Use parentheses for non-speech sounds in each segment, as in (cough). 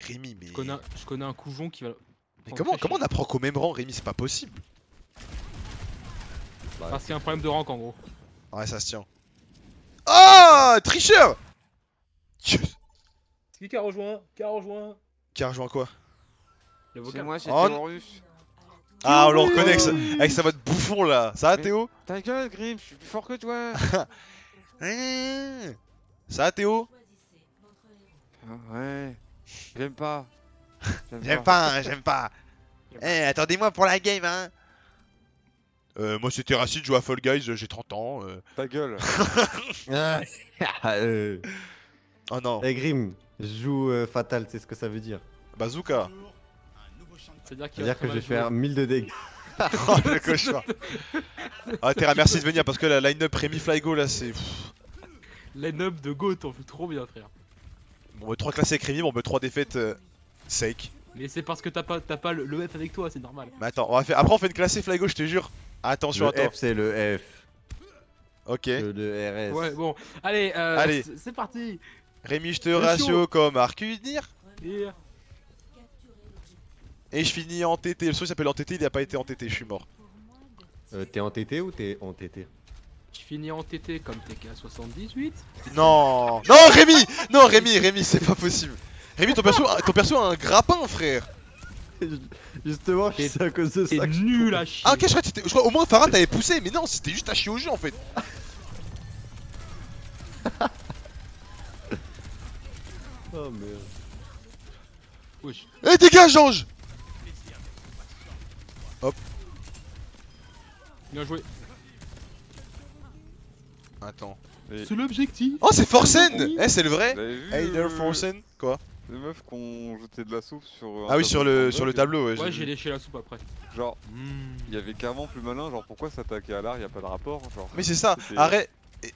Rémi, mais. Je connais, un- je connais un coujon qui va. Mais comment, comment on apprend qu'au même rang, Rémi C'est pas possible. Bah, Parce qu'il y a un problème de rank en gros. Ouais, ça se tient. Ah Tricheur C'est qui qui a rejoint Qui a rejoint Qui a rejoint quoi Le C'est vocal. moi, c'est Oh, Théorus. Ah, on le reconnaît avec sa, avec sa mode bouffon là. Ça va, Mais- Théo Ta gueule, Grim, je suis plus fort que toi. (laughs) Ça va, Théo Ah, ouais. J'aime pas. J'aime pas, hein, j'aime pas. (laughs) Eh, attendez-moi pour la game, hein. Euh, moi c'était Racine, je joue à Fall Guys, j'ai 30 ans. euh. Ta gueule. (laughs) Ah, euh, Oh non, Eh Grim, je joue euh, Fatal, c'est ce que ça veut dire. Bazooka. C'est-à-dire que je vais faire 1000 de dégâts. (laughs) Oh le cauchemar. Ah, Terra, merci de venir parce que la line-up Rémi Flygo là c'est. Line-up de Go, t'en fais trop bien, frère. Bon, 3 classés avec Rémi, bon, 3 défaites euh, sake. Mais c'est parce que t'as pas, t'as pas le, le F avec toi, c'est normal. Mais attends, on va faire... après on fait une classée Flygo, je te jure. Attention à Le toi. F, c'est le F. Ok. Le, le RS. Ouais, bon. Allez, euh, Allez. c'est- parti. Rémi, je te ratio comme Arcunir. Et... Et je finis en TT. Le il s'appelle en TT, il a pas été en TT, je suis mort. Euh, t'es en TT ou t'es en TT Je finis en TT comme TK78. Non Non Rémi Non Rémi, Rémi, c'est pas possible. Rémi, ton perso, ton perso a un grappin, frère. Justement, T'es- c'est à cause de C'est ça que je- nul à chier. Ah ok, je crois, je crois au moins Farah t'avait poussé, mais non, c'était juste à chier au jeu en fait. (laughs) Oh merde. Eh dégage Ange Bien joué. Attends. Et C'est l'objectif. Oh c'est Forsen Eh c'est le vrai euh, Forsen Quoi Les meufs qui ont jeté de la soupe sur. un Ah oui sur le sur le tableau ouais. Ouais, j'ai léché la soupe après. Genre, Mmh. il y avait carrément plus malin, genre pourquoi s'attaquer à l'art, y a pas de rapport, genre. Mais c'est ça, arrête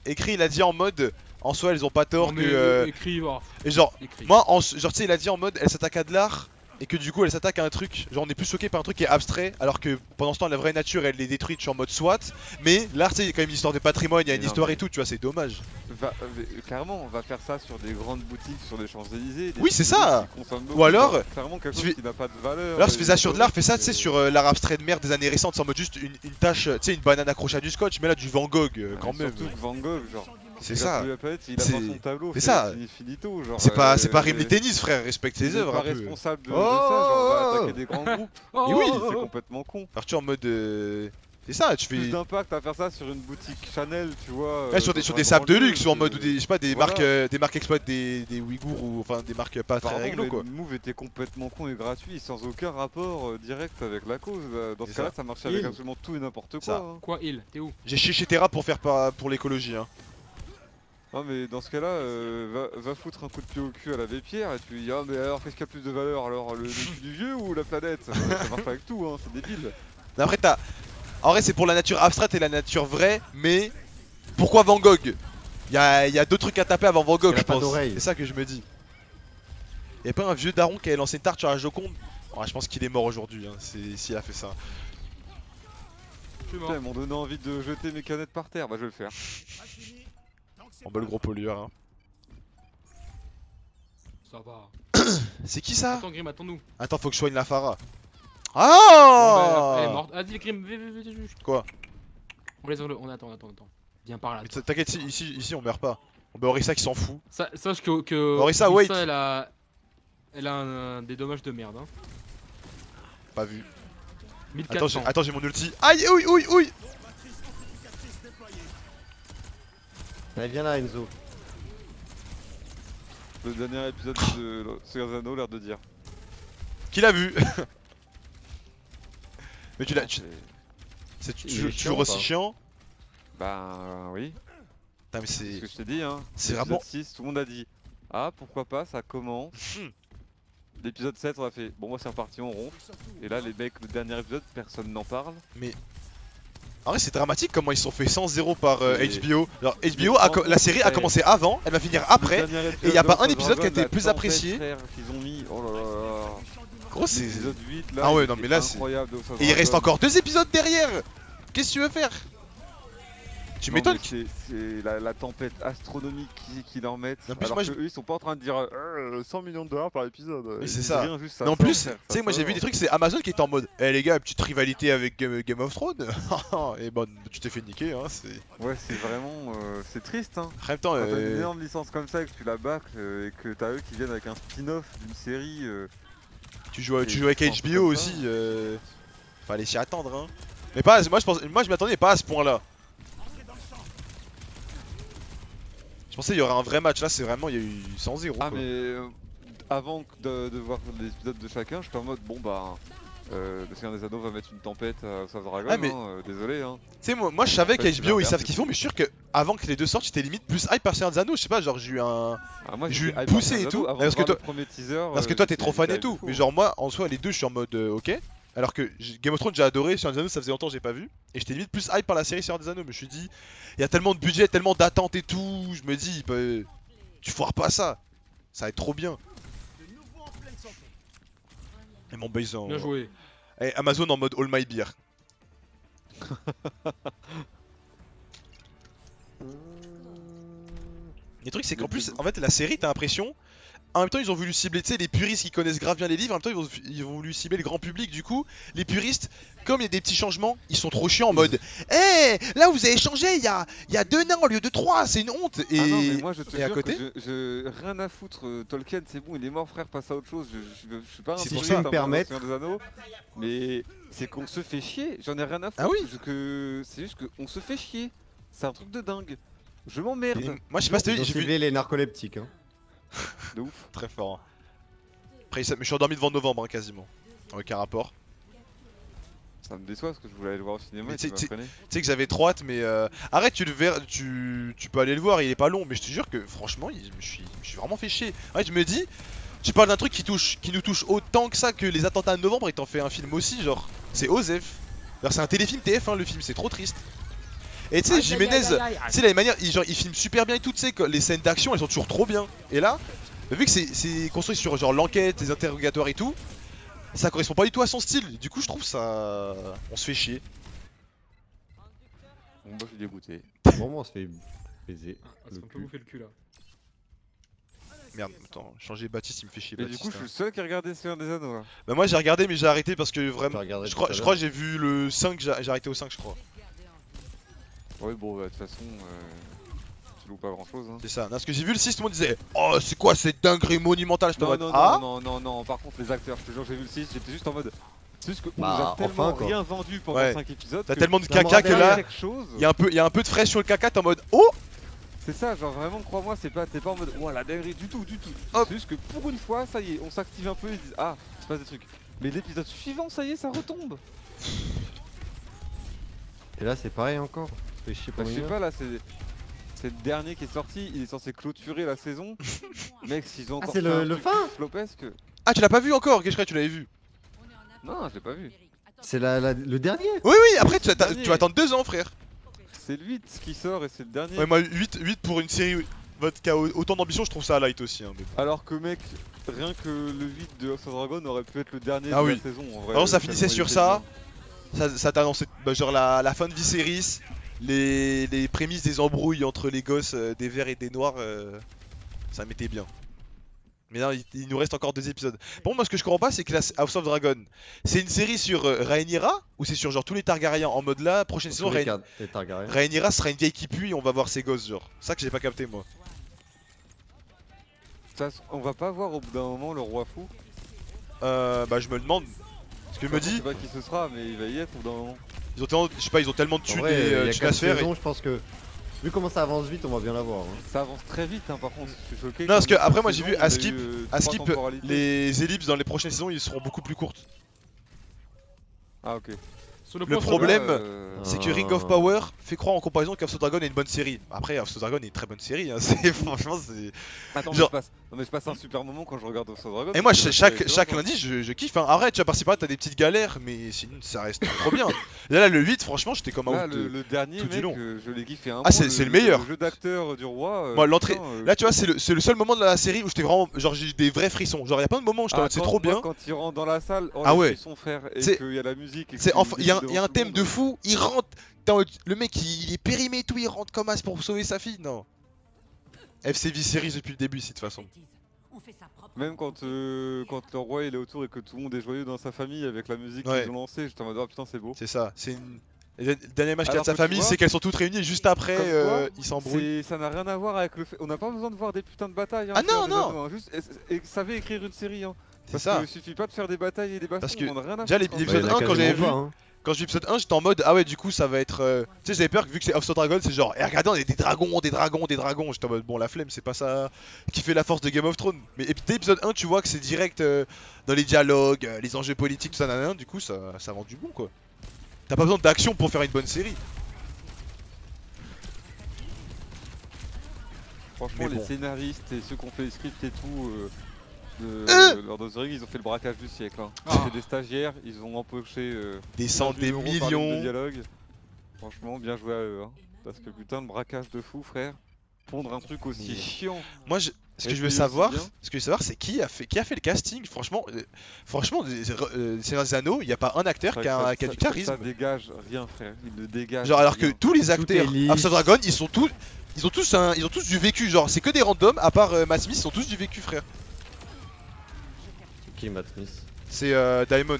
Écrit il a dit en mode En soi elles ont pas tort Non, que mais euh, écrit, Et genre écrit. Moi en genre tu sais il a dit en mode Elle s'attaque à de l'art Et que du coup elle s'attaque à un truc Genre on est plus choqué par un truc qui est abstrait Alors que pendant ce temps la vraie nature elle est détruite Je suis en mode soit Mais l'art tu sais il y a quand même une histoire de patrimoine Il y a une non, histoire et tout tu vois c'est dommage Va- euh, clairement, on va faire ça sur des grandes boutiques, sur les Champs-Élysées. des Oui, c'est ça. Ou alors, genre, clairement quelque chose fais- qui n'a pas de valeur. Alors fais ça sur de l'art, fais ça tu sais sur euh, l'art abstrait de merde des années récentes, c'est en mode juste une, une tâche, euh, tu sais une banane accrochée à du scotch, mais là du Van Gogh euh, Ouais, quand même. Surtout Van Gogh, genre. C'est ça. trouvé la palette, il a C'est- peint son tableau. c'est fait ça. fini- Finito, genre. C'est pas, euh, c'est pas Rémi euh, Tennis frère, respecte ses œuvres pas un peu. responsable de, de Oh, ça, genre oh, va oh. attaquer des grands groupes. (laughs) Oh, Et oui, oh, C'est oh, complètement con. Es en mode, euh, c'est ça, tu Plus fais. d'impact à faire ça sur une boutique Chanel, tu vois. Ouais, euh, sur des, sur des sables de luxe ou en mode, ou des, je sais pas, des voilà. marques, euh, des marques exploitent des, des Ouïghours ou enfin des marques pas très réglo mais quoi. Le move était complètement con et gratuit, sans aucun rapport euh, direct avec la cause. Dans ce cas-là, ça. ça marchait avec Il. absolument tout et n'importe quoi. hein. Quoi, il? T'es où? J'ai chez Terra pour faire pas pour l'écologie hein. Non, mais dans ce cas-là, euh, va, va foutre un coup de pied au cul à l'abbé Pierre et tu lui dis Ah, mais alors qu'est-ce qui a plus de valeur Alors le, le (laughs) cul du vieux ou la planète? Ça, ça marche pas avec tout, hein, c'est débile. Après t'as, en vrai c'est pour la nature abstraite et la nature vraie, mais pourquoi Van Gogh? Il y a, y a d'autres trucs à taper avant Van Gogh je pense. C'est ça que je me dis. Y'a pas un vieux daron qui avait lancé une tarte sur la Joconde? Ouais, je pense qu'il est mort aujourd'hui, hein, s'il a fait ça. Putain, ils m'ont donné envie de jeter mes canettes par terre, bah je vais le faire. En bas le gros pollueur. Hein. Ça va. (coughs) C'est qui ça Attends, Grim, attends-nous. Attends, faut que je soigne la Farah. Bon, bah, elle est Ah morte. Vas-y, Grim. Quoi On laisse on attend, on attend, on attend. Viens par là. T'inquiète, ici, ici, ici on meurt pas. Bon, bah Orisa qui s'en fout. Sa- Sache que, que Orisa, wait. elle a, elle a un, des dommages de merde. Hein. Pas vu. 1400. Attends, j'ai- attends, j'ai mon ulti. Aïe, ouïe, ouïe, ouïe Allez, viens là, Enzo. Le dernier épisode de Segazano, l'air de dire. Qui l'a vu (laughs) Mais tu l'as. Non, tu- c'est- toujours, aussi chiant Bah oui, Putain, mais c'est ce que je t'ai dit, hein. C'est vraiment- 6, tout le monde a dit Ah, pourquoi pas, ça commence. Hmm. L'épisode 7, on a fait Bon, moi c'est reparti, on ronfle. Et là, les mecs, le dernier épisode, personne n'en parle. En vrai, c'est dramatique comment ils se sont fait 100-0 par euh, HBO. Alors, HBO, a la série a commencé avant, elle va finir après. Et y a pas un de épisode qui a été plus apprécié. frère, qu'ils ont mis. Oh là. Gros, c'est. L'épisode 8, là. Ah ouais, il non, mais là, c'est- Et il reste encore deux épisodes derrière Qu'est-ce que tu veux faire? Tu m'étonnes. mais C'est la, la tempête astronomique qu'ils qu'ils leur mettent. En plus, alors moi, que je- eux, ils sont pas en train de dire euh, 100 millions de dollars par épisode. Ils c'est ça. rien, juste ça Mais en plus, tu sais, moi j'ai vu des trucs, c'est Amazon qui était en mode Eh les gars, petite rivalité avec Game, Game of Thrones (laughs) Et bon, tu t'es fait niquer, hein. c'est- Ouais, c'est vraiment. euh, c'est triste, hein. En même temps, Quand t'as une euh, énorme licence comme ça et que tu la bâcles euh, et que t'as eux qui viennent avec un spin-off d'une série. euh, tu, joues, tu joues avec HBO aussi. euh, Fallait s'y attendre, hein. Mais pas, moi je, pense, moi je m'attendais pas à ce point là. Je pensais qu'il y aurait un vrai match, là c'est vraiment, il y a eu 100-0. Ah, quoi. mais euh, avant de, de voir les épisodes de chacun, j'étais en mode bon bah. Euh, le Seigneur des Anneaux va mettre une tempête à House of Dragon, Ah, mais- hein, euh, désolé. Hein. Tu sais, moi, moi je savais qu'HBO ils savent ce qu'ils font, mais je suis sûr que avant que les deux sortent, j'étais limite plus hype par Seigneur des Anneaux. Je sais pas, genre j'ai eu un. Ah, moi, J'ai eu une poussée et tout. Avant Parce que toi- teaser. Parce que euh, toi t'es trop fan et tout. fou, Mais genre moi en soi les deux je suis en mode euh, ok. Alors que Game of Thrones j'ai adoré, Seigneur des Anneaux ça faisait longtemps que j'ai pas vu. Et j'étais limite plus hype par la série Seigneur des Anneaux. Mais je me suis dit, il y a tellement de budget, tellement d'attentes et tout. Je me dis, bah, tu foires pas ça. Ça va être trop bien. Et mon base en. Bien joué. Et Amazon en mode All My Beer. (laughs) Le truc c'est qu'en plus, en fait la série t'as l'impression, en même temps ils ont voulu cibler tu sais, les puristes qui connaissent grave bien les livres, en même temps ils ont, ils ont voulu cibler le grand public du coup, les puristes, comme il y a des petits changements, ils sont trop chiants en mode Eh là vous avez changé, il y a, il y a deux nains au lieu de trois, c'est une honte Et Ah non, mais moi je te et à jure côté que je, je- rien à foutre, euh, Tolkien c'est bon, il est mort frère, passe à autre chose. Je, je- je suis pas un Si puriste je me permettre. Des Anneaux, mais c'est qu'on se fait chier, j'en ai rien à foutre. Ah oui. que C'est juste qu'on se fait chier, c'est un truc de dingue. Je m'emmerde, moi je sais pas si j'ai vu les narcoleptiques. Hein. De ouf. très fort. hein. Après mais je suis endormi devant novembre hein, quasiment, aucun rapport. Ça me déçoit parce que je voulais aller le voir au cinéma tu sais que j'avais trop hâte, mais euh, arrête, tu le tu, tu peux aller le voir, il est pas long, mais je te jure que franchement, il- je suis, suis vraiment fait chier. Fait, je me dis, tu parles d'un truc qui touche, qui nous touche autant que ça que les attentats de novembre, et t'en fais un film aussi, genre, c'est Osef. Alors, C'est un téléfilm TF1 le film, c'est trop triste. Et tu sais, Jiménez, tu sais, la manière, il, genre, il filme super bien et tout, tu sais, les scènes d'action elles sont toujours trop bien. Et là, vu que c'est- construit sur genre l'enquête, les interrogatoires et tout, ça correspond pas du tout à son style. Du coup, je trouve ça. On se fait chier. Bon, moi je suis dégoûté. Bon, moi, on se fait baiser. Ah, Parce le qu'on peut bouffer le cul là. Merde, attends, changer Baptiste, il me fait chier. Et du coup, je suis hein. le seul qui a regardé Seigneur des Anneaux là. Bah moi j'ai regardé mais j'ai arrêté parce que vraiment je crois, je que j'ai vu le 5 j'ai j'ai arrêté au 5 je crois Ouais, bon, bah, de toute façon, euh, tu loues pas grand chose. Hein. c'est ça parce que j'ai vu le 6 tout le monde disait oh c'est quoi cette dinguerie monumentale? Je te Non, non, ah non, non, non, non, par contre, les acteurs, je te jure, j'ai vu le 6, j'étais juste en mode. C'est juste qu'on Bah, nous a tellement enfin, quoi. rien vendu pendant Ouais. 5 épisodes. t'as tellement de caca que là il y a un peu il y a un peu de fraîche sur le caca t'es en mode oh C'est ça, genre vraiment, crois-moi, c'est pas, t'es pas en mode, ouah, la dinguerie du tout, du tout. Hop. C'est juste que pour une fois, ça y est, on s'active un peu et ils disent, ah, il se passe des trucs. Mais l'épisode suivant, ça y est, ça retombe. Et là, c'est pareil encore. Ça fait chier Bah, je sais pas, là, c'est. C'est le dernier qui est sorti, il est censé clôturer la saison. (laughs) Mec, s'ils ont Ah, encore c'est fait le- un le truc fin flopesque. ah tu l'as pas vu encore que tu l'avais vu Non, je l'ai pas vu. C'est la, la- le dernier oui oui après tu, c'est dernier. tu vas attendre 2 ans frère C'est le 8 qui sort et c'est le dernier. ouais moi 8, 8 pour une série votre qui a au- autant d'ambition je trouve ça light aussi hein, mais bon. Alors que mec, rien que le 8 de House of Dragon aurait pu être le dernier Ah de oui. la saison en vrai. Alors, ça finissait sur ça. bien. ça, ça t'a annoncé bah, genre la, la fin de Viserys les, les prémices des embrouilles entre les gosses euh, des verts et des noirs euh, ça mettait bien mais non, il, il nous reste encore deux épisodes. Bon, moi ce que je comprends pas, c'est que la House of Dragon, c'est une série sur euh, Rhaenyra ou c'est sur genre tous les Targaryens en mode là, prochaine saison, Rhaen-. Rhaenyra sera une vieille qui pue et on va voir ses gosses, genre. C'est ça que j'ai pas capté moi. Ça, on va pas voir au bout d'un moment le roi fou? Euh, bah, je me demande. Parce que je me Je sais dis, pas qui ce sera, mais il va y être au bout d'un moment. ils ont tellement, je sais pas, ils ont tellement de thunes vrai, et euh, y a à et- je pense que vu comment ça avance vite, on va bien l'avoir. Hein. Ça avance très vite, hein, par contre. Je suis choqué. Non, parce que après, moi, j'ai vu à a Skip- eu, À skip, les ellipses dans les prochaines saisons, ils seront beaucoup plus courtes. Ah, ok. Le problème- Euh, C'est que Ring of Ah. Power fait croire en comparaison qu'House of Dragon est une bonne série. Après, House of Dragon est une très bonne série. Hein. (laughs) C'est franchement, c'est. Attends, mais genre- je passe... non, mais je passe un super moment quand je regarde House of Dragon. Et moi, chaque, lundi, je, je kiffe. Hein. Arrête, tu vas par-ci par-là, t'as des petites galères, mais sinon, ça reste trop bien. (laughs) Là, là, le 8, franchement, j'étais comme un Là, le, de- le dernier, tout du long. euh, je l'ai kiffé un Ah, c'est- c'est le meilleur. Le jeu d'acteur du roi. euh, Moi, l'entrée- euh, Là, tu vois, c'est le, c'est le seul moment de la série où j'étais vraiment. Genre, j'ai eu des vrais frissons. Genre, y a plein de moments où j'étais en ah, mode, c'est trop bien. Quand il rentre dans la salle, oh, Ah le ouais. frissson, frère, et qu'il y a la musique. C'est enfin, il y a, y a un thème de fou, il rentre Le mec il, il est périmé et tout, il rentre comme as pour sauver sa fille. Non. FCV Series depuis le début, c'est de toute façon. Même quand, euh, quand le roi il est autour et que tout le monde est joyeux dans sa famille avec la musique Ouais. qu'ils ont lancée, j'étais en mode oh putain c'est beau. C'est ça. C'est une. Le dernier match qu'il y a de sa famille, c'est qu'elles sont toutes réunies et juste après, euh, ils s'embrouillent. Ça n'a rien à voir avec le fait. On n'a pas besoin de voir des putains de batailles. Hein, Ah non, non. Anneaux, hein. Juste, et, et savez écrire une série. Hein. C'est Parce ça. que suffit pas de faire des batailles et des bastons. Parce que on en a rien à déjà, les- hein. Bah, il y en a épisode 1, quand j'avais vu- hein. Quand j'ai vu épisode 1, j'étais en mode ah ouais, du coup, ça va être. euh, Tu sais, j'avais peur que vu que c'est House of Dragon, c'est genre, eh, regardez, on est des dragons, des dragons, des dragons. J'étais en mode bon, la flemme, c'est pas ça qui fait la force de Game of Thrones. Mais dès épisode 1, tu vois que c'est direct euh, dans les dialogues, euh, les enjeux politiques, tout ça, nanana, du coup, ça, ça rend du bon quoi. T'as pas besoin d'action pour faire une bonne série. Franchement, les scénaristes et ceux qui ont fait les scripts et tout. Euh... De Euh Lord of the Rings, ils ont fait le braquage du siècle. Hein. Ah. C'était des stagiaires, ils ont empoché euh, Des 15 centaines, des 000 euros par ligne de millions. dialogue. Franchement, bien joué à eux. Hein. Parce que putain de braquage de fou, frère. Pondre un truc aussi Mais- chiant. Moi, je- ce que je veux savoir, ce que je veux savoir, c'est qui a fait, qui a fait le casting? Franchement, euh, franchement, euh, Seigneur des Anneaux, il y a pas un acteur qui a, du charisme. Ça dégage rien, frère. Il ne dégage Genre alors que tous les acteurs of Dragon, ils sont tous, ils ont tous un, ils ont tous du vécu. Genre c'est que des randoms, à part euh, Matt Smith, ils sont tous du vécu, frère. Qui Matt Smith C'est euh, Diamond.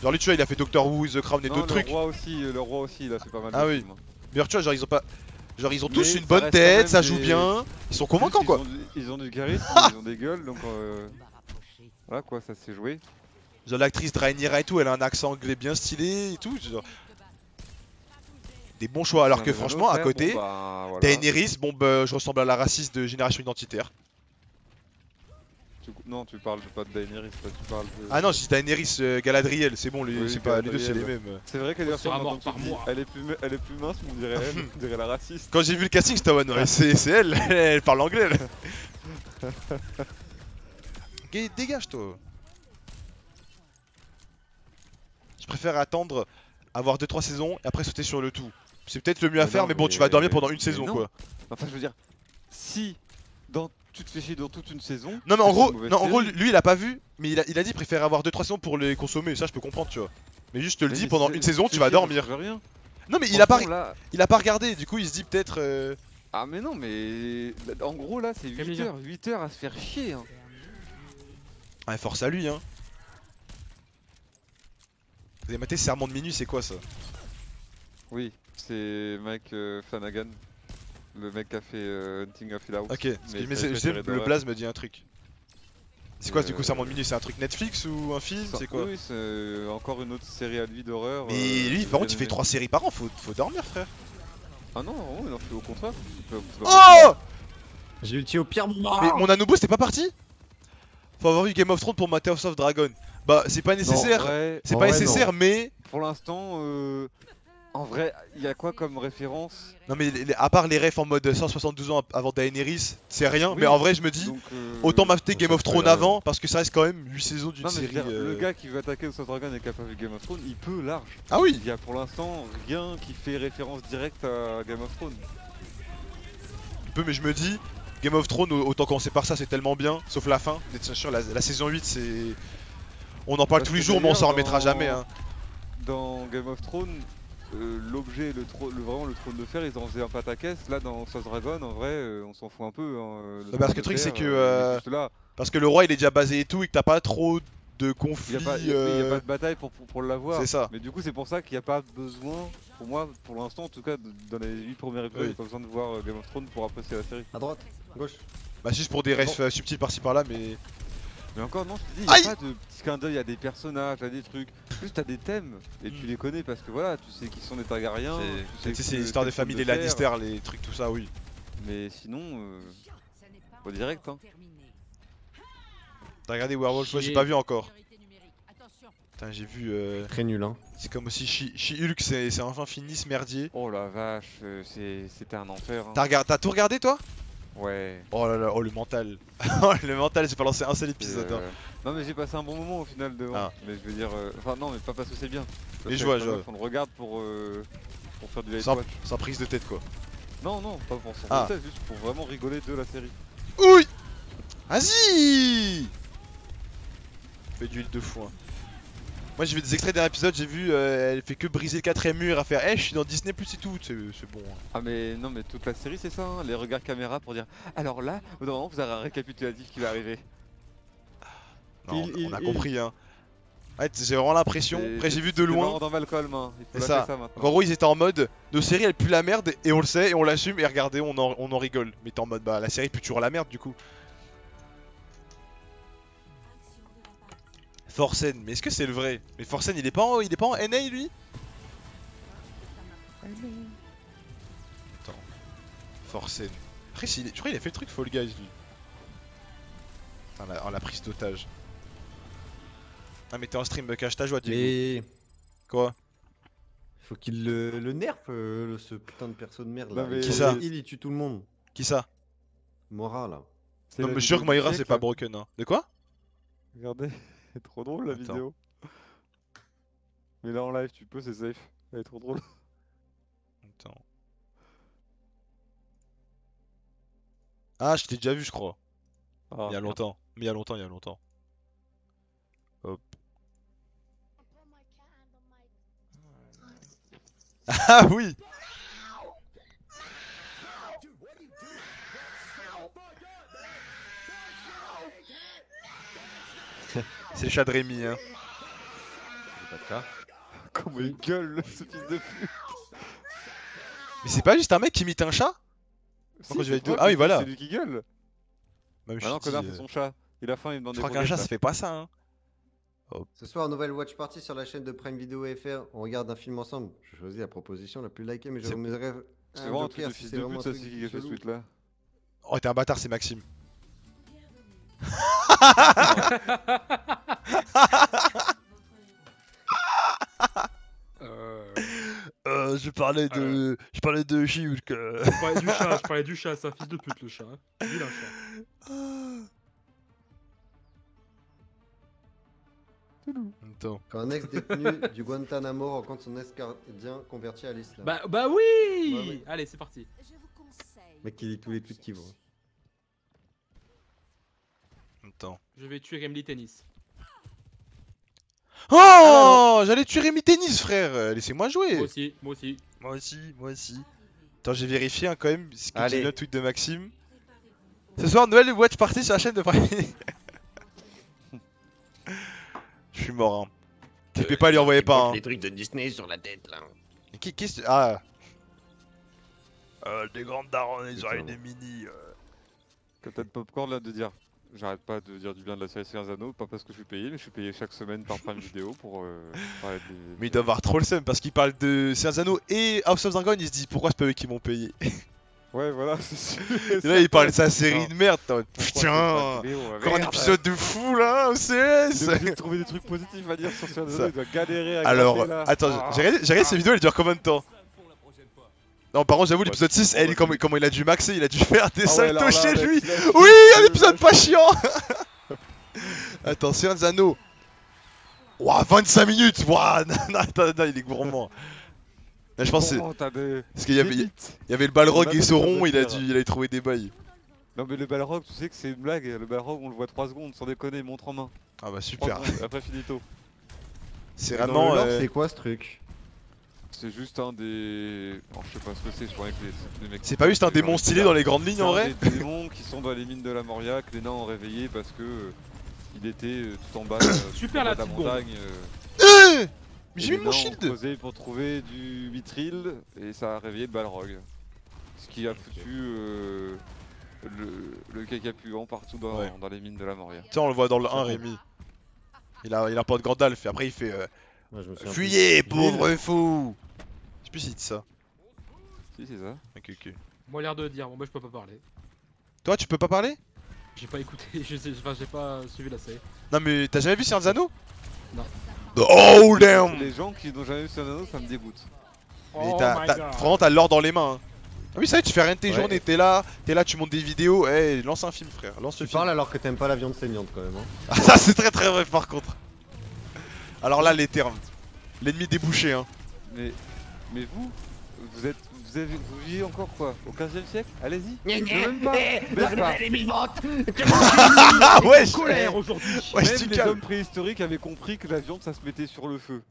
Genre lui, tu vois, il a fait Doctor Who, The Crown et d'autres le trucs. roi aussi, euh, le roi aussi, a fait pas mal Ah oui. films, hein. Mais alors, tu vois, genre ils ont pas, genre ils ont Mais tous une bonne tête, ça joue des- bien, ils sont convaincants quoi. Ils ont, du- ils ont du charisme, (laughs) ils ont des gueules, donc euh, voilà quoi, ça s'est joué. Genre l'actrice Rhaenyra et tout, elle a un accent anglais bien stylé et tout. Genre des bons choix. Alors que franchement, à côté, bon, bah, voilà. Daenerys, bon bah je ressemble à la raciste de Génération Identitaire. Tu- Non, tu parles pas de Daenerys, toi, tu parles de... Ah non, je dis Daenerys, euh, Galadriel, c'est bon, les, Oui, c'est pas, les deux c'est les mêmes. C'est vrai qu'elle est mort par. Elle est plus, elle est plus mince, mais on dirait elle, on dirait la raciste. Quand j'ai vu le casting, mode, ouais, c'est elle, (laughs) elle parle anglais. elle. (laughs) Dégage toi. Je préfère attendre, avoir 2-3 saisons et après sauter sur le tout. C'est peut-être le mieux à faire, non, mais bon, mais- tu vas dormir pendant une saison non. quoi. Enfin, je veux dire, si dans, tu te fais chier dans toute une saison... Non, mais en gros, non, en gros, lui il a pas vu, mais il a, il a dit il préfère avoir 2-3 saisons pour les consommer. Ça, je peux comprendre, tu vois. Mais juste, je te le dis, pendant une saison, tu vas dormir. rien. Non, mais il a pas, il a pas regardé, du coup, il se dit peut-être. euh, Ah mais non mais en gros là c'est 8 Camille. heures, 8 heures à se faire chier hein. Ouais, force à lui, hein. Vous avez maté Serment de minuit, c'est quoi ça? Oui, c'est Mike euh, Flanagan, le mec qui a fait euh, Hunting of Hill House. Ok, Mais série le blaze me dit un truc. C'est quoi du coup Serment de minuit C'est un truc Netflix ou un film C'est quoi Oui, c'est euh, encore une autre série à lui d'horreur. Mais euh, lui, par contre, il fait aimé. 3 séries par an, faut, faut dormir, frère. Ah non, non, il en fait au contraire. Oh J'ai ulti au pire moment Mais mon Anubo, c'était pas parti Faut avoir vu Game of Thrones pour mater House of Dragon. Bah, c'est pas nécessaire. C'est pas vrai, nécessaire, mais. pour l'instant, euh, en vrai, il y a quoi comme référence? Non, mais les- les- à part les refs en mode 172 ans avant Daenerys, c'est rien. Oui, mais en vrai, je me dis, Donc, euh, autant ça, Game of Thrones avant, parce que ça reste quand même 8 saisons d'une série. dire, euh, le gars qui veut attaquer House of Dragon et qui a pas vu Game of Thrones, il peut large. Ah oui Il y a pour l'instant rien qui fait référence directe à Game of Thrones. Un peu, mais je me dis, Game of Thrones, au- autant commencer par ça, c'est tellement bien, sauf la fin. Sûr, la, la saison 8, c'est. On en parle Parce tous les jours, mais on s'en remettra dans- jamais. Hein. Dans Game of Thrones, euh, l'objet, le, le vraiment le trône de fer, ils en faisaient un pataquès. Là, dans of Dragon, en vrai, euh, on s'en fout un peu. hein, le Bah, parce que le truc, c'est que, euh, euh. Parce que le roi, il est déjà basé et tout, et que t'as pas trop de n'y conflits. il y a- euh, pas de bataille pour, pour, pour l'avoir. C'est ça. Mais du coup, c'est pour ça qu'il n'y a pas besoin, pour moi, pour l'instant, en tout cas, de- dans les 8 premiers épisodes, il Oui. n'y a pas besoin de voir euh, Game of Thrones pour apprécier la série. À droite, gauche. Bah, juste pour des refs euh, subtils par-ci par-là, mais. Mais encore, non, je te dis, il Aïe n'y a pas de petits clins d'œil à des personnages, à des trucs. Juste, t'as des thèmes, et tu Mm. les connais parce que voilà, tu sais qui sont des Targaryens. C'est- tu sais, l'histoire des familles, les de. Lannister, les trucs, tout ça, oui. Mais sinon, euh, au direct, hein. T'as regardé Werewolf Ouais, j'ai pas vu encore. Putain, j'ai vu. euh, Très nul, hein. C'est comme aussi She- She-Hulk, c'est c'est enfin fini ce merdier. Oh la vache, euh, c'est- c'était un enfer. hein. T'as regard- t'as tout regardé toi? Ouais. Oh là là, oh le mental. (laughs) Oh le mental, j'ai pas lancé un seul épisode. hein. Non mais j'ai passé un bon moment au final devant. Ah. Mais je veux dire, euh, enfin non mais pas parce que c'est bien. Parce Mais je vois, je meuf, On le regarde pour euh, pour faire du Sans, sans prise de tête quoi. Non non, pas pour s'en Ah. foutre, juste pour vraiment rigoler de la série. Oui Vas-y Fais du huile de foin. Moi j'ai vu des extraits d'un épisode, j'ai vu euh, elle fait que briser le quatrième mur à faire Eh je suis dans Disney plus et tout, c'est bon. hein. Ah mais non mais toute la série c'est ça, hein, les regards caméra pour dire alors là, moment vous aurez un récapitulatif qui va arriver. Non, Il- on, il- on a il- compris hein. Ouais, j'ai vraiment l'impression, après j'ai vu de loin, dans Malcolm, hein. C'est ça. en gros ils étaient en mode nos séries elles puent la merde et on le sait et on l'assume et regardez on en, on en rigole. Mais t'es en mode bah la série pue toujours la merde du coup. Forsen, mais est-ce que c'est le vrai? Mais Forsen il est pas en, il est pas en NA lui? Attends. Forsen. Après je crois qu'il a fait le truc Fall Guys lui. Putain la, oh, la prise d'otage. Ah mais t'es en stream, cache ta joie Diego. Mais. Quoi? Faut qu'il le, le nerf, euh, le- ce putain de perso de merde là. Non, mais- Qui ça? il, il tue tout le monde. Qui ça? Mora là. Non mais je suis sûr que Moira c'est pas broken hein. De quoi? Regardez, c'est trop drôle la Attends. vidéo. Mais là en live tu peux, c'est safe. Elle est trop drôle. (laughs) Attends. Ah, je t'ai déjà vu, je crois. Ah, Il y a longtemps. Mais il y a longtemps, il y a longtemps. Hop. Ah oui C'est le chat de Rémi, hein. C'est pas de cas. Comment il gueule ce fils de pute. Mais c'est pas juste un mec qui imite un chat Si, je c'est vais toi être- ah oui, voilà. C'est lui qui gueule. Bah, je Ah non, connard, euh, c'est son chat. Il a faim, il demande Je des crois qu'un chat, ça fait pas ça, hein. Ce soir, nouvelle watch party sur la chaîne de Prime Video FR. On regarde un film ensemble. Je choisis la proposition la plus likée, mais je C'est- vous mettrai C'est vraiment un truc de fils de pute un ça, truc c'est qui a fait ce chelou. tweet là. Oh, t'es un bâtard, c'est Maxime. (laughs) Euh, Euh, je parlais de. Je parlais de Shiuk. je parlais du chat, je parlais du chat, c'est un fils de pute le chat. hein. Vilain chat. Attends. Quand un ex-détenu du Guantanamo rencontre son ex-gardien converti à l'islam. Bah, bah oui Ouais, ouais. Allez, c'est parti. Je vous conseille. Mec qui lit tous les tweets qu'il vaut. Attends. Je vais tuer Remly Tennis. Oh J'allais tuer Rémi Tennis, frère Euh, Laissez-moi jouer Moi aussi, moi aussi. Moi aussi, moi aussi. Attends, j'ai vérifié hein, quand même ce que le tweet de Maxime. Ce soir, nouvelle watch party sur la chaîne de Prime. (laughs) Je suis mort, hein. Clippez pas, lui envoyez pas, hein. Les trucs de Disney sur la tête là. Qu'est-ce Ah euh, Des grandes daronnes, ils auraient des mini. euh. Captain Popcorn là de dire j'arrête pas de dire du bien de la série Seigneur Anneaux, pas parce que je suis payé, mais je suis payé chaque semaine par Prime Vidéo pour euh, (laughs) parler des. Mais il doit avoir trop le seum parce qu'il parle de Seigneur Anneaux et House of Dragon, il se dit pourquoi c'est pas eux qui m'ont payé. (laughs) Ouais, voilà, (laughs) c'est sûr. Et là, il parle de sa série de merde. Putain Encore un épisode de fou là, Il OCS de trouver des trucs positifs à dire sur Seigneur. Anneaux, il doit galérer à Alors, attends, Ah. j'ai regardé, j'ai regardé ces vidéos, elles durent combien de temps? Non, par contre, j'avoue, l'épisode c'est 6, trop elle, comment, il a dû maxer, il a dû (laughs) faire des Ah saltos chez là, lui il a- Oui, un il- épisode pas chiant Attends, des Anneaux Ouah, 25 minutes Ouah, (laughs) non, non, il est gourmand Là, je pense que c'est- Oh, parce qu'il y avait, il y avait le Balrog et Sauron, il a dû, il a trouvé des bails. Non, mais le Balrog, tu sais que c'est une blague. Le Balrog, on le voit 3 secondes, sans déconner, montre en main. Ah bah 3 super. après finito. C'est vraiment. euh, c'est quoi ce truc? C'est juste un des. Alors, je sais pas ce que c'est, je croyais que les, c'est des mecs. C'est pas juste un démon stylé dans les grandes lignes en vrai des démons qui sont dans les mines de la Moria que les nains ont réveillé parce que euh, il était euh, tout en bas, (coughs) euh, Super, tout en bas la de la montagne. euh, Mais et j'ai mis mon shield pour trouver du mithril et ça a réveillé le Balrog. Ce qui a foutu euh, le, le caca puant partout dans, Ouais. dans les mines de la Moria. Tiens, on le voit dans le Ça 1, fait. Rémi. Il a, il a pas de Gandalf et après il fait Moi, je me souviens Fuyez, plus. pauvre fou Je sais plus s'il dit ça. Si, c'est ça. Ok, ok. Moi, l'air de dire, bon, moi, je peux pas parler. Toi, tu peux pas parler? J'ai pas écouté, (laughs) je sais, enfin, j'ai pas suivi la série. Non, mais t'as jamais vu Seigneur des Anneaux? Non. Oh damn Les gens qui n'ont jamais vu Seigneur des Anneaux, ça me dégoûte. Mais Oh t'as, vraiment, t'as l'or dans les mains. hein. Ah oui, ça y est, tu fais rien de tes Ouais. journées, t'es là, t'es là, tu montes des vidéos, eh, lance un film, frère, lance Tu le film. parles alors que t'aimes pas la viande saignante quand même. Hein. Ah, (laughs) ça, c'est très très vrai par contre. Alors là, les termes. L'ennemi débouché, hein. Mais, mais vous, vous êtes, vous avez, vous vivez encore quoi Au 15 e siècle? Allez-y. Gna, Je gna, veux même pas. eh, Même la pas. est vivante. Ah ouais En colère aujourd'hui. Ouais, Même les hommes préhistoriques avaient compris que la viande ça se mettait sur le feu.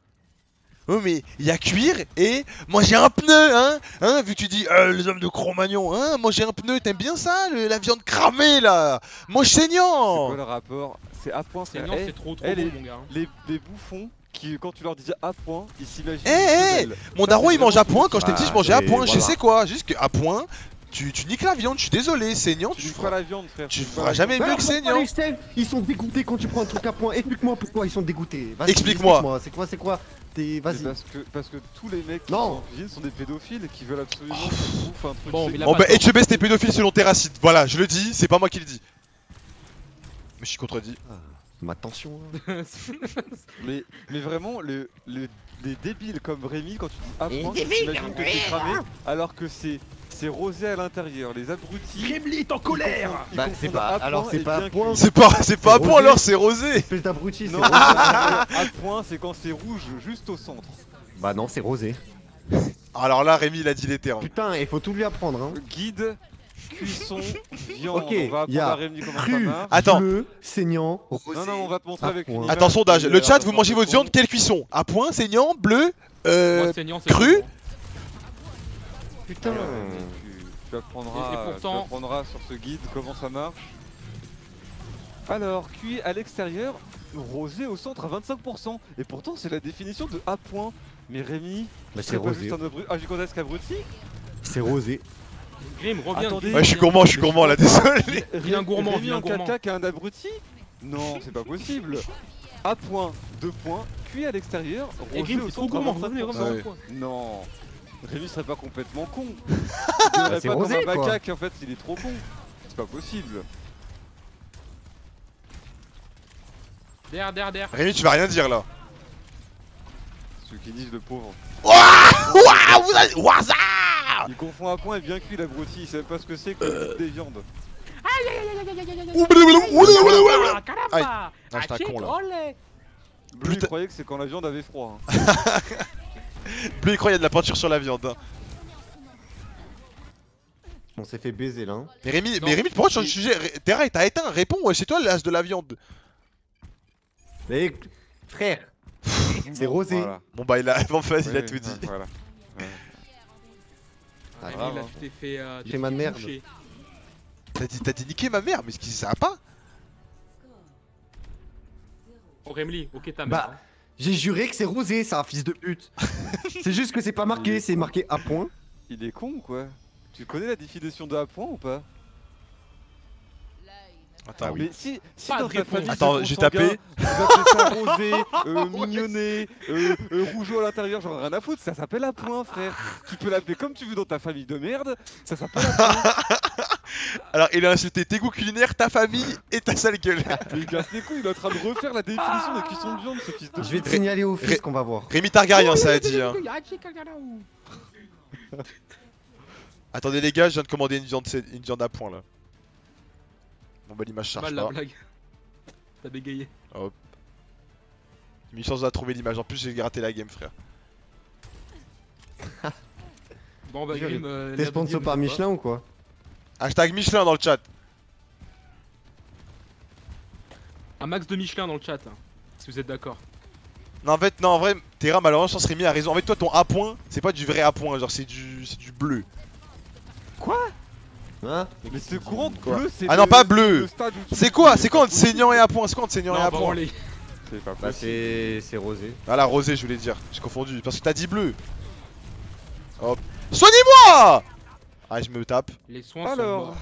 Oh mais il y a cuire et manger un pneu hein. Hein vu que tu dis euh, les hommes de Cro-Magnon hein manger un pneu t'aimes bien ça le- la viande cramée là? Mange C'est saignant. Quoi le rapport? C'est à point, C'est Eh, c'est trop trop eh, bon les- mon gars. les, les bouffons qui, quand tu leur disais à point, ils s'imaginent. Eh, eh. Mon daron il mange à point quand j'étais Ah, petit je mangeais à c'est- point je sais quoi juste qu'à point tu, tu niques la viande je suis désolé saignant Tu tu feras la viande, frère. tu feras jamais mieux que saignant les chefs, ils sont dégoûtés quand tu prends un truc à point? Explique-moi pourquoi ils sont dégoûtés. Explique-moi. C'est quoi, c'est quoi? Vas-y. Parce que, parce que tous les mecs qui Non. sont en cuisine sont des pédophiles et qui veulent absolument qu'on bouffe un truc. Bon, saignant. Bon pas bah. Etchebest t'es pédophile selon Terracide voilà je le dis c'est pas moi qui le dis Mais je suis contredit Ma tension. hein. (laughs) Mais, mais vraiment, le, le- les débiles comme Rémi, quand tu dis débiles t'imagines que c'est cramé, alors que c'est c'est rosé à l'intérieur. Les abrutis. Gremlin en colère Bah, c'est pas- à alors, point c'est pas à point. C'est pas c'est pas à point rosé. alors c'est rosé Espèce d'abruti, c'est à point, c'est quand c'est rouge juste au centre. Bah non, c'est rosé. Alors là Rémi il a dit les termes Putain, il faut tout lui apprendre. Hein. Guide, cuisson, (laughs) viande. Ok, on va y a Cru, marche. Attends. bleu, saignant, rosé. Non, non, on va te montrer À avec une Attends sondage le a chat vous mangez votre viande quelle cuisson? À point saignant bleu euh, Moi, saignant, c'est cru bon. Putain. Tu, tu apprendras, Et- et pourtant- tu apprendras sur ce guide comment ça marche. Alors, cuit à l'extérieur, rosé au centre à 25%. Et pourtant, c'est la définition de à point. Mais Rémi, Bah, c'est rosé. juste un abruti? Ah, C'est rosé. Grim, reviens. Attendez. Ouais je suis gourmand je suis gourmand là désolé Viens gourmand, Rémi viens en gourmand. caca qui a un abruti Non, c'est pas possible. À point, deux points, cuit à l'extérieur, Et Grim, t'es trop à gourmand, revenez, 25%. revenez. Reviens. Non, Rémi serait pas complètement con. (laughs) Il Bah, c'est pas rosé, comme un quoi. macaque, en fait, il est trop con. C'est pas possible. Derrière, derrière, derrière. Rémi tu vas rien dire là Ceux qui disent le pauvre. Ouah vous avez- Ouah, ça Il confond à point et bien cuit l'abruti, il savait pas ce que c'est que le goût des viandes. Ouh, Ah. Aïe. Ah, j'étais un con, là. Olé. Bleu, il croyait que c'est quand la viande avait froid. hein. (laughs) Bleu il croit qu'il y a de la peinture sur la viande hein. On s'est fait baiser là. hein. Mais Rémi, Non, mais Rémi pourquoi tu changes de il- sujet? Terra t'as éteint réponds ouais, c'est toi l'as de la viande Mais frère, c'est rosé. Voilà. Bon bah il a, (laughs) il a tout dit Ah, grave, là, hein. tu t'es fait. euh, J'ai t'es ma merde. toucher. T'as dit, t'as dit niquer ma mère mais ce qui ça va pas Oh, Rémi, ok, ta Bah, mère. J'ai juré que c'est rosé, ça, fils de pute. (laughs) c'est juste que c'est pas marqué, c'est marqué à point. Il est con ou quoi? Tu connais la définition de à point ou pas? Attends oui Mais si, si Pas dans de ta réponse. famille Attends, c'est j'ai tapé. Vous appelez ça rosé, euh, mignonné, euh, euh, rougeau à l'intérieur, j'en ai rien à foutre, ça s'appelle à point frère. Tu peux l'appeler comme tu veux dans ta famille de merde, ça s'appelle à point. Alors il a insulté tes goûts culinaires, ta famille et ta sale gueule Mais il casse les couilles, il est en train de refaire la définition de cuisson de viande ce fils de Je vais te signaler au fils qu'on va voir. Rémi Targaryen ça a dit hein Attendez les gars je viens de commander une viande, une viande à point là Bon bah l'image charge Mal la pas blague. (laughs) T'as bégayé. J'ai mis chance de la trouver l'image en plus j'ai gratté la game frère (laughs) Bon, bah, Grim. euh, T'es sponsor par pas. Michelin ou quoi Hashtag Michelin dans le chat Un max de Michelin dans le chat. hein, Si vous êtes d'accord. Non en fait non en vrai Terra malheureusement serait mis à raison En fait toi ton A point c'est pas du vrai A point genre c'est du c'est du bleu Hein Mais c'est courant de Quoi bleu, c'est Ah non, pas bleu. C'est quoi C'est quoi entre saignant et A point C'est quoi entre saignant Non, et A bah, point C'est pas Bah possible. c'est c'est rosé. Ah la rosé je voulais dire, j'ai confondu, parce que t'as dit bleu Hop Soignez-moi Ah je me tape Les soins sont Alors, morts.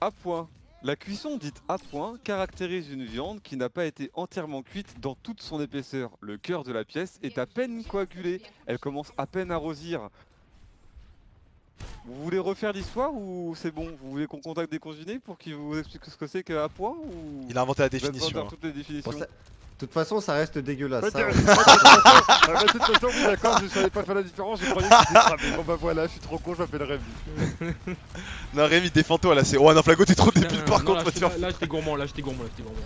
à point. La cuisson dite à point caractérise une viande qui n'a pas été entièrement cuite dans toute son épaisseur. Le cœur de la pièce est à peine coagulé. Elle commence à peine à rosir. Vous voulez refaire l'histoire ou c'est bon Vous voulez qu'on contacte des congenés pour qu'ils vous expliquent ce que c'est qu'à point ou Il a inventé la définition. faire toutes les définitions Bon, ça- De toute façon, ça reste dégueulasse. Ça. de toute façon, oui, d'accord, je savais pas faire la différence, je croyais que c'était cramé. Bon bah voilà, je suis trop con, je m'appelle Rémi. Non Rémi défends-toi là, c'est... Oh non Flago t'es trop débile par non, contre, là, j'étais- là, j'étais gourmand, là, j'étais gourmand, là, j'étais gourmand.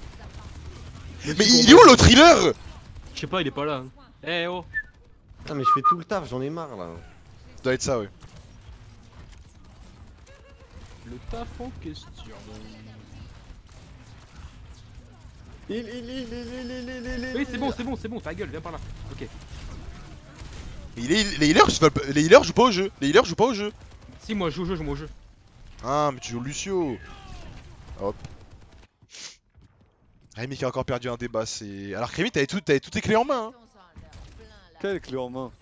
Mais il est où l'autre healer Je sais pas, il est pas là. Eh oh Putain, mais je fais tout le taf, j'en ai marre là. Ça doit être ça ouais. Le taf en question. Il, il, il, il, il, il, il, il, Oui, c'est bon, c'est bon, c'est bon, ta gueule, viens par là. Ok. Il est- les healers, je veux- les healers jouent pas au jeu. Les healers jouent pas au jeu. Si, moi je joue au jeu, je joue au jeu. Ah, mais tu joues Lucio. Hop. Rémi qui a encore perdu un débat, c'est. Alors Rémi, t'avais tout, t'avais toutes tes clés en main. Hein. Quelle clé en main?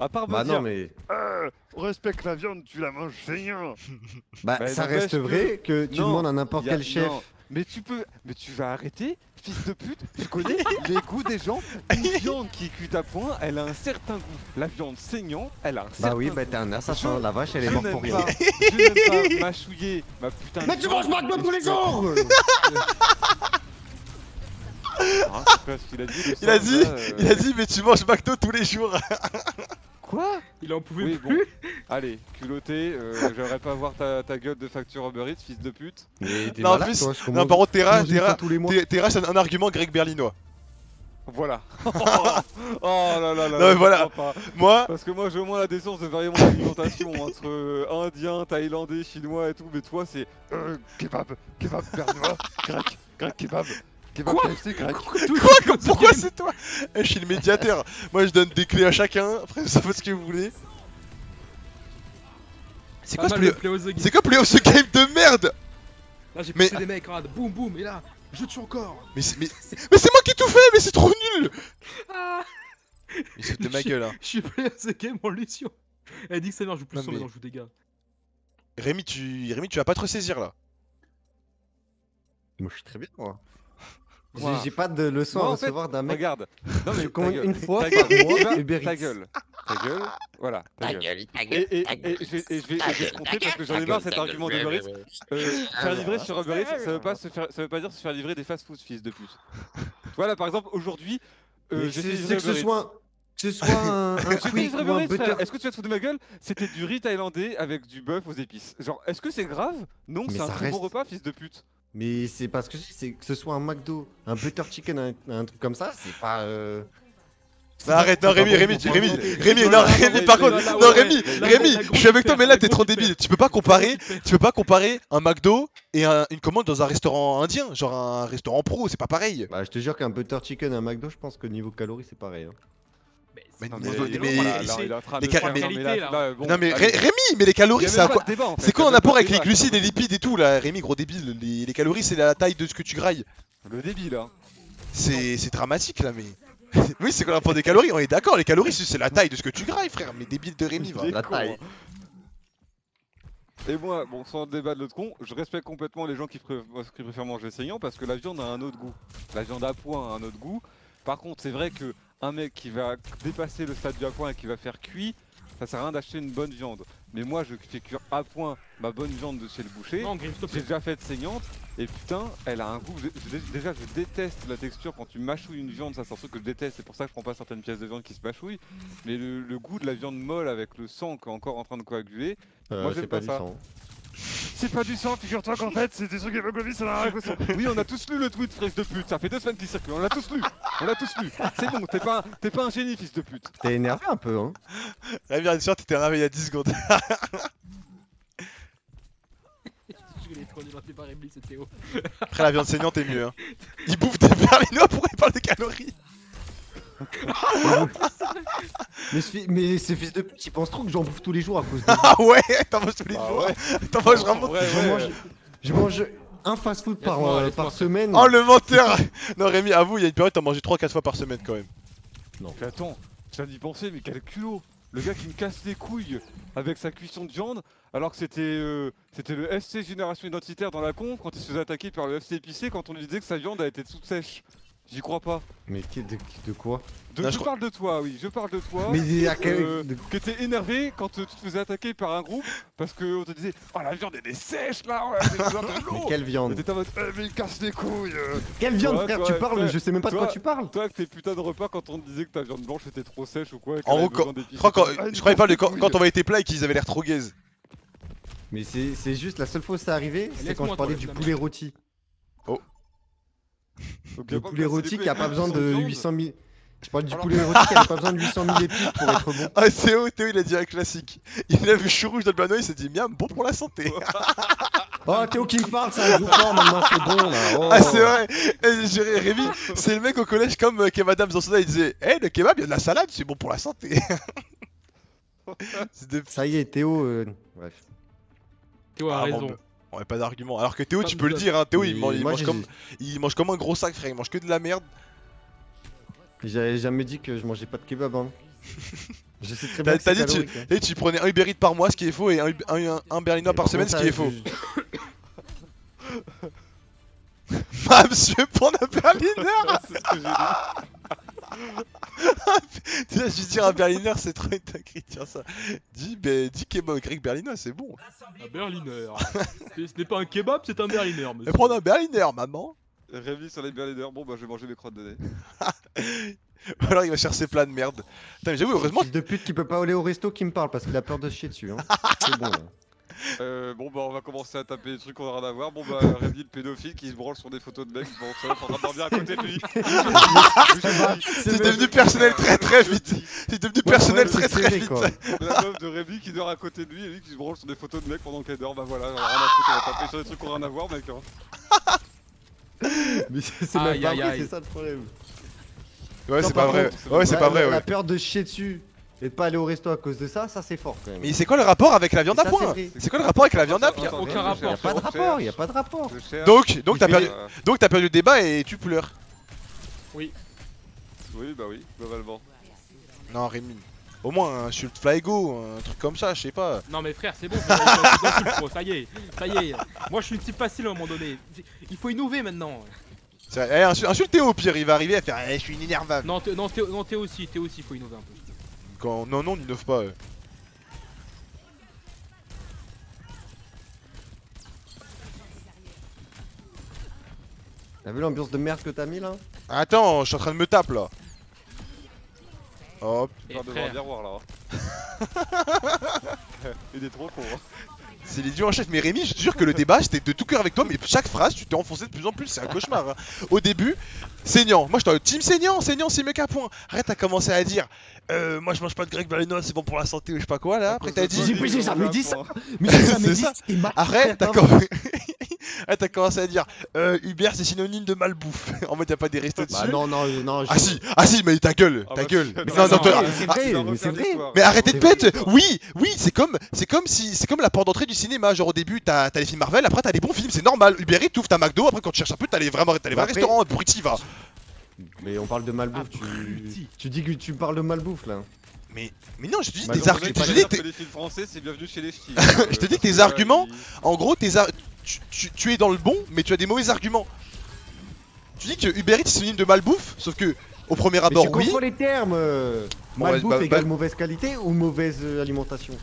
À part me Bah dire, non, mais. Euh, respecte la viande, tu la manges saignant. (laughs) Bah, Bah, ça reste vrai que tu Non, demandes à n'importe quel chef. non, Mais tu peux, mais tu vas arrêter, fils de pute. Tu connais (laughs) les goûts des gens. Une viande qui est cuite à point, elle a un certain goût. La viande saignant, elle a un certain Bah oui, goût. bah t'es un assassin. Je- La vache, elle est morte pour rien. pas, je n'aime pas (laughs) mâchouiller ma putain de Mais tu viande. manges McDo tous les jours c'est pas ce qu'il a dit, le Il a dit, là, euh, il a dit, mais tu manges McDo tous les jours. Quoi Il en pouvait Oui, bon. plus. (laughs) Allez, culotté, euh, j'aimerais pas voir ta, ta gueule de facture Uber Eats, fils de pute. Mais t'es Non, en plus- toi, Non, par contre, Terra, c'est un argument grec berlinois. Voilà. (laughs) oh là là là. Non, là, mais voilà. pas. Moi, Parce que moi j'ai au moins la décence de varier mon alimentation (laughs) entre euh, indien, thaïlandais, chinois et tout, mais toi c'est euh, kebab, kebab bernois, grec, grec kebab Quoi KFC quoi Pourquoi c'est toi Eh, (laughs) Je suis le médiateur. Moi, je donne des clés à chacun. Après, ça fait ce que vous voulez. C'est quoi, ce play... play the game. c'est quoi Play of the Game de merde Là j'ai Mais- poussé des mecs, regarde, boum boum, et là, je tue encore. Mais c'est mais... (laughs) mais c'est moi qui ai tout fait, mais c'est trop nul Ah Il fout de ma gueule, hein. Je suis play the game en Lucio. Elle dit que c'est bien, je joue plus Non, sur mais- je joue des gars. Rémi, tu... Rémi, tu vas pas te ressaisir là. Moi, je suis très bien, moi. J'ai- pas de leçon Moi, à recevoir d'un mec. Regarde. Non Je mais commande gueule, une fois ta par gueule, mois tu vas- Uber Ta gueule, ta gueule, voilà, ta gueule. ta Et, et, et je vais, et je vais, et je vais te compter parce que j'en ai marre cet argument de Uber Eats. Euh, faire livrer sur Uber Eats, ça veut pas se faire, ça veut pas dire se faire livrer des fast-food, fils de pute. (laughs) Voilà, par exemple, aujourd'hui, euh, j'ai que ce soit, que ce soit un, (laughs) un quick livrer ou un butter. Est-ce que tu vas te foutre de ma gueule? C'était du riz thaïlandais avec du bœuf aux épices. Genre, est-ce que c'est grave? Non, c'est un très bon repas, fils de pute. Mais c'est parce que je dis, c'est que ce soit un McDo, un butter chicken, un, un truc comme ça, c'est pas. Euh... Bah, arrête, non, Rémi, Rémi, Rémi. Rémi, Non, Rémi, par non, contre, non, Rémi, Rémi, je suis avec toi, mais là, t'es trop débile. Tu peux pas comparer, tu peux pas comparer un McDo et un- une commande dans un restaurant indien, genre un restaurant pro, c'est pas pareil. Bah, je te jure qu'un butter chicken et un McDo, je pense que niveau calories, c'est pareil. hein. Mais c'est- non, c'est mais- mais- là, il est en train les de ca- faire- mais- non, mais là- là. là, bon, Non, mais allez. Ré- Rémi, mais les calories, a c'est même à pas quoi en fait. C'est quoi en rapport avec les de glucides et lipides et tout là, Rémi, gros débile Les, les calories, c'est la taille de ce que tu grailles. Le débile, hein. C'est c'est dramatique là, mais. (laughs) oui, c'est quoi rapport des calories? On est d'accord, les calories, c'est la taille de ce que tu grailles, frère. Mais débile de Rémi, va. La taille. hein. Et moi, bon, sans débat de l'autre con, je respecte complètement les gens qui, pré- qui préfèrent manger saignant parce que la viande a un autre goût. La viande à point a un autre goût. Par contre, c'est vrai que un mec qui va dépasser le stade du à point et qui va faire cuit, ça sert à rien d'acheter une bonne viande. Mais moi, je fais cuire à point ma bonne viande de chez le boucher. J'ai déjà fait saignante et putain, elle a un goût. je- je- déjà, je déteste la texture quand tu mâchouilles une viande, ça c'est un truc que je déteste. C'est pour ça que je prends pas certaines pièces de viande qui se mâchouillent. Mais le, le goût de la viande molle avec le sang qui est encore en train de coaguler, Euh, Moi, j'aime c'est pas ça. sang. C'est pas du sang. Figure-toi qu'en fait, c'est des trucs hémoglobine, ça n'a rien à voir. Oui, on a tous lu le tweet, fraise de pute. Ça fait deux semaines qu'il circule. On l'a tous lu. On l'a tous lu. C'est bon, t'es pas, t'es pas un génie, fils de pute. T'es énervé un peu, hein Rémi, bien sûr, t'étais énervé il y a 10 secondes. (laughs) Après, la viande saignante est mieux. Hein. Il bouffe des (laughs) berlinois pour il parle des calories. (laughs) mais, ce fi- mais ce fils de pute, il pense trop que j'en bouffe tous les jours à cause de Ah ouais, t'en manges tous les Ah jours. ouais. T'en manges vraiment. Ouais, je, ouais, mange, ouais. je mange un fast-food par, Laisse-moi, euh, par semaine. Oh le menteur (laughs) Non Rémi, avoue, il y a une période t'en mangeais 3-4 fois par semaine quand même. Mais attends, je viens d'y penser, mais quel culot Le gars qui me casse les couilles avec sa cuisson de viande, alors que c'était euh, c'était le FC Génération Identitaire dans la conf quand il se faisait attaquer par le FC Épicé quand on lui disait que sa viande a été toute sèche. J'y crois pas. Mais qui- de, de quoi De- Non, je parle de toi, oui, je parle de toi. Mais à quel... Euh, de- que t'es énervé quand euh, tu te faisais attaquer par un groupe parce qu'on te disait Oh la viande elle est sèche là, ouais, c'est besoin de Mais l'eau quelle viande t'étais en mode Eh, mais il casse les couilles euh. Quelle viande, Toi, frère toi, Tu parles Je sais même pas de quoi tu parles. Toi avec tes putains de repas quand on te disait que ta viande blanche était trop sèche ou quoi et En gros, quand, Ah, il je de les quand, on voyait tes plats et qu'ils avaient l'air trop gaze. Mais c'est c'est juste la seule fois où ça arrivé, c'est quand je parlais du poulet rôti. Donc, Le poulet rôti qui a pas besoin de une viande. 800 000. Je parle du Alors- poulet il avait pas besoin de 800 000 épices pour être bon. (laughs) Ah Théo, Théo il a dit un classique. Il a vu chou rouge dans le bano, il s'est dit miam, bon pour la santé. (laughs) Oh, Théo qui me parle, c'est un gros porc, maintenant c'est bon là. Oh. Ah c'est vrai j'ai ri- Rémi, c'est le mec au collège comme euh, Kev Adams dans son il disait Eh le kebab il y a de la salade, c'est bon pour la santé. (laughs) Ça y est, Théo. euh, Bref. Théo a Ah, bon, raison. bah, On n'a pas d'argument. Alors que Théo, tu peux le dire, hein, Théo il, Mais man- il moi, mange j'ai- comme, il mange comme un gros sac, frère. Il mange que de la merde. J'avais jamais dit que je mangeais pas de kebab. Hein. (laughs) je sais très T'as bien que t'as c'est dit calorique, hein. et tu prenais un Uber Eats par mois, ce qui est faux, et un, Ub- un, un- un berlinois par semaine, ce qui est faux. je- (laughs) Ah, monsieur, pour un berliner (laughs) C'est ce que j'ai dit. (laughs) Tu vas juste dire un berliner, c'est trop une tiens ça. Dis, ben, dis kebab grec berlinois, c'est bon. Un berliner. Ce n'est pas un kebab, c'est un berliner, Mais monsieur. prendre un berliner, maman. Rémi sur les berliners, bon bah je vais manger mes crottes de nez. (laughs) Ou alors il va chercher ses plats de merde. Putain, mais j'avoue, heureusement. Fils de pute qui peut pas aller au resto qui me parle parce qu'il a peur de se chier dessus. Hein. (laughs) C'est bon là. Euh, bon bah on va commencer à taper des trucs qu'on a rien à voir. Bon bah (laughs) Rémi le pédophile qui se branle sur des photos de mecs. Bon ça va, faudra dormir à côté de lui. (laughs) C'est devenu personnel très très vite. C'est devenu personnel très très vite. quoi. La meuf de Rémi qui dort à côté de lui et lui qui se branle sur des photos de mecs pendant qu'elle dort. Bah voilà, rien à foutre, on va taper sur des trucs qu'on a rien à voir mec. Hein. (laughs) Mais c'est même pas vrai, c'est ça le problème. Ouais, c'est pas vrai. Ouais, c'est pas vrai, La ouais. peur de chier dessus et de pas aller au resto à cause de ça, ça c'est fort quand même. Mais c'est quoi le rapport avec la viande à point c'est vrai. Quoi le rapport avec la viande à point aucun rapport, Y a pas de rapport, y a pas de rapport. Donc, donc t'as perdu, Euh, donc t'as perdu le débat et tu pleures. Oui bah oui, globalement. Non, Rémi. Au moins un Shield Fly Go, un truc comme ça, je sais pas. Non mais frère, c'est bon, ça y est, ça y est. Moi je suis une type facile à un moment donné. Il faut innover maintenant. C'est- Eh, insu- insulte Théo au pire, il va arriver à faire Eh, je suis une énervable. Non, Théo- non, Théo, non, Théo aussi, Théo aussi, faut innover un peu. Quand... Non, non, n'innove pas. euh. T'as vu l'ambiance de merde que t'as mis là? Attends, je suis en train de me taper là. Hop, Et Peur de voir un miroir là. hein. (laughs) Il est trop con. Hein. C'est les dieux en chef. Mais Rémi, je jure que le débat c'était de tout cœur avec toi, mais chaque phrase tu t'es enfoncé de plus en plus, c'est un cauchemar. hein. Au début, saignant. Moi j'étais en team saignant, saignant, c'est mec à point. Arrête, t'as commencé à dire euh, Moi je mange pas de grec berlinois, c'est bon pour la santé ou je sais pas quoi là. Après t'as dit. J'ai- jamais dit ça. Hein. Mais jamais dit, Arrête, t'as Frère, com- (laughs) Ah, t'as commencé à dire euh, Uber c'est synonyme de malbouffe. (laughs) en mode y'a pas des restos dessus. Bah non, non, non. Ah si, ah si, mais ta gueule, Ah ta bah, gueule. Mais non, non, c'est ah, vrai, c'est vrai. mais arrêtez de pète Oui, oui, c'est comme, c'est comme si, c'est comme la porte d'entrée du cinéma. Genre au début, t'as, t'as les films Marvel, après t'as les bons films, c'est normal. Uber Eats, t'ouvres ta McDo, après quand tu cherches un peu, t'as les vraiment, t'as les vrais Après- restaurants, pour y va. Mais on parle de malbouffe. Abruti. Tu... tu dis que tu parles de malbouffe là. Mais, mais non, je te dis Bah, Le arguments. Je te dis tes- que les films français c'est bienvenu chez les ch'tis. (laughs) Je te dis que tes arguments- En gros, tes ar- tu, tu- tu es dans le bon, mais tu as des mauvais arguments. Tu dis que Uber Eats c'est synonyme de malbouffe, sauf que au premier Mais abord, tu oui. les termes. euh, Bon, malbouffe bah, bah, égale bah- mauvaise qualité ou mauvaise alimentation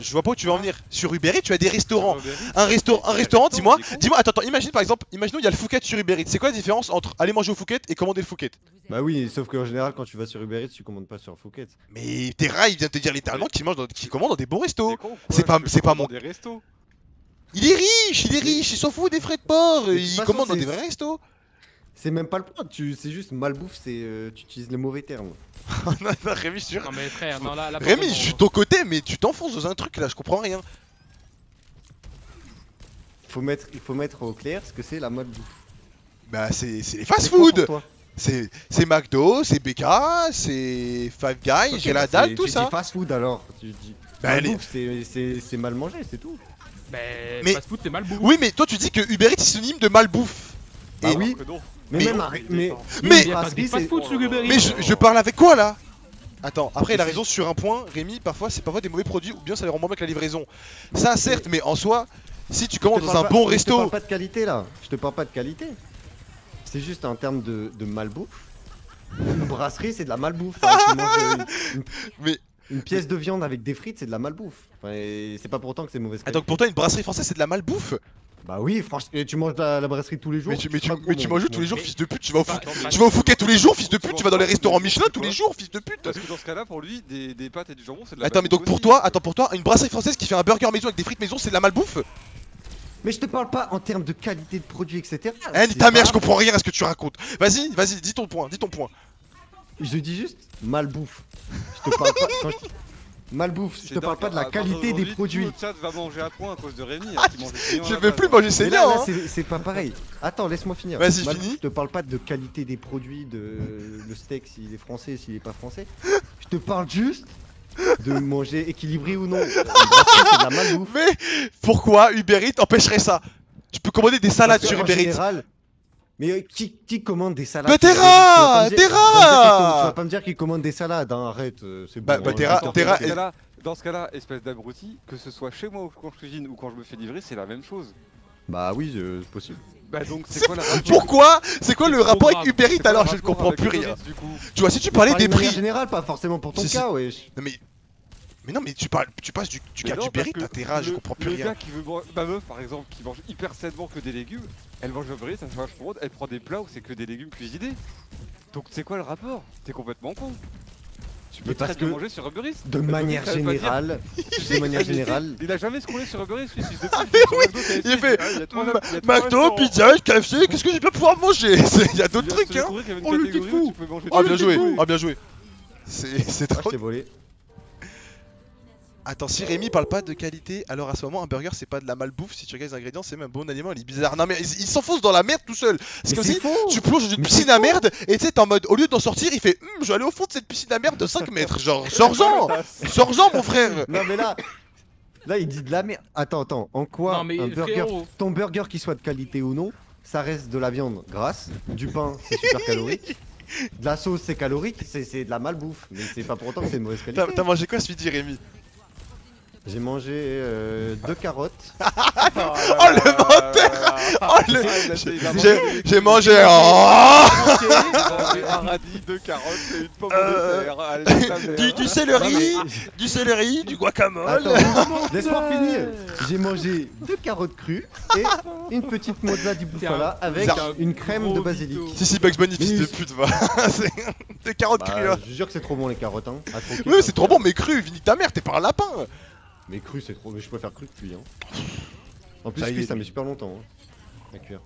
Je vois pas où tu veux en venir. Sur Uber Eats, tu as des restaurants. Un, restaurant, un restaurant, dis-moi, dis-moi, attends, attends, imagine par exemple, imaginons il y a le Fouquet sur Uber Eats. C'est quoi la différence entre aller manger au Fouquet et commander le Fouquet Bah oui, sauf qu'en général, quand tu vas sur Uber Eats, tu commandes pas sur Phuket. Mais Terra, il vient de te dire littéralement qu'il mange, dans, qu'il commande dans des bons restos. T'es C'est pas- c'est pas mon- dans Des restos. Il est riche, il est riche, il s'en fout des frais de port, il façon, commande dans des vrais restos. C'est même pas le point, tu... c'est juste malbouffe, c'est euh, tu utilises les mauvais termes. (laughs) non, non, Rémi, je suis sûr. Non mais frère, non là, là Rémi, je suis de ton côté, mais tu t'enfonces dans un truc là, je comprends rien. Il faut mettre, il faut mettre au clair ce que c'est la malbouffe. Bah, c'est c'est les C'est fast-food. C'est c'est McDo, c'est BK, c'est Five Guys, j'ai bah, la dalle, c'est- tout tu ça. dis fast food alors. Tu dis. Bah, c'est- c'est c'est mal mangé, c'est tout. Mais, Mais- fast food c'est mal bouffe. Oui, mais toi tu dis que Uber Eats est synonyme de malbouffe. Bah Et- oui, Alors que non. Mais, mais- même mais, je, je parle avec quoi là? Attends, après il a raison sur un point, Rémi, parfois c'est parfois des mauvais produits ou bien ça les rend moins bien que la livraison. Ça certes, mais en soi, si tu commandes dans un pas- bon mais Je te parle resto, pas de qualité là. Je te parle pas de qualité. C'est juste en termes de, de malbouffe. Une brasserie, c'est de la malbouffe. hein. Une, (laughs) Mais- une pièce de viande avec des frites, c'est de la malbouffe. Enfin, c'est pas pourtant que c'est mauvaise Ah, qualité. donc pour toi une brasserie française c'est de la malbouffe? Bah oui, franchement, et tu manges la, la brasserie tous les jours. Mais tu, mais tu, seras mais tu gourmand, manges tous les jours, Mais- fils de pute Tu vas au, Fou- tu vas au Fouquet tous les jours, fils de pute Tu vas dans les restaurants Michelin tous les jours, fils de pute Parce que dans ce cas-là, pour lui, des, des pâtes et du jambon, c'est de la Attends, mais donc pour toi, attends, pour toi, une brasserie française qui fait un burger maison avec des frites maison, c'est de la malbouffe Mais je te parle pas en termes de qualité de produit, etc. Eh, ta mère, je comprends rien à ce que tu racontes. Vas-y, vas-y, dis ton point, dis ton point. Je dis juste malbouffe. Je te parle pas. quand je- Malbouffe, je te parle pas de la qualité des produits. Le chat va manger à point à cause de Rémi. hein, (laughs) Je veux plus manger là, là, hein. c'est pas pareil. Attends, laisse-moi finir. Vas-y, finis. Je te parle pas de qualité des produits, de le steak s'il est français, s'il est pas français. Je te parle juste de manger équilibré ou non. Brasserie, c'est de la malbouffe. Mais pourquoi Uber Eats empêcherait ça? Tu peux commander des salades sur Uber Eats. Général, Mais euh, qui, qui commande des salades? Sur Terra Tu vas pas me dire- Terra Tu vas pas me dire qu'il commande des salades, hein, arrête, euh, c'est Bah- bon. bah, Terra- Terra. Dans ce cas-là- Dans ce cas-là, espèce d'abruti, que ce soit chez moi ou quand je cuisine ou quand je me fais livrer, c'est la même chose. Bah oui, euh, c'est possible. Bah donc c'est quoi rapport? Pourquoi? C'est quoi le rapport grave. avec Uber Eats alors? Je ne comprends plus rien. Eats, du coup Tu vois, si tu parlais des prix. générale, pas forcément pour ton Si, si. cas, wesh. Non mais. Mais non, mais tu parles, tu passes du, du Mais cas que à Terra, je le- comprends plus le rien. gars qui veut boire- ma meuf par exemple qui mange hyper sainement que des légumes, elle mange Uber Eats, ça se pour autre, elle prend des plats où c'est que des légumes cuisinés. Donc c'est quoi le rapport? T'es complètement con. Tu peux Mais très parce bien que- manger sur Uber Eats. De manière générale, (laughs) de manière générale, Il a jamais scrollé sur Uber Eats, lui, (laughs) il fait ah, il y a trois- Ma- il trois McDo, pizza, KFC, qu'est-ce que je vais pouvoir manger (laughs) Il y a d'autres trucs, hein Oh, le petit fou. Ah, bien le joué, ah, bien joué. C'est ah, je trop. t'ai volé. Attends, si Rémi parle pas de qualité, alors à ce moment, un burger c'est pas de la malbouffe. Si tu regardes les ingrédients, c'est même un bon aliment, il est bizarre. Non, mais il, il s'enfonce dans la merde tout seul. C'est comme c'est si faux tu plonges dans une Mais piscine à merde et tu sais, t'es en mode, au lieu d'en sortir, il fait Hum, je vais aller au fond de cette piscine à merde de 5 mètres. Genre, (laughs) sors-en Sors-en, mon frère Non mais là, là il dit de la merde. Attends, attends, en quoi Non mais un burger, ton burger qui soit de qualité ou non, ça reste de la viande grasse, du pain c'est super calorique, (laughs) de la sauce c'est calorique, c'est c'est de la malbouffe, mais c'est pas pour autant que c'est de mauvaise qualité. T'as t'as mangé quoi ce midi, Rémi? J'ai mangé euh, deux carottes, (laughs) Oh le menteur Oh le. J'ai mangé. Oh un radis, deux carottes et une pomme Euh, de terre. Allez, mère. du, du Non, céleri, mais- du céleri, du guacamole. (laughs) Laisse-moi finir. J'ai mangé deux carottes crues et une petite mozza di bufala avec un une crème de basilic. Si, si, Bugs Bunny, fils de pute, va. (laughs) C'est des carottes Bah, crues, hein. je jure que c'est trop bon les carottes hein. Ouais, c'est trop bon, mais cru, vini ta mère, t'es pas un lapin. Mais cru c'est trop, mais je préfère cru que cuit hein. En plus Ça cuit ça met super longtemps hein. À cuire.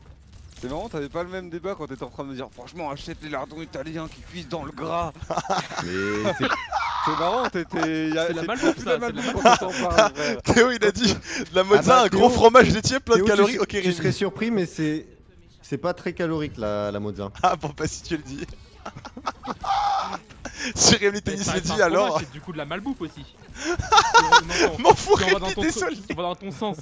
C'est marrant, t'avais pas le même débat quand t'étais en train de me dire franchement achète les lardons italiens qui cuisent dans le gras. (laughs) Mais c'est C'est marrant, t'étais. C'est la malbouffe, plus ça, la malbouffe. (laughs) Théo, il a dit de la mozza, bah, un gros Théo- fromage laitier, plein de calories. Ok, Rémi. serais surpris mais c'est c'est pas très calorique la, la mozza. Ah bon, bah si tu le dis. (laughs) (laughs) si Rémi Tennis le dit alors. C'est du coup de la malbouffe aussi. M'en fous, si on va dans Rémi, désolé. on va dans ton sens,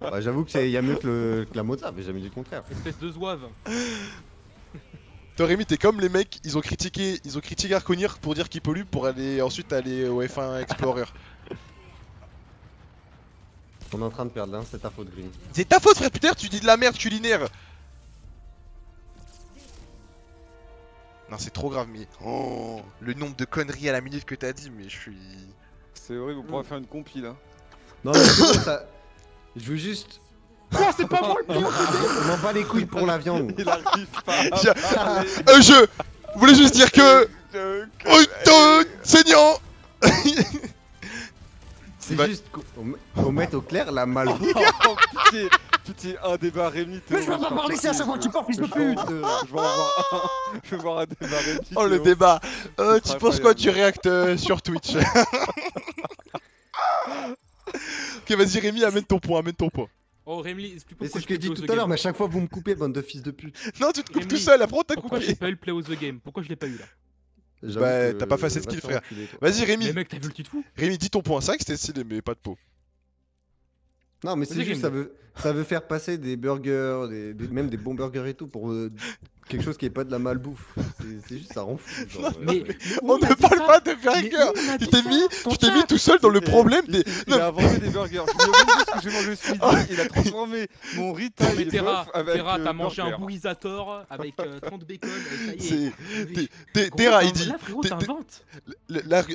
Bah, J'avoue que c'est y a mieux que, le- que la mozza, mais jamais dit le contraire. espèce de zouave. (laughs) Toi, Rémi, t'es comme les mecs, ils ont critiqué, ils ont critiqué Arconir pour dire qu'il pollue pour aller ensuite aller au F1 Explorer. On est en train de perdre là, c'est ta faute Green. C'est ta faute, frère Peter, tu dis de la merde culinaire. Non, c'est trop grave, mais oh, le nombre de conneries à la minute que t'as dit, mais je suis. C'est horrible, on pourrait faire une compile. Hein. Non mais c'est bon ça. Je veux juste. Quoi, c'est pas moi le pire On m'en bat les couilles pour la viande. Il arrive pas. à parler. Euh, je voulais juste dire que. Euh, que- Oh, euh, saignant C'est Bah- juste qu'on qu'on met- qu'on mette au clair la malbouffe. (laughs) Oh, pitié, pitié, un débat Rémi. Mais je veux pas parler, c'est à chaque fois que tu parles, fils de vais pute. Je vais en voir un. (laughs) Je vais voir un débat Rémi. Oh, le débat Euh, Tu penses quoi. Tu réactes euh, sur Twitch (laughs) Ok, vas-y, Rémi, amène ton point, amène ton point. Oh Rémi, explique pourquoi c'est ce je que je dis tout à l'heure, mais à chaque fois vous me coupez, bande de fils de pute. Non, tu te coupes Rémi, tout seul, après on t'a Pourquoi coupé. j'ai pas eu le Play of the Game? Pourquoi je l'ai pas eu là? Bah, t'as pas fait assez de skill, frère. Vas-y, Rémi, Mais mec, t'as vu le titre fou Rémi, dis ton point. C'est vrai que c'était stylé, mais pas de peau. Non, mais c'est juste, ça veut, ça veut faire passer des burgers, des, des- même des bons burgers et tout pour euh, quelque chose qui est pas de la malbouffe. C'est- juste, ça rend fou. genre, euh, Mais On ne parle pas de burger Tu t'es mis, tu t'es mis tout seul dans le problème des. Il, il a inventé des burgers. Je même dit ce que j'ai mangé ce midi. Il a transformé mon riz Non mais Terra, Terra, euh, t'as mangé un burger. bourrisator avec euh, 30 bacon, et ça y est. Terra, il dit.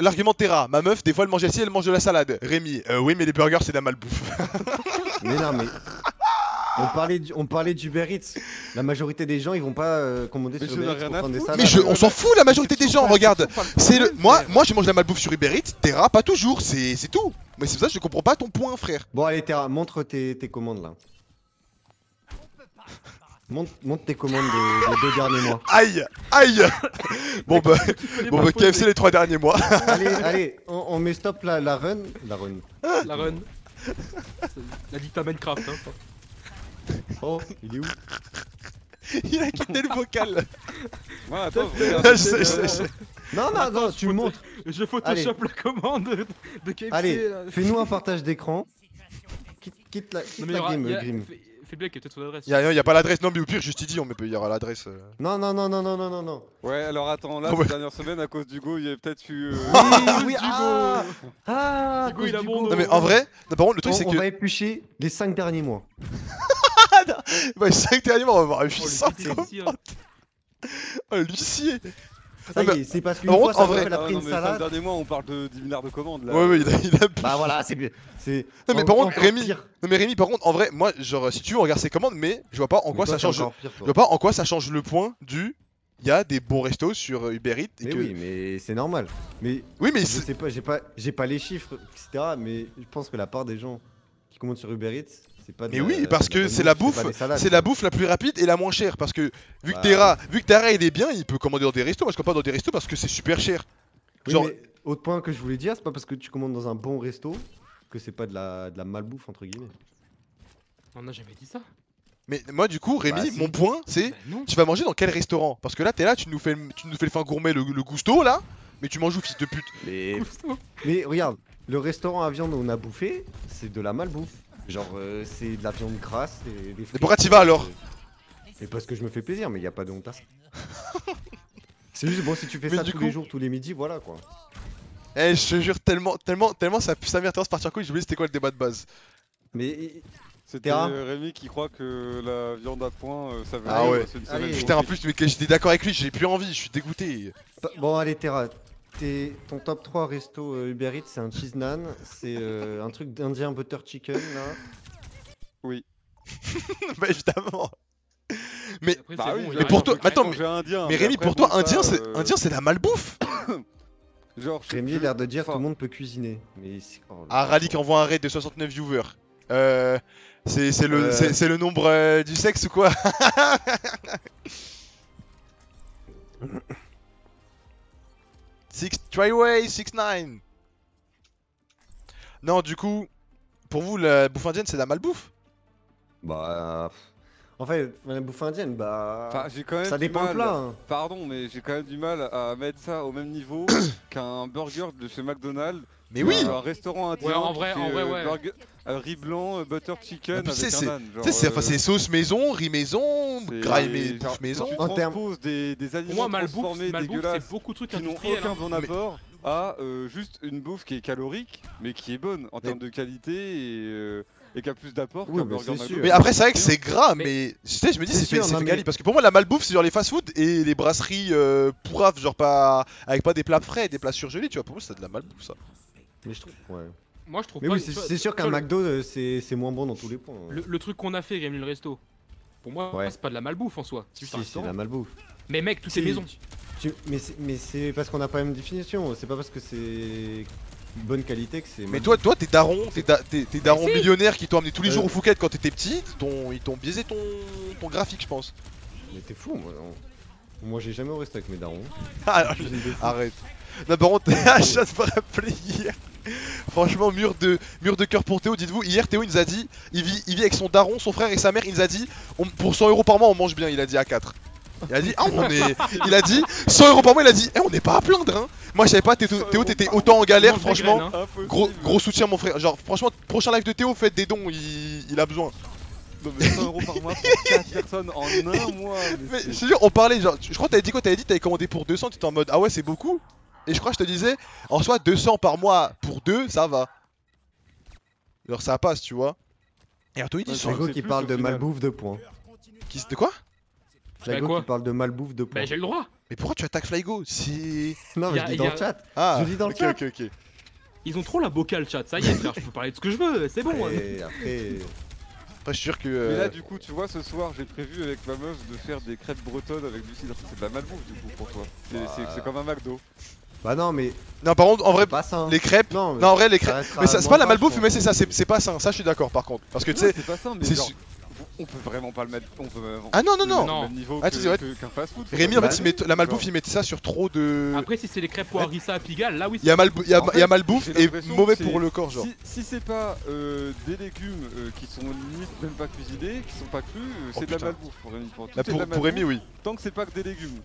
L'argument Terra, ma meuf, des fois elle mange assis, elle mange de la salade. Rémi, euh, oui, mais les burgers c'est de la malbouffe. Mais non, mais On parlait, du- on parlait d'Uber Eats. La majorité des gens, ils vont pas euh, commander Mais sur Uber Eats rien pour à prendre des foutre. salades. Mais je, on s'en fout la majorité des gens, regarde. C'est le, moi, moi je mange la malbouffe sur Uber Eats, Terra pas toujours, c'est c'est tout. Mais c'est pour ça que je comprends pas ton point, frère. Bon, allez, Terra, montre tes, tes commandes là. Montre, montre tes commandes des, des deux derniers mois. Aïe, aïe. Bon bah, bon bah KFC les trois derniers mois. Allez, allez, on, on met stop la, la run. La run. La run. La dicta Minecraft, hein. Oh, il est où? (laughs) Il a quitté le vocal. (laughs) Ouais, attends, (laughs) je sais, je sais, je sais. Non, non, Attends, non, je tu me photo- montres. Je photoshop la commande de, de KFC. Allez, fais-nous un partage d'écran. Quitte, quitte la, quitte Non, mais il y la aura- game, il y a- Grim. Fais fais bien qu'il y a peut-être son adresse. Y a, y a pas l'adresse, non mais au pire juste il dit, on met, il y aura l'adresse. euh. Non, non, non, non, non, non, non, non. Ouais, alors attends, là, Ah ouais. ces dernières semaines, à cause du go, il y a peut-être eu. euh, Oui, oui, Hugo. ah, ah, Hugo, il a bon. Non mais en vrai, non, par contre le On, truc c'est on que va éplucher les 5 derniers mois. Ouais, 5 derniers mois on va voir Oh, le 800 JT ici, hein. Oh l'huissier Ça Non, y est, c'est parce qu'une par fois, contre, en ça vrai- elle a ah, pris non, une salade. derniers mois, on parle de 10 milliards de commandes là. Ouais ouais il a, il a Bah voilà, c'est bien. C'est. Non mais par contre Rémi, non mais Rémi par contre en vrai moi genre si tu veux on regarde ses commandes mais je vois pas en quoi ça change je vois pas en quoi ça change le point du il y a des bons restos sur euh, Uber Eats et Mais que oui, mais c'est normal. Mais oui mais je sais pas, j'ai pas, j'ai pas les chiffres, etc. Mais je pense que la part des gens qui commandent sur Uber Eats, pas. Mais oui, parce que c'est la bouffe, c'est la bouffe la plus rapide et la moins chère parce que vu que Bah, Terra, vu que Terra il est bien, il peut commander dans des restos, moi je commande pas dans des restos parce que c'est super cher. Genre- mais autre point que je voulais dire, c'est pas parce que tu commandes dans un bon resto que c'est pas de la, de la malbouffe entre guillemets. On n'a jamais dit ça. Mais moi du coup Rémi, Bah, mon point c'est Bah, tu vas manger dans quel restaurant? Parce que là t'es là, tu nous fais le- tu nous fais le fin gourmet le, le gusto là, mais tu manges où fils de pute Mais, mais regarde, le restaurant à viande où on a bouffé, c'est de la malbouffe. Genre, euh, c'est de la viande grasse et des frites. pourquoi t'y vas alors? Et parce que je me fais plaisir, mais il y a pas de honte à ça. (laughs) c'est juste bon si tu fais Mais ça du tous coup- les jours, tous les midis, voilà quoi. Eh je te jure tellement, tellement, tellement ça pue sa mère de partir couille, j'ai oublié c'était quoi le débat de base. Mais C'était Terra euh, Rémi qui croit que la viande à point, euh, ça veut Ah dire, ouais. euh, c'est une semaine Allez. pour Putain en plus mais que j'étais d'accord avec lui, j'ai plus envie, je suis dégoûté. Pa- Bon, allez, Terra. T'es- Ton top 3 resto euh, Uber Eats, c'est un cheese naan, c'est euh, un truc d'indien butter chicken là. bah évidemment. Mais Après, Bah oui, a pour toi- attends, manger indien, mais Rémi après, pour toi bon, indien ça, c'est euh, indien c'est la malbouffe. Genre, Rémi a l'air de dire enfin, tout le monde peut cuisiner. Mais oh, Ah, Rally qui envoie un raid de 69 viewers. Euh. C'est c'est le, Euh. c'est- c'est le nombre euh, du sexe ou quoi Six Tryway 6-9 Non du coup Pour vous la bouffe indienne c'est la malbouffe Bah. pff, En fait, la bouffe indienne, bah. Enfin, j'ai quand même ça dépend mal- plat. hein. Pardon, mais j'ai quand même du mal à mettre ça au même niveau (coughs) qu'un burger de chez McDonald's. Mais oui Un restaurant indien. Ouais, en vrai, fait, en vrai, euh, ouais. burger- euh, riz blanc, euh, butter chicken Ah, avec c'est- un âne. Tu genre, sais, c'est enfin, euh, c'est sauce maison, riz maison, graille bouffe maison. Tu En termes- transposes des, des Pour aliments moi, malbouffe, transformés malbouffe dégueulasses c'est beaucoup de trucs qui n'ont aucun hein. bon Mais- apport à euh, juste une bouffe qui est calorique mais qui est bonne en Mais- termes de qualité et, euh, et qui a plus d'apport Oui, qu'un mais. Mais après c'est vrai que c'est gras Mais- mais tu sais je me dis C'est c'est fait, mais- parce que pour moi la malbouffe c'est genre les fast food et les brasseries euh, pourraves genre pas avec pas des plats frais, des plats surgelés tu vois pour moi c'est de la malbouffe ça. Mais je trouve. Ouais. Moi, je trouve Mais pas. oui, c'est sûr qu'un McDo, euh, c'est c'est moins bon dans tous les points. hein. Le, le truc qu'on a fait, Rémi le resto. Pour moi, Ouais. c'est pas de la malbouffe en soi. C'est juste Si, c'est restaurant. la malbouffe. Mais mec, tout Si. est maison. Tu- Mais c'est- mais c'est parce qu'on n'a pas la même définition. C'est pas parce que c'est bonne qualité que c'est. Mais toi, toi, t'es daron, t'es da- daron si. millionnaire qui t'ont amené tous les Euh. jours au Fouquet quand t'étais petit, t'ont- ils t'ont biaisé ton, ton graphique, je pense. Mais t'es fou, moi. non. Moi, j'ai jamais au resto avec mes darons. (laughs) Ah, (laughs) Je arrête. Non, par contre, à chaque fois rappelé hier. Franchement, mur de, mur de cœur pour Théo. Dites-vous, hier, Théo, il nous a dit il vit, il vit avec son daron, son frère et sa mère. Il nous a dit on- pour 100 euros par mois, on mange bien. Il a dit à 4. Il a dit, ah, on est. Il a dit 100 euros par mois. Il a dit, eh, on n'est pas à plaindre, hein. Moi, je savais pas, Théo, t'étais autant en galère, franchement. graines, hein. Gros, gros soutien, mon frère. Genre, franchement, prochain live de Théo, faites des dons, il, il a besoin. Non, mais 100 euros par mois pour 4 personnes en un mois. mais Mais c'est- je te jure, on parlait, genre, je crois que t'avais dit quoi T'avais dit que t'avais commandé pour 200, tu étais en mode ah ouais, c'est beaucoup Et je crois que je te disais, en soi, 200 par mois pour deux, ça va. Genre, ça passe, tu vois. Et Arto, il dit sur- qui parle de malbouffe de points. qui- De quoi? Frigo quoi? qui parle de malbouffe de points. Bah, j'ai le droit. Mais pourquoi tu attaques Flygo Si. (laughs) Non, mais a- je dis dans a- le chat. Ah, Je dis dans le ok, chat. ok, ok. Ils ont trop la bocale, chat. Ça y est, frère, je peux parler de ce que je veux. C'est bon. hein. Après. Après, je suis sûr que. Mais là, euh, du coup, tu vois, ce soir, j'ai prévu avec ma meuf de faire des crêpes bretonnes avec du cidre. C'est de la malbouffe, du coup, pour toi. C'est Bah. comme un McDo. Bah non, mais Non, par contre, en vrai, pas les crêpes. Non, mais Non, en vrai, les crêpes. Mais c'est pas la malbouffe, mais c'est ça, c'est pas sain. Ça, je suis d'accord par contre. Parce que tu sais. c'est pas ça, mais genre, on peut vraiment pas le mettre. On peut vraiment- Ah non, non, non. mettre au Non. même niveau Ah, que- tu sais, ouais. que- qu'un fast-food. faut Rémi, en fait, il met la malbouffe, il mettait ça sur trop de. Après, si c'est les crêpes harissa à Pigalle, là oui, Il y a, mal, il y a, En il y a malbouffe et mauvais pour le corps, genre. Si, si c'est pas euh, des légumes euh, qui sont limite même pas cuisinés, qui sont pas crus, euh, Oh, c'est de la malbouffe pour Rémi. Pour, Là, pour, pour Rémi, oui. Tant que c'est pas que des légumes.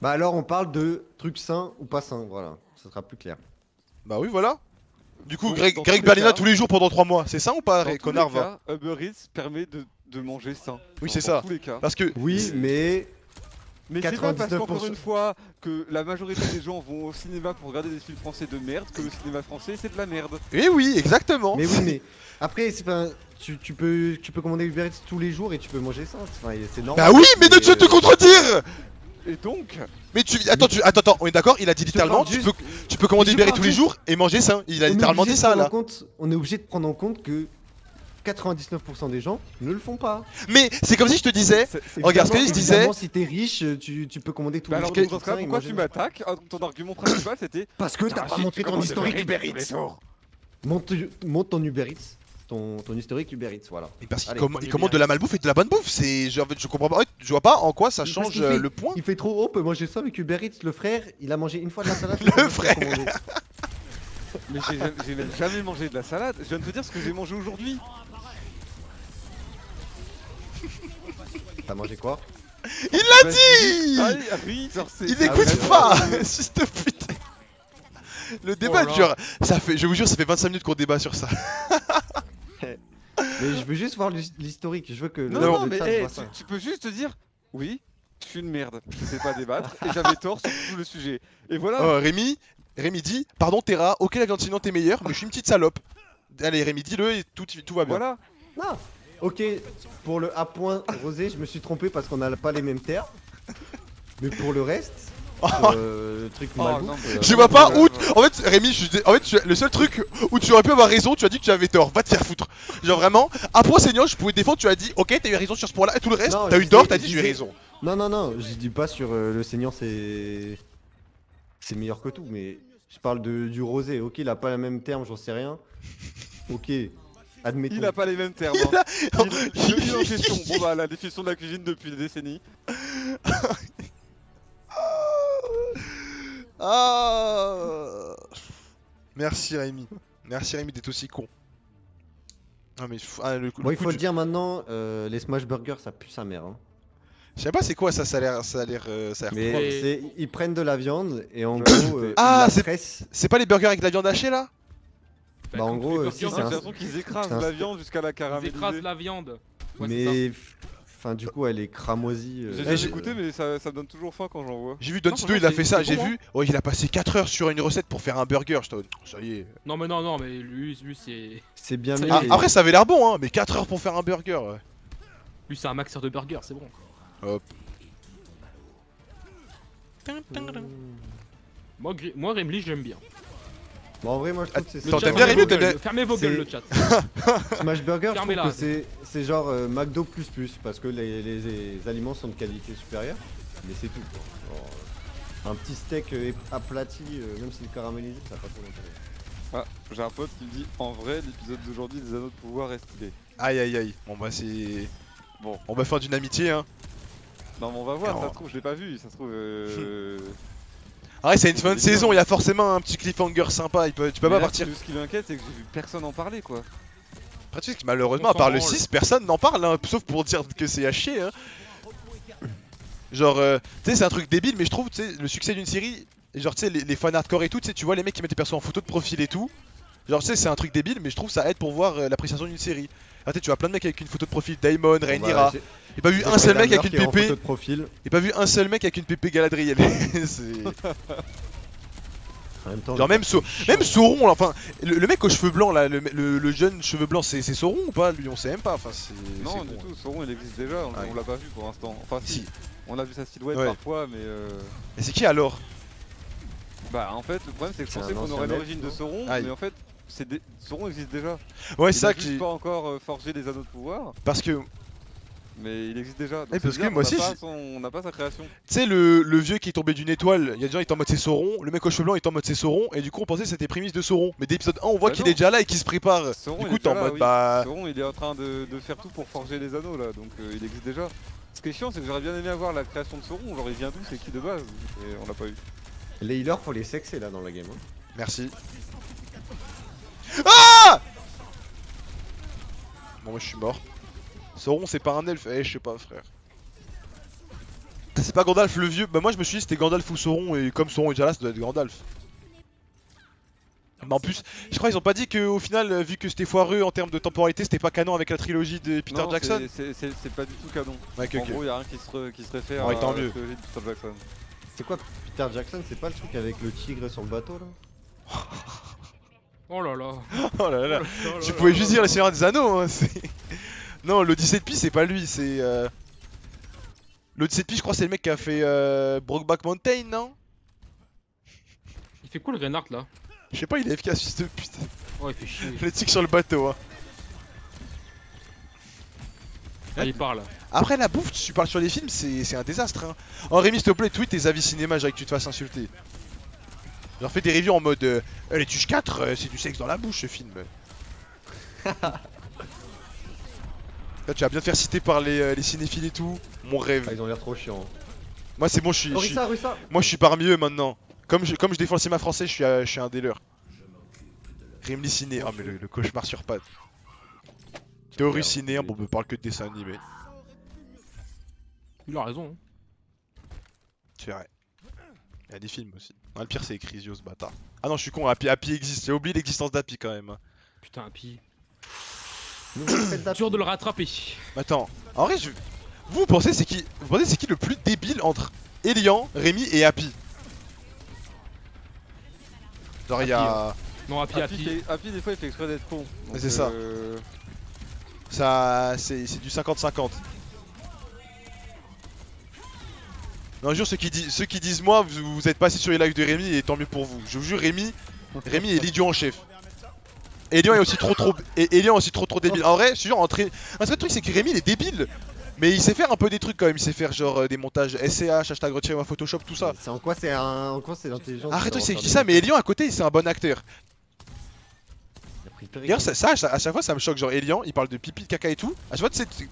Bah alors on parle de trucs sains ou pas sains, voilà, ça sera plus clair. Bah oui, voilà. Du coup, Greg, Greg tous les Berlina tous les jours pendant 3 mois, c'est ça ou pas, connard Uber Eats permet de, de manger sain. Oui, c'est ça. tous les cas. Parce que. Oui, mais Mais c'est pas parce 99%. qu'encore une fois que la majorité des gens vont au cinéma pour regarder des films français de merde que le cinéma français c'est de la merde. Eh oui, exactement. mais oui, mais après c'est pas tu, tu peux tu peux commander Uber Eats tous les jours et tu peux manger ça, c'est enfin, c'est normal. Bah oui, mais ne tu vas te euh, contredire Et donc, Mais tu. Attends, tu... attends, attends, on est d'accord Il a dit Je littéralement, tu juste- peux, tu peux commander je Uber Eats tous les jours et manger ça. Il a on littéralement dit ça là. compte- on est obligé de prendre en compte que 99% des gens ne le font pas. Mais c'est comme si je te disais. Regarde, ce que je disais- si t'es riche, tu, tu peux commander tous Bah alors dans ce cas, et pourquoi tu m'attaques Ah, Ton argument principal c'était (clears throat) Parce que t'as pas montré ton historique Uber Eats. Monte, monte ton Uber Eats, ton, ton historique Uber Eats, voilà. Mais parce qu'il commande de la malbouffe et de la bonne bouffe. C'est. Je, je comprends pas. Je vois pas en quoi ça change euh, fait- le point. Il fait trop haut, on peut manger ça avec Uber Eats. Le frère, il a mangé une fois de la salade. (laughs) Le frère. Mais j'ai jamais- j'ai même jamais mangé de la salade. Je viens de te dire ce que j'ai mangé aujourd'hui. T'as mangé quoi Il l'a dit oui, c'est- Il n'écoute pas (laughs) pute Le débat là. dure. Ça fait, je vous jure, ça fait 25 minutes qu'on débat sur ça. (laughs) Mais je veux juste voir l'his- l'historique. Je veux que le Non, Non, non, mais hey, tu, ça. tu peux juste te dire oui, je suis une merde, je sais pas débattre et j'avais tort sur tout le sujet. Et voilà. Oh, Rémi, Rémi dit Pardon, Terra, ok, la viande sinon t'es meilleure, mais je suis une petite salope. Allez, Rémi, dis-le et tout, tout va bien. Voilà. Non. Ok, pour le A point rosé, je me suis trompé parce qu'on n'a pas les mêmes termes. Mais pour le reste, pour, (laughs) euh, le truc Oh, malbouffe, non, mais, euh, Je vois pas Ouais, où. ouais. En fait, Rémi, je suis en fait, tu- le seul truc où tu aurais pu avoir raison, tu as dit que tu avais tort. Va te faire foutre. Genre vraiment, à point saignant, je pouvais te défendre, tu as dit Ok, t'as eu raison sur ce point-là, et tout le reste, t'as eu tort, t'as dit j'ai raison. Non, non, non, je dis pas sur euh, le seigneur, c'est. C'est meilleur que tout, mais je parle de, du rosé. Ok, il a pas le même terme, j'en sais rien. Ok, admettons. Il a pas les mêmes termes. Il hein. a- Il- il est en question. Bon bah la définition de la cuisine depuis des décennies. (laughs) Ah Merci Rémi. Merci Rémi d'être aussi con. Ah mais fou- ah, le, coup- Bon, le il faut du- le dire maintenant, euh, les smash burgers, ça pue sa mère. hein. Je sais pas c'est quoi ça, ça a l'air, ça a l'air, euh, ça a l'air Mais ils prennent de la viande et en gros, euh, Ah, c'est-. C'est pas les burgers avec de la viande hachée là? Bah, en comme gros, euh, si, c'est un- l'impression qu'ils écrasent un la viande jusqu'à la Ils écrasent la viande. Ouais, mais enfin, du coup, elle est cramoisie. euh, J'ai jamais goûté mais ça, ça me donne toujours faim quand j'en vois. J'ai vu Don Tito, il a fait ça, j'ai bon, vu. Oh, il a passé 4 heures sur une recette pour faire un burger. Je ça y est. Non, mais non, non, mais lui, lui c'est C'est bien mieux. Ah, après, ça avait l'air bon, hein, mais 4 heures pour faire un burger. ouais. lui, c'est un maxeur de burger, c'est bon. Moi, Gri- moi Remly, j'aime bien. Bon, en vrai, moi, je trouve que c'est t'aimes bien, gueules, bien- Fermez vos gueules, le chat. (laughs) Smash Burger, je trouve que c'est c'est genre euh, McDo plus plus parce que les, les- les aliments sont de qualité supérieure, mais c'est tout. quoi. Genre, euh, un petit steak euh, aplati, euh, même s'il est caramélisé, ça n'a pas trop d'intérêt. Ah, j'ai un pote qui me dit en vrai l'épisode d'aujourd'hui des anneaux de pouvoir est stylé. Aïe aïe aïe. Bon, bah, c'est. Bon. On va faire d'une amitié, hein. Non mais on va voir, ça se trouve je l'ai pas vu, ça se trouve euh... (laughs) Ah, ouais, c'est une fin de saison, il y a forcément un petit cliffhanger sympa. Il peut, tu peux mais pas là, partir. Ce ce qui m'inquiète c'est que j'ai vu personne en parler quoi. Après, tu sais que malheureusement, à part le branle. 6, personne n'en parle, hein, sauf pour dire que c'est à chier. Hein. Genre, euh, tu sais, c'est un truc débile, mais je trouve, tu sais, le succès d'une série, genre, tu sais, les, les fans hardcore et tout, tu vois les mecs qui mettent des persos en photo de profil et tout. Genre, tu sais, c'est un truc débile, mais je trouve ça aide pour voir euh, l'appréciation d'une série. Ah, tu sais, tu vois plein de mecs avec une photo de profil, Daimon, Bon, Rhaenyra. bah, j'ai- pas vu un seul mec avec une. J'ai pas vu un seul mec avec une pépé Galadriel. (laughs) c'est. En même temps, Genre, même, même Sauron, là, enfin, le, le mec aux cheveux blancs, là, le, le- le jeune cheveux blancs, c'est Sauron ou pas Lui, on sait même pas. Enfin, c'est. Non du con, tout, Sauron il existe déjà, on, Ah l'a pas vu pour l'instant. Enfin si, Si. on a vu sa silhouette Ouais. parfois mais euh... Mais c'est qui alors? Bah en fait le problème c'est que je pensais qu'on aurait l'origine de Sauron Aïe. mais en fait Sauron existe déjà. Ouais, Il c'est ça que j'ai. pas encore euh, forgé les anneaux de pouvoir, Parce que, mais il existe déjà. Donc Eh, parce que moi on aussi, pas j'ai- son- on n'a pas sa création. sais, le, le vieux qui est tombé d'une étoile, il y a des gens qui étaient en mode c'est Sauron, le mec aux cheveux blancs il est en mode c'est Sauron, et du coup on pensait que c'était prémisse de Sauron. Mais d'épisode 1, on voit Bah qu'il est déjà là et qu'il se prépare. Sauron, du il coup, est t'es en mode oui. bah. Sauron, il est en train de, de faire tout pour forger les anneaux là, donc euh, il existe déjà. Ce qui est chiant, c'est que j'aurais bien aimé avoir la création de Sauron, genre il vient d'où, c'est qui de base, et on l'a pas eu. Les healers, faut les sexer là dans la game. hein. Merci. Ah Bon, moi je suis mort. Sauron, c'est pas un elfe. Eh, je sais pas, frère. C'est pas Gandalf le vieux. Bah, moi je me suis dit c'était Gandalf ou Sauron, et comme Sauron est déjà là, ça doit être Gandalf. Mais en plus, je crois qu'ils ont pas dit que au final, vu que c'était foireux en termes de temporalité, c'était pas canon avec la trilogie de Peter Non, Jackson. c'est- pas du tout canon. En ok. gros, y a rien qui se, re- qui se réfère Ouais, à tant la mieux. trilogie de Peter Jackson. C'est quoi Peter Jackson C'est pas le truc avec le tigre sur le bateau là? Oh (laughs) là là. Oh là là. Oh là Tu là pouvais là juste dire les Seigneurs des Anneaux. Hein, non, l'Odyssée de Pi, c'est pas lui, c'est. Euh... L'Odyssée de Pi, je crois, c'est le mec qui a fait euh... Brokeback Mountain, non? Il fait quoi le Reinhardt là? Je sais pas, il est efficace, fils de pute. Oh, il fait chier. (laughs) Le tic sur le bateau. Hein. Ah, il parle. Après, la bouffe, tu parles sur les films, c'est c'est un désastre. Hein. Oh, Rémi, s'il te plaît, tweet tes avis cinéma, j'ai que tu te fasses insulter. Genre, fais des reviews en mode euh, Eh, Les Tuches 4, euh, c'est du sexe dans la bouche ce film. (laughs) Là, tu vas bien te faire citer par les, euh, les cinéphiles et tout. Mon rêve. Ah, ils ont l'air trop chiants. Moi, c'est bon, je suis. Oh, Rissa, Rissa Moi je suis parmi eux maintenant. Comme je, comme je défends le cinéma français, je suis, euh, je suis un des leurs. Ciné, oh mais le, le cauchemar sur pattes. Théorie Ciné, bon on me parle que de dessins animés. Il a raison. hein. C'est vrai. Il y a des films aussi. Non, le pire c'est Crisio ce bâtard. Ah non je suis con, Happy, Happy existe, j'ai oublié l'existence d'Happy quand même. hein. Putain, Happy. Dur de le rattraper. Attends, en vrai je... Vous, pensez c'est qui Vous pensez c'est qui le plus débile entre Elian, Rémi et Happy? Genre il y a... Non, Happy, Happy, Happy. fait- Happy, des fois, il fait exprès d'être con. C'est ça. euh, Ça, c'est c'est du 50-50. Non, je jure, ceux qui, disent, ceux qui disent moi, vous, vous êtes passé sur les lives de Rémi et tant mieux pour vous. Je vous jure, Rémi, Rémi est l'idiot en chef. Elian est aussi trop trop. Et Elian est aussi trop trop débile. En vrai, je te jure, entre... un seul truc, c'est que Rémi il est débile. Mais il sait faire un peu des trucs quand même. Il sait faire genre euh, des montages SCH, hashtag retirez Photoshop, tout ça. C'est en quoi c'est un... en quoi c'est l'intelligence Arrête, c'est qui ça, mais Elian à côté, c'est un bon acteur. D'ailleurs, ça, à chaque fois, ça me choque. Genre, Elian, il parle de pipi, de caca et tout. À chaque fois, tu sais, tu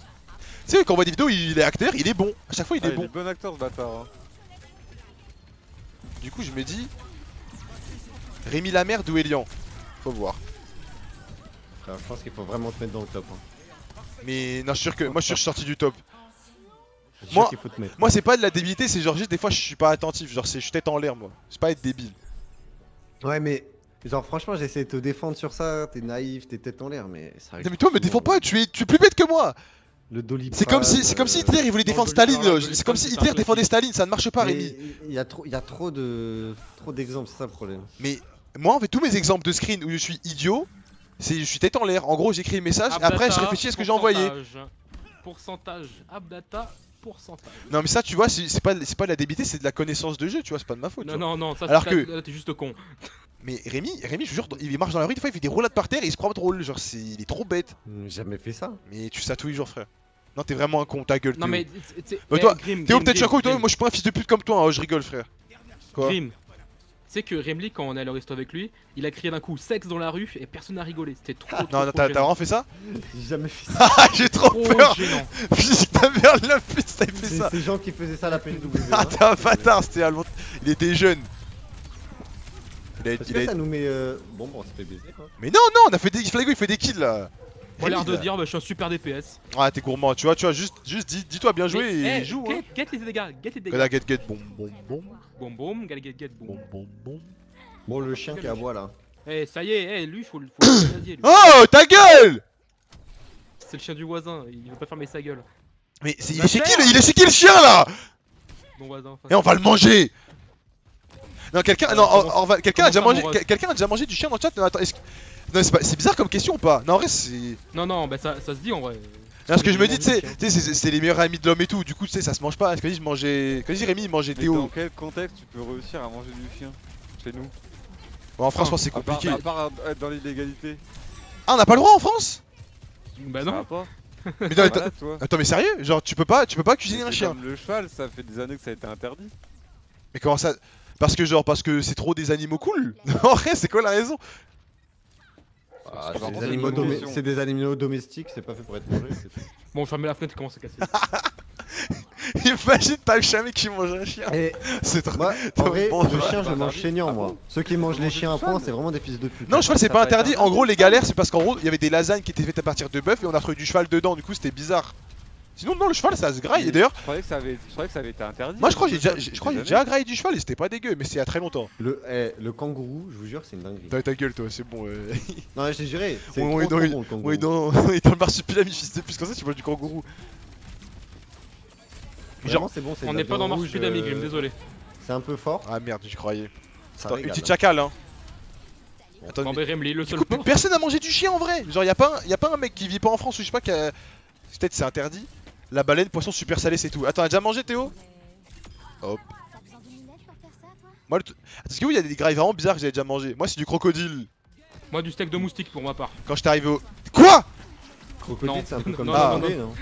sais, quand on voit des vidéos, il est acteur, il est bon. À chaque fois, il ah, est bon. bon acteur, ce bâtard. hein. Du coup, je me dis. Rémi Lamerde ou Elian? Faut voir. Frère, Je pense qu'il faut vraiment te mettre dans le top. hein. Mais non, je suis sûr que. Moi, je suis sorti du top. Je Moi- faut te c'est pas de la débilité, c'est genre juste des fois, je suis pas attentif. Genre, c'est je suis tête en l'air, moi. C'est pas être débile. Ouais, mais genre franchement, j'essaie de te défendre sur ça. T'es naïf, t'es tête en l'air, mais ça arrive Non, mais toi, me défends pas, tu es, tu es plus bête que moi. Le. C'est comme si, c'est comme si Hitler il voulait non, défendre Staline. Le C'est comme si Hitler défendait. Staline, ça ne marche pas, Mais Rémi. Il y a trop, il y a trop de, trop d'exemples, c'est ça le problème. Mais moi, en fait, tous mes exemples de screen où je suis idiot, je suis tête en l'air. En gros, j'écris le message, et après, je réfléchis à ce que j'ai envoyé. pourcentage. Abdata, pourcentage. Non, mais ça, tu vois, c'est pas, c'est pas de la débilité, c'est de la connaissance de jeu, tu vois, c'est pas de ma faute. Non, non, non, ça Alors c'est- que- là, t'es juste con. (laughs) Mais Rémi, Rémi, je vous jure, il marche dans la rue, des fois, il fait des roulades par terre et il se croit drôle. Genre, c'est, il est trop bête. J'ai jamais fait ça. Mais tu fais ça tous les jours, frère. Non, t'es vraiment un con, ta gueule. Non, mais. tu sais- Bah, toi, Grim, Théo, peut-être tu es un con, toi, moi je suis pas un fils de pute comme toi, hein, je rigole, frère. Quoi? Grim. Tu sais que Remly, quand on est allé au resto avec lui, il a crié d'un coup sexe dans la rue et personne n'a rigolé. C'était trop. trop, Non, t'as t'as vraiment fait ça J'ai jamais fait (laughs) ça. Ah, j'ai trop Trop peur gênant. Putain, ta merde, la pute, t'avais fait C'est ça ces gens qui faisaient ça à la PNW. (laughs) Ah, hein. t'es un bâtard, c'était à longtemps. Il était jeune. Il a, Parce il que a- ça nous met. euh, Bon, bon, on se fait baiser quoi. Mais non, non, on a fait des. Flago, il fait des kills là. Moi, l'air de dire, bah, je suis un super DPS. Ah, t'es gourmand, tu vois, tu vois, juste, juste dis- dis-toi bien joué Mais, et eh, joue. Get, Hein. get les dégâts, get les dégâts. Regarde, get, get, bon, bon, bon, Boum boum, get, get, get, bon, boum. bon, bon. Bon, le chien qui aboie là. Eh, ça y est, eh, lui, faut le. (coughs) Oh, ta gueule C'est le chien du voisin, il veut pas fermer sa gueule. Mais c'est- il est chez qui, le- il est chez qui le chien là? Bon voisin. enfin, Et on va le manger Non, quelqu'un, Euh, non, on- on va- quelqu'un a déjà mangé, quelqu'un a déjà mangé du chien dans le chat? Non, attends, est-ce que- non, c'est pas- c'est bizarre comme question ou pas? Non, en vrai, c'est. Non, non, bah ça, ça se dit en vrai. Non, parce que je me dis, tu sais, c'est- c'est les meilleurs amis de l'homme et tout, du coup, tu sais, ça se mange pas. Parce que je mangeais. Quand je dis Rémi, il mangeait Mais dans Théo. quel contexte tu peux réussir à manger du chien chez nous? Bon, en France, c'est À part, compliqué. à part être dans l'illégalité. Ah, on n'a pas le droit en France? Bah Ça va non. pas Mais non, tu vois. Attends, mais sérieux? Genre, tu peux pas, tu peux pas cuisiner un chien comme le cheval, ça fait des années que ça a été interdit. Mais comment ça? Parce que genre, parce que c'est trop des animaux cool (laughs) En vrai, c'est quoi la raison? Ah, C'est des, animaux domé- des domestiques, c'est pas fait pour être mangé. (laughs) Bon, fermez la fenêtre et commence à casser. (laughs) Imagine, t'as le chameau qui mange un chien (laughs) C'est trop. moi, en vrai, bon, le chien, je le mange saignant, Ah moi. bon Ceux qui mangent les chiens à point, c'est vraiment des fils de pute. Non, le cheval, c'est pas interdit. En gros, les galères, c'est parce qu'en gros, il y avait des lasagnes qui étaient faites à partir de bœuf et on a trouvé du cheval dedans. Du coup, c'était bizarre. Sinon, non, le cheval, ça se graille. Et d'ailleurs, Je croyais que ça avait, je croyais que ça avait été interdit. moi, je crois que j'ai déjà, cheval, je depuis crois que j'ai des déjà graillé du cheval et c'était pas dégueu, mais c'est il y a très longtemps. Le, eh, le kangourou, je vous jure, c'est une dinguerie. T'as ta gueule, toi, c'est bon. euh. (laughs) Non, je te juré, c'est On est trop dans bon, le kangourou. On est dans, (laughs) on est dans le marsupilami, fils de plus comme ça, tu manges du kangourou. Vraiment, c'est bon, c'est de On la n'est pas viande dans rouge, Marsupilami, euh, Grim, désolé. C'est un peu fort. Ah merde, j'y croyais. Ça Attends, une régale, petite hein. chacal, hein. Attends, Bon, mais- le du seul coup, personne n'a mangé du chien en vrai. Genre, y a pas, un, y a pas un mec qui vit pas en France ou je sais pas qui a... Peut-être c'est interdit. La baleine, poisson super salé, c'est tout. Attends, t'as déjà mangé Théo Hop. Moi, le Parce que oui, il y a des grailles vraiment bizarres que j'avais déjà mangé. Moi, c'est du crocodile. Moi, du steak de moustique pour ma part. Quand j'étais arrivé au. Quoi Crocodile, c'est un peu comme poulet, non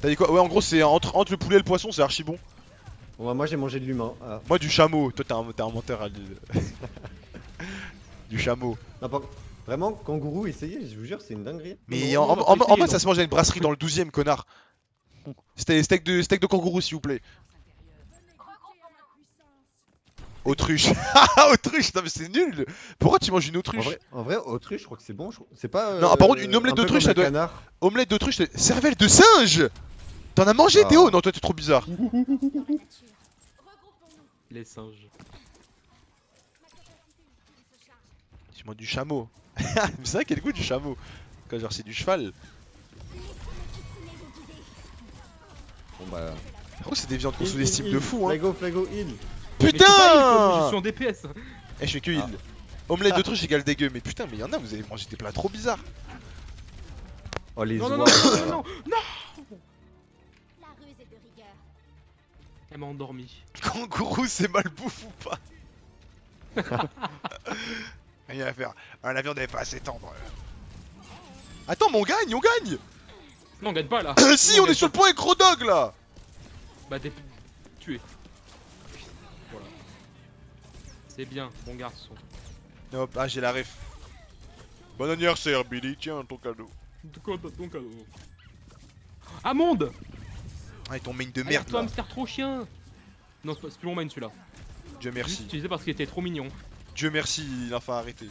T'as dit quoi? Ouais, en gros, c'est entre, entre le poulet et le poisson, c'est archi bon. Bon, bah, Moi, j'ai mangé de l'humain. Ah. Moi, du chameau. Toi, t'es un, t'es un menteur à (laughs) du chameau. Non, pas- Vraiment, kangourou, essayez, je vous jure, c'est une dinguerie. Mais Non, en, en- en- pas en essayer, mode, ça se mange à une brasserie dans le 12ème, connard. C'était steak de, steak de kangourou, s'il vous plaît. Autruche. (laughs) Ah, autruche Non, mais c'est nul Pourquoi tu manges une En autruche vrai, en vrai, autruche, je crois que c'est bon. je crois- C'est pas. Non, euh, par contre, une omelette un d'autruche, ça doit- canard. Omelette d'autruche, c'est- cervelle de singe T'en as mangé, Ah. Théo? Non, toi, t'es trop bizarre. Les singes. Tu manges du chameau. mais (laughs) c'est vrai le goût du chameau. Quand genre, c'est du cheval. Bon, bah. Par contre, c'est des viandes qu'on sous-estime de fou, hein. Flago, flago, heal. Mais je suis Putain en DPS. Eh, je fais que heal. Ah. Omelette d'autruche égale dégueu. Mais putain, mais y'en a, vous avez mangé des plats trop bizarres. Oh, les Non, non, oies. non, oh non, non, non. La ruse est de rigueur. Elle m'a endormi. Kangourou, c'est mal bouffe ou pas? (laughs) Rien à faire. Ah, la viande est pas assez tendre. Attends, mais on gagne, on gagne Non, on gagne pas là. (coughs) Si, on est sur le point avec Rodog là Bah, t'es tué. Voilà. C'est bien, bon garçon. Hop, ah, j'ai la ref. Bon anniversaire, Billy, tiens ton cadeau. T'as ton cadeau Amonde Ah, et ton main de Merde, merde toi, là. hamster trop chien Non, c'est plus mon main celui-là. Dieu Juste merci. utilisé parce qu'il était trop mignon. Dieu merci, il a enfin arrêté.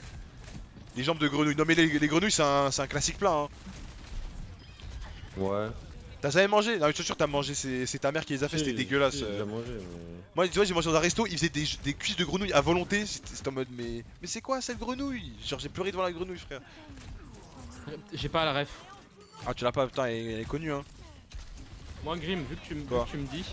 Les jambes de grenouille. Non, mais les, les grenouilles, c'est un, c'est un classique plat. Hein. Ouais. T'as jamais mangé Non, mais je suis sûr que t'as mangé. C'est ta mère qui les a fait, c'était dégueulasse. euh. déjà mangé, mais- Moi, tu vois, j'ai mangé dans un resto, ils faisaient des, des cuisses de grenouille à volonté. C'était en mode, mais, mais c'est quoi cette grenouille? Genre, j'ai pleuré devant la grenouille, frère. J'ai pas la ref. Ah, tu l'as pas, putain, elle, elle est connue, hein. Moi, Grim, vu que tu, me- vu Quoi que tu me dis,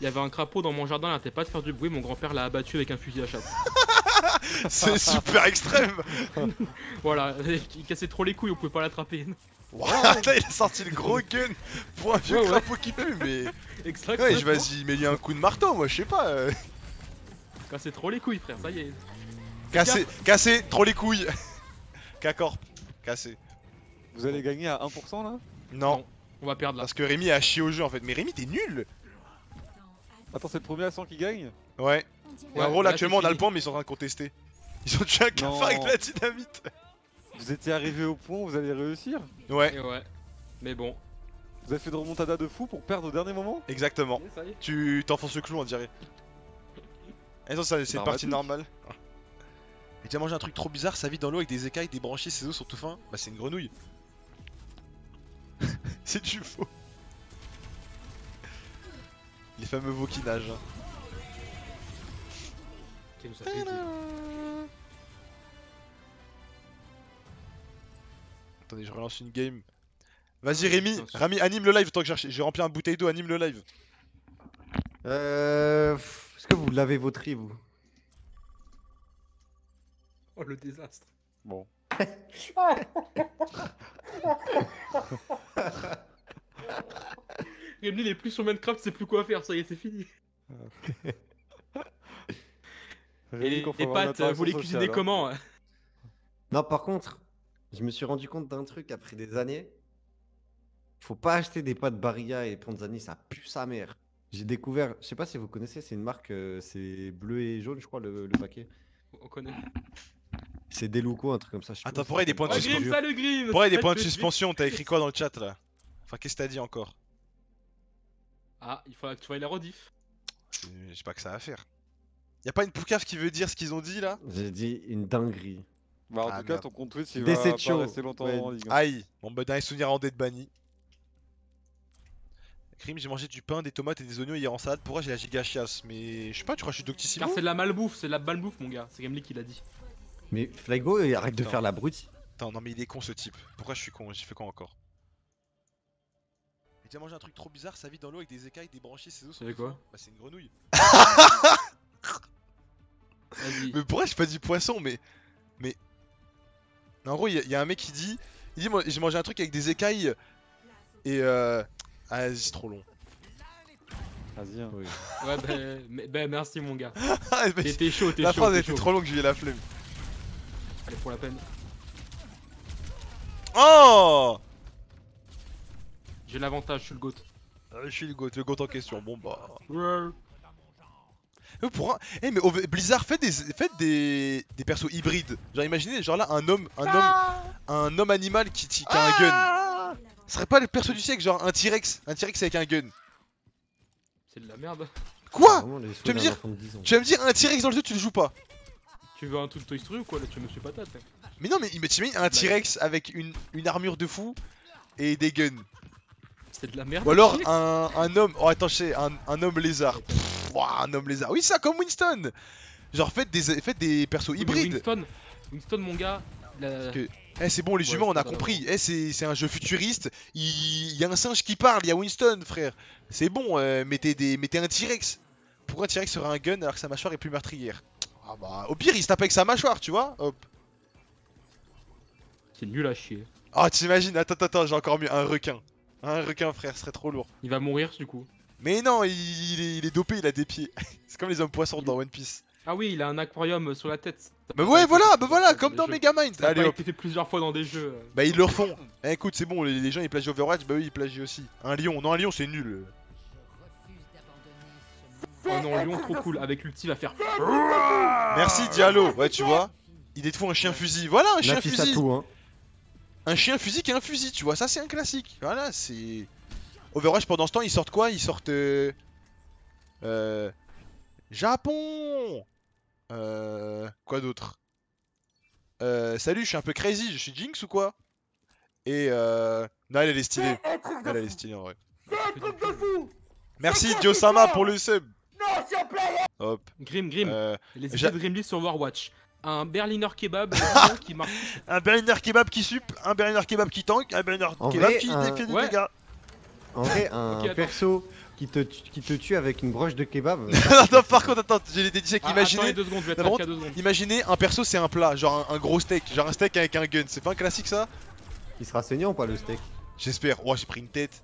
il y avait un crapaud dans mon jardin, il arrêtait pas de faire du bruit, mon grand-père l'a abattu avec un fusil à chasse. (laughs) C'est super extrême. (laughs) voilà, (laughs) il cassait trop les couilles, on pouvait pas l'attraper. Voilà, là, (laughs) il a sorti le gros gun pour un vieux Ouais, ouais. crapaud qui pue, mais. (laughs) Exactement. Ouais, je vas-y, mets-lui un coup de marteau, moi, je sais pas. euh. Cassait trop les couilles, frère, ça y est. Casser, casser, trop les couilles. (laughs) K-Corp, cassé. Vous allez gagner à 1% là? Non, On va perdre là. parce que Rémi a chié au jeu en fait. Mais Rémi, t'es nul. Attends, c'est le premier à 100 qui gagne? Ouais. Et en Ouais, gros, là, actuellement, on a le point, mais ils sont en train de contester. Ils ont tué un cafard Non. avec de la dynamite. Vous étiez arrivé au point, vous allez réussir Ouais, Et ouais. Mais bon. Vous avez fait de remontada de fou pour perdre au dernier moment exactement. Ça y est. Tu t'enfonces le clou, on dirait. Et ça, ça, c'est une partie normale. J'ai déjà mangé un truc trop bizarre, ça vit dans l'eau avec des écailles, des branchies, ses os sont tout fins. Bah, c'est une grenouille. (laughs) c'est du faux. Les fameux voquinages. hein. Attendez, je relance une game. Vas-y Rémi, c'est- Rémi, anime le live tant que je cherche. J'ai rempli un bouteille d'eau, anime le live. Euh. Est-ce que vous l'avez votri, vous? Oh le désastre. Bon. (laughs) Il est plus sur Minecraft, c'est plus quoi faire, ça y est, c'est fini. Et les, pâtes, vous les cuisinez sociale, hein. comment hein? Non, par contre, je me suis rendu compte d'un truc après des années. Faut pas acheter des pâtes Barilla et Panzani, ça pue sa mère. J'ai découvert, je sais pas si vous connaissez, c'est une marque, euh, c'est bleu et jaune, je crois, le, le paquet. On connaît. C'est Deluco, un truc comme ça. je sais plus Attends, ça pourquoi il y a des points de Oh, Ah, je te Grim, Pourquoi il y a des points de le- (laughs) suspension T'as écrit quoi dans le chat là? Enfin, qu'est-ce que t'as dit encore? Ah, il faudra que tu vois la rediff. Sais pas que ça à faire. Y'a pas une poucave qui veut dire ce qu'ils ont dit là? J'ai dit une dinguerie. Bah, en Ah, tout cas, merde. ton compte Twitch, il va pas rester longtemps Ouais. en Ligue. hein. Aïe Bon bah dernier souvenir en dead banni. Crime, j'ai mangé du pain, des tomates et des oignons hier en salade. Pourquoi j'ai la giga chiasse Mais je sais pas, tu crois que je suis Doctissimo Car c'est de la malbouffe, c'est de la malbouffe, mon gars. C'est Gamely qui l'a dit. Mais Flygo, euh, arrête de faire la brute. Attends, non mais il est con ce type. Pourquoi je suis con? J'ai fait quoi encore? J'ai déjà mangé un truc trop bizarre, ça vit dans l'eau avec des écailles, des branchies, ses os C'est quoi? Bah c'est une grenouille. (laughs) (laughs) Mais pourquoi j'ai pas dit poisson mais mais en gros il y, a- il y a un mec qui dit il dit moi j'ai mangé un truc avec des écailles et euh ah vas-y, c'est trop long. Vas-y. hein. Oui. (laughs) Ouais, bah, bah, merci, mon gars. (laughs) Ah, T'es chaud, t'es la chaud. phrase t'es était chaud. trop longue, j'ai eu la flemme. Allez, pour la peine. Oh J'ai l'avantage, je suis le GOAT. Ah, Je suis le goat, le goat en question. Bon bah. Ouais. (laughs) Pour un... Eh mais au- Blizzard faites des faites des des persos hybrides. Genre imaginez genre là un homme un homme un homme animal qui, qui a un gun. Ce serait pas le perso du siècle genre un T-Rex, un T-Rex avec un gun. C'est de la merde. Quoi souhaits tu veux me dire- enfant de 10 ans. Tu vas me dire un T-Rex dans le jeu tu le joues pas Tu veux un truc Toy Story ou quoi Là, tu me suis patate. hein. Mais non mais mais t'imagines un T-Rex avec une, une armure de fou et des guns. C'est de la merde. Ou alors (laughs) un, un homme, oh attends je sais, un, un homme lézard. Pff, ouah, un homme lézard. Oui ça comme Winston. Genre faites des faites des persos Oui, hybrides. Winston, Winston, mon gars. la- que- Eh c'est bon les Ouais, humains on a compris. Eh c'est un jeu futuriste. Il, il y a un singe qui parle, il y a Winston frère. C'est bon, euh, mettez des mettez un T-Rex. Pourquoi un T-Rex serait un gun alors que sa mâchoire est plus meurtrière? Ah bah au pire il se tape avec sa mâchoire tu vois. Hop. C'est nul à chier. Ah t'imagines, attends attends attends, j'ai encore mieux, un requin. Un requin frère, ce serait trop lourd. Il va mourir du coup. Mais non, il, il est, il est dopé, il a des pieds. (laughs) c'est comme les hommes poissons dans One Piece. Ah oui, il a un aquarium sur la tête. Bah ouais, voilà, bah voilà, comme dans Megamind. Ça a Allez été fait plusieurs fois dans des jeux. euh. Bah ils le refont. Eh, écoute, c'est bon, les, les gens ils plagient Overwatch, bah oui ils plagient aussi. Un lion, non un lion c'est nul. Oh non, Lyon trop cool. Avec l'ulti, va faire. Merci Diallo, ouais tu vois. Il est de fou un chien fusil. Voilà un chien à fusil. tout, hein. Un chien fusil qui a un fusil, tu vois, ça c'est un classique. Voilà, c'est. Overwatch pendant ce temps ils sortent quoi? Ils sortent. Euh... euh, Japon Euh. Quoi d'autre? Euh... Salut, je suis un peu crazy, je suis Jinx ou quoi? Et euh. Non, elle est stylée. Elle est stylée en vrai. Merci Diosama pour le sub. Hop. Grim, Grim. Euh, les idées de Grimly sur Overwatch. Un Berliner kebab (laughs) euh, qui marche. un Berliner kebab qui sup, un Berliner kebab qui tank, un Berliner En kebab vrai, qui un- fait des Ouais. dégâts. En vrai, un perso qui te, tu- qui te tue avec une broche de kebab. (laughs) attends, par contre, attends, j'ai des dicks Ah, imaginez. attendez deux secondes, je vais être Par à deux secondes. Imaginez un perso c'est un plat, genre un, un gros steak, genre un steak avec un gun, c'est pas un classique ça? Il sera saignant ou pas le steak? J'espère, oh j'ai pris une tête.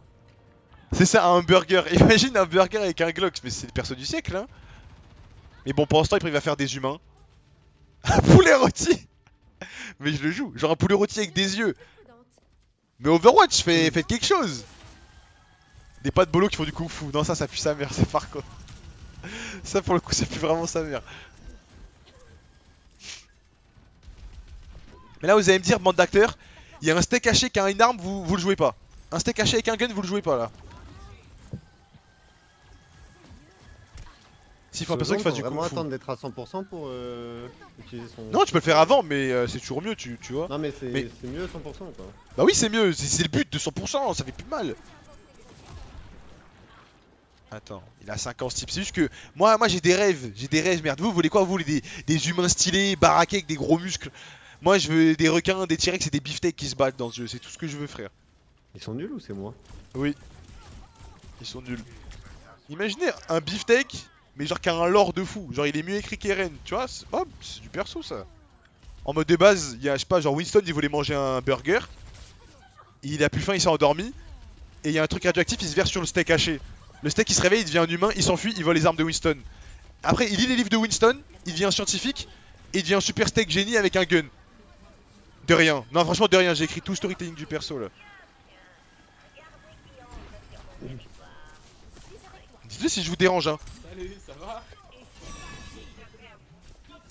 C'est ça, un burger, (laughs) imagine un burger avec un Glock, mais c'est le perso du siècle hein Mais bon, pour l'instant il va faire des humains. Un poulet rôti Mais je le joue, genre un poulet rôti avec des yeux. Mais Overwatch, fait, faites quelque chose Des pâtes bolo qui font du kung fu, non ça ça pue sa mère, c'est par contre. Ça pour le coup ça pue vraiment sa mère. Mais là vous allez me dire, bande d'acteurs, il y a un steak haché qui a une arme, vous, vous le jouez pas. Un steak haché avec un gun, vous le jouez pas là. S'il faut un perso qui fasse du vraiment kung fu. attendre d'être à 100% pour euh, utiliser son. Non, tu peux le faire avant, mais euh, c'est toujours mieux, tu, tu vois. Non, mais c'est Mais- mieux 100% quoi. Bah oui, c'est mieux, c'est le but de 100%, ça fait plus mal. Attends, il a 5 ans ce type, c'est juste que moi, moi j'ai des rêves, j'ai des rêves, merde. Vous, vous voulez quoi Vous voulez des, des humains stylés, baraqués avec des gros muscles? Moi je veux des requins, des T-Rex et des beefsteaks qui se battent dans ce jeu, c'est tout ce que je veux frère. Ils sont nuls ou c'est moi? Ils sont nuls. Imaginez un beefsteak, mais genre qui a un lore de fou, genre il est mieux écrit qu'Eren, tu vois Hop, c'est du perso ça. En mode de base, il y a, je sais pas, genre Winston il voulait manger un burger, il a plus faim, il s'est endormi, et il y a un truc radioactif, il se verse sur le steak haché. Le steak il se réveille, il devient un humain, il s'enfuit, il vole les armes de Winston. Après, il lit les livres de Winston, il devient scientifique, et il devient un super steak génie avec un gun. De rien. Non, franchement, de rien. J'ai écrit tout storytelling du perso là. Dites-le si je vous dérange, hein. Salut, ça va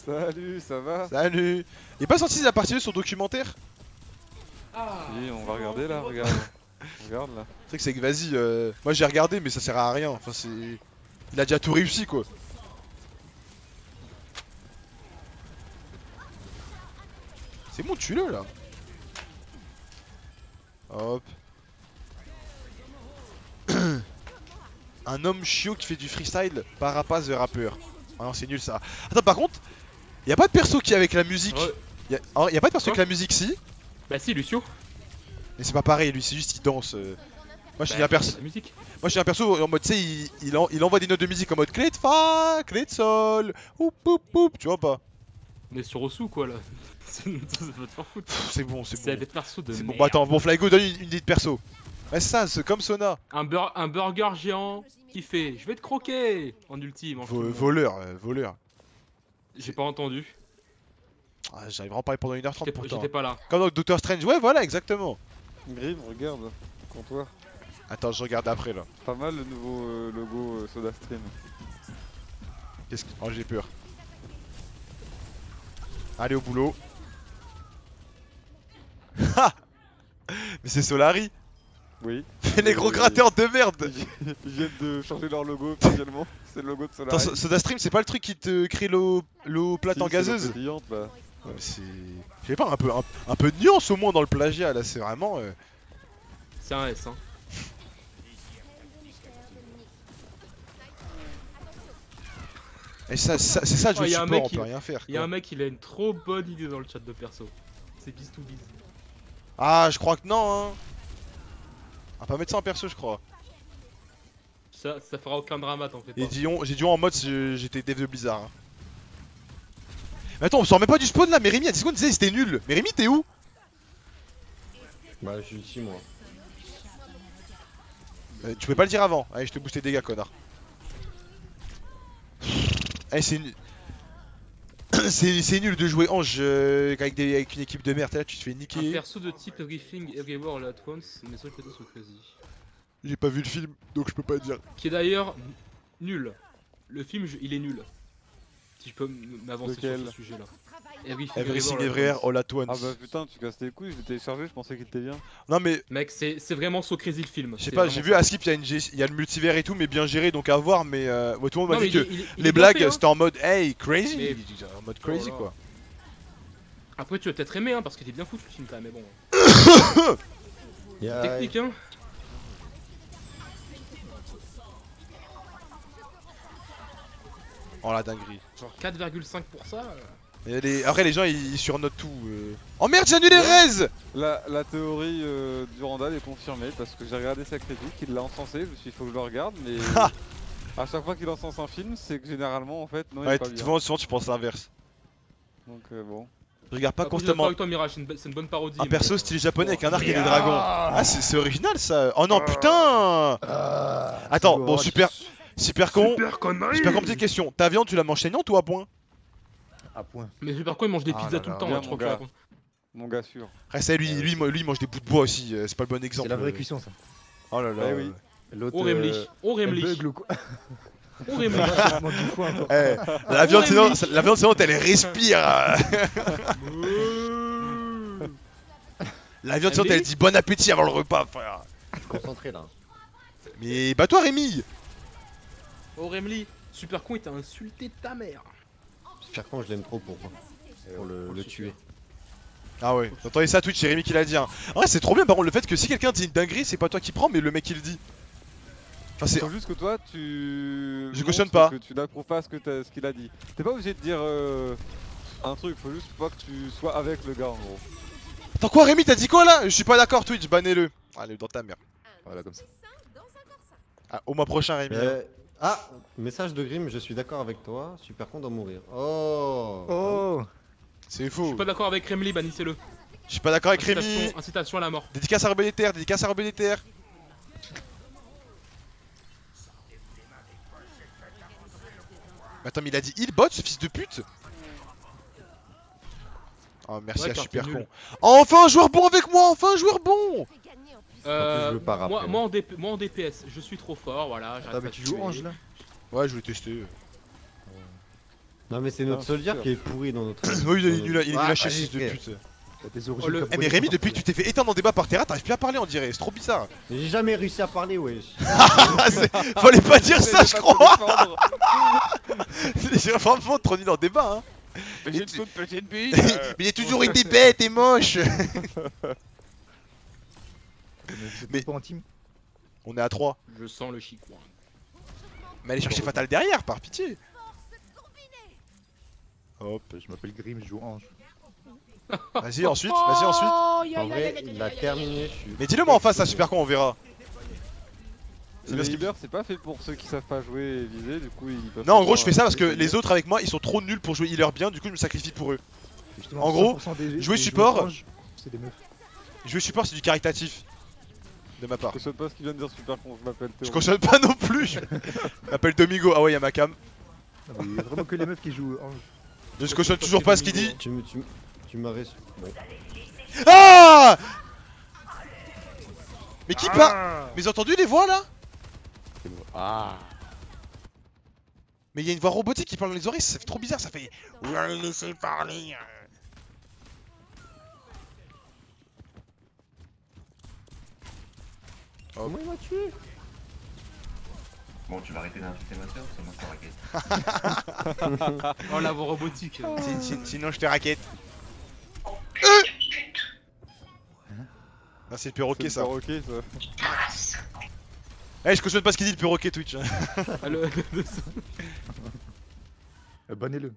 Salut, ça va Salut. Il est pas sorti la partie 2 sur documentaire Ah Oui, on va regarder là, regarde. (laughs) regarde là. C'est vrai que c'est que vas-y. euh, Moi j'ai regardé, mais ça sert à rien. Enfin, c'est. Il a déjà tout réussi quoi. C'est bon, tue-le là. Hop. (clears throat) Un homme chiot qui fait du freestyle par de rappeur. Ah non, c'est nul ça. Attends, par contre, y a pas de perso qui est avec la musique. Ouais. Y a... y a pas de perso avec la musique, si? Bah si, Lucio Mais c'est pas pareil, lui, c'est juste il danse. euh. Moi, je suis Bah, un perso. La musique Moi, j'ai un perso en mode, tu sais, il, il, en- il envoie des notes de musique en mode clé de fa, clé de sol, oup oup oup, tu vois pas? On est sur Osu quoi là (laughs) C'est- Ça va te faire foutre Pff, C'est bon, c'est bon. C'est bon, bah attends, bon, Flygo, donne une, une idée de perso. Ouais, c'est ça, c'est comme Sona. un, bur- un burger géant qui fait Je vais te croquer en ultime. en Vo- voleur, euh, voleur. J'ai pas entendu. Ah, J'arrive vraiment à parler pendant 1h30 J'étais pourtant. j'étais pas là. Comme dans Doctor Strange, ouais, voilà, exactement. Grim, regarde. Comptoir. Attends, je regarde après là. Pas mal le nouveau euh, logo euh, SodaStream. Qu'est-ce que. Oh, j'ai peur. Allez au boulot. (laughs) Ha Mais c'est Solari Oui. Les gros gratteurs de merde Ils viennent de changer leur logo (laughs) officiellement. C'est le logo de Attends, Solari. So- SodaStream, c'est pas le truc qui te crée l'eau l'eau plate Si, en gazeuse pétillante, là. Ouais, mais c'est. Je sais pas, un peu, un, un peu de nuance au moins dans le plagiat là, c'est vraiment. euh, C'est un S hein. Et ça, ça- c'est ça le jeu Oh, y a un support, mec on qui- peut rien faire. Il y a quoi. un mec, il a une trop bonne idée dans le chat de perso. C'est bis to bis. Ah, je crois que non, hein. On va pas mettre ça en perso, je crois. Ça, ça fera aucun drama, t'en fais pas. Et Dion, j'ai dit en mode j'étais dev de Blizzard. hein. Mais attends, on sort même pas du spawn là, mais Rémi, à 10 secondes, disait c'était nul. Mais Rémi, t'es où? Bah, je suis ici, moi. Euh, Tu pouvais pas le dire avant. Allez, je te booste tes dégâts, connard. Allez, c'est nul. (clears throat) C'est c'est nul de jouer Ange euh, avec, des- avec une équipe de merde. Là, tu te fais Un niquer. perso de type Everything Everywhere All At Once, mais ça plutôt sur Crazy. J'ai pas vu le film, donc je peux pas dire. Qui est d'ailleurs nul. Le film, je- il est nul. Si je peux m'avancer sur ce sujet-là. Everything, Everything Everywhere. All At Once. Ah bah putain, tu casses tes couilles, je l'ai téléchargé, je pensais qu'il était bien. Non, mais Mec, c'est c'est vraiment so crazy le film. je sais pas, j'ai vu à Skip, il y, y a le multivers et tout, mais bien géré, donc à voir. Mais euh, ouais, tout le monde m'a dit il que il il les blagues hein. c'était en mode hey, crazy. Mais- En mode crazy Oh quoi. Après, tu vas peut-être aimer, hein, parce que t'es bien foutu le film quand même, mais bon. (coughs) Yeah. Technique, hein. Oh la dinguerie. Genre 4,5 pour ça. euh. Et les- Après, les gens ils, surnotent tout. euh. Oh merde, j'ai annulé Rez La, la théorie euh, du Randall est confirmée parce que j'ai regardé sa critique, il l'a encensé, je me suis dit faut que je le regarde, mais Ah. (laughs) à chaque fois qu'il encense un film, c'est que généralement en fait non il Ouais, est pas bien. souvent, souvent tu penses l'inverse. Donc euh, bon. Je regarde pas constamment avec toi, Mirage, c'est une, bonne parodie. un perso style japonais avec un arc et des Merde. dragons. Ah, c'est original ça. Oh non, putain Attends, bon, super, super con. Super connerie Super con, petite question. Ta viande, tu la manges saignante ou à point? À point. Mais par contre, il mange des Ah pizzas là tout le là. temps, Bien, hein, je mon crois que gars. Mon gars sûr. Reste lui, Euh, lui, lui, lui, il mange des bouts de bois aussi. euh, C'est pas le bon exemple. C'est la vraie euh. cuisson ça. Oh là là. Eh oui. L'autre. Oh Remli, euh, oh quoi (laughs) oh. Eh, la viande, Oh, sinon, Rémi. la viande, sinon, elle respire. La viande, sinon, Rémi elle dit bon appétit avant le repas, frère. Je suis concentré là. Mais bats-toi, Rémi. Oh Remli, super con, il t'a insulté ta mère. Con, je l'aime trop pour, pour le, le tuer. Ah ouais, t'entendez ça Twitch, c'est Rémi qui l'a dit. Hein. En vrai, c'est trop bien par contre le fait que si quelqu'un dit une dinguerie, c'est pas toi qui prends, mais le mec qui le dit. Enfin, c'est. Faut juste que toi tu. Je cautionne pas. Que tu n'approuves pas ce que t'as- ce qu'il a dit. T'es pas obligé de dire euh, un truc, faut juste pas que tu sois avec le gars en gros. Attends, quoi, Rémi, t'as dit quoi là? Je suis pas d'accord, Twitch, bannez-le. Allez, dans ta mère. Voilà comme ça. Ah, au mois prochain, Rémi. hein. Euh, Ah, message de Grim, je suis d'accord avec toi. Super con d'en mourir. Oh. Oh C'est Je faux. suis pas d'accord avec Remli, bannissez-le. Je suis pas d'accord avec Rémi. Incitation, incitation à la mort. Dédicace à Terres, dédicace à Terres. Attends, mais il a dit il bot ce fils de pute Oh merci Ouais, à car super con. Enfin un joueur bon avec moi, enfin un joueur bon Euh, je moi, en DP moi en DPS, je suis trop fort, voilà. Attends, pas mais tu joues. Ange là Ouais, je voulais tester. Non, mais c'est notre Ah, soldier qui est pourri dans notre. (coughs) Oui, il est nul à, il est nul à Ah, chier, allez, fils de pute. Oh, origines le- Eh mais Rémi, depuis que tu t'es fait éteindre en débat par Terra, t'arrives plus à parler, on dirait, c'est trop bizarre. J'ai jamais réussi à parler, wesh. (laughs) Ah, Fallait pas dire ça, je crois. (laughs) J'ai vraiment trop nul en débat, hein Mais j'ai une toute petite bille. Mais il y a toujours bêtes et moche (laughs) Mais pas en team On est à 3. Je sens le chicoin. Mais allez chercher Fatal derrière, par pitié Hop, je m'appelle Grim, je joue Ange. (laughs) Vas-y, ensuite, vas-y, ensuite. En vrai, il a terminé. Mais dis-le moi en face, ça super con, on verra. C'est Le bien ce qu'il- leader, c'est pas fait pour ceux qui savent pas jouer et viser, du coup ils peuvent. Non, en gros, je fais ça parce que les autres avec moi, ils sont trop nuls pour jouer healer bien, du coup, je me sacrifie pour eux. En gros, 100% des- jouer support- joueurs Ange, C'est des meufs. Jouer support, c'est du caritatif. De ma part. Je sais pas ce qu'il vient de dire super con, je m'appelle Je Théo. cautionne pas non plus. Je (laughs) m'appelle Domingo. Ah ouais, y'a ma cam. Non, mais il y a vraiment que les meufs qui jouent Ange. Je cautionne toujours pas ce qu'il dit. Tu, me- tu, me- tu m'as reçu. Bon. Ah Mais qui parle Mais ils ont entendu les voix là Ah Mais il y a une voix robotique qui parle dans les oreilles, ça fait trop bizarre, ça fait. Ouais, laissez parler. Comment il m'a tué Bon, tu vas arrêter d'insulter ma soeur, c'est moi qui te raquette. (laughs) Oh la robotique. Sin- sin- Sinon, je te raquette. Euh Ah, c'est le perroquet ça. Ça. Eh, je cautionne pas ce qu'il dit le perroquet Twitch. hein. Ah, le- Euh, Bannez-le.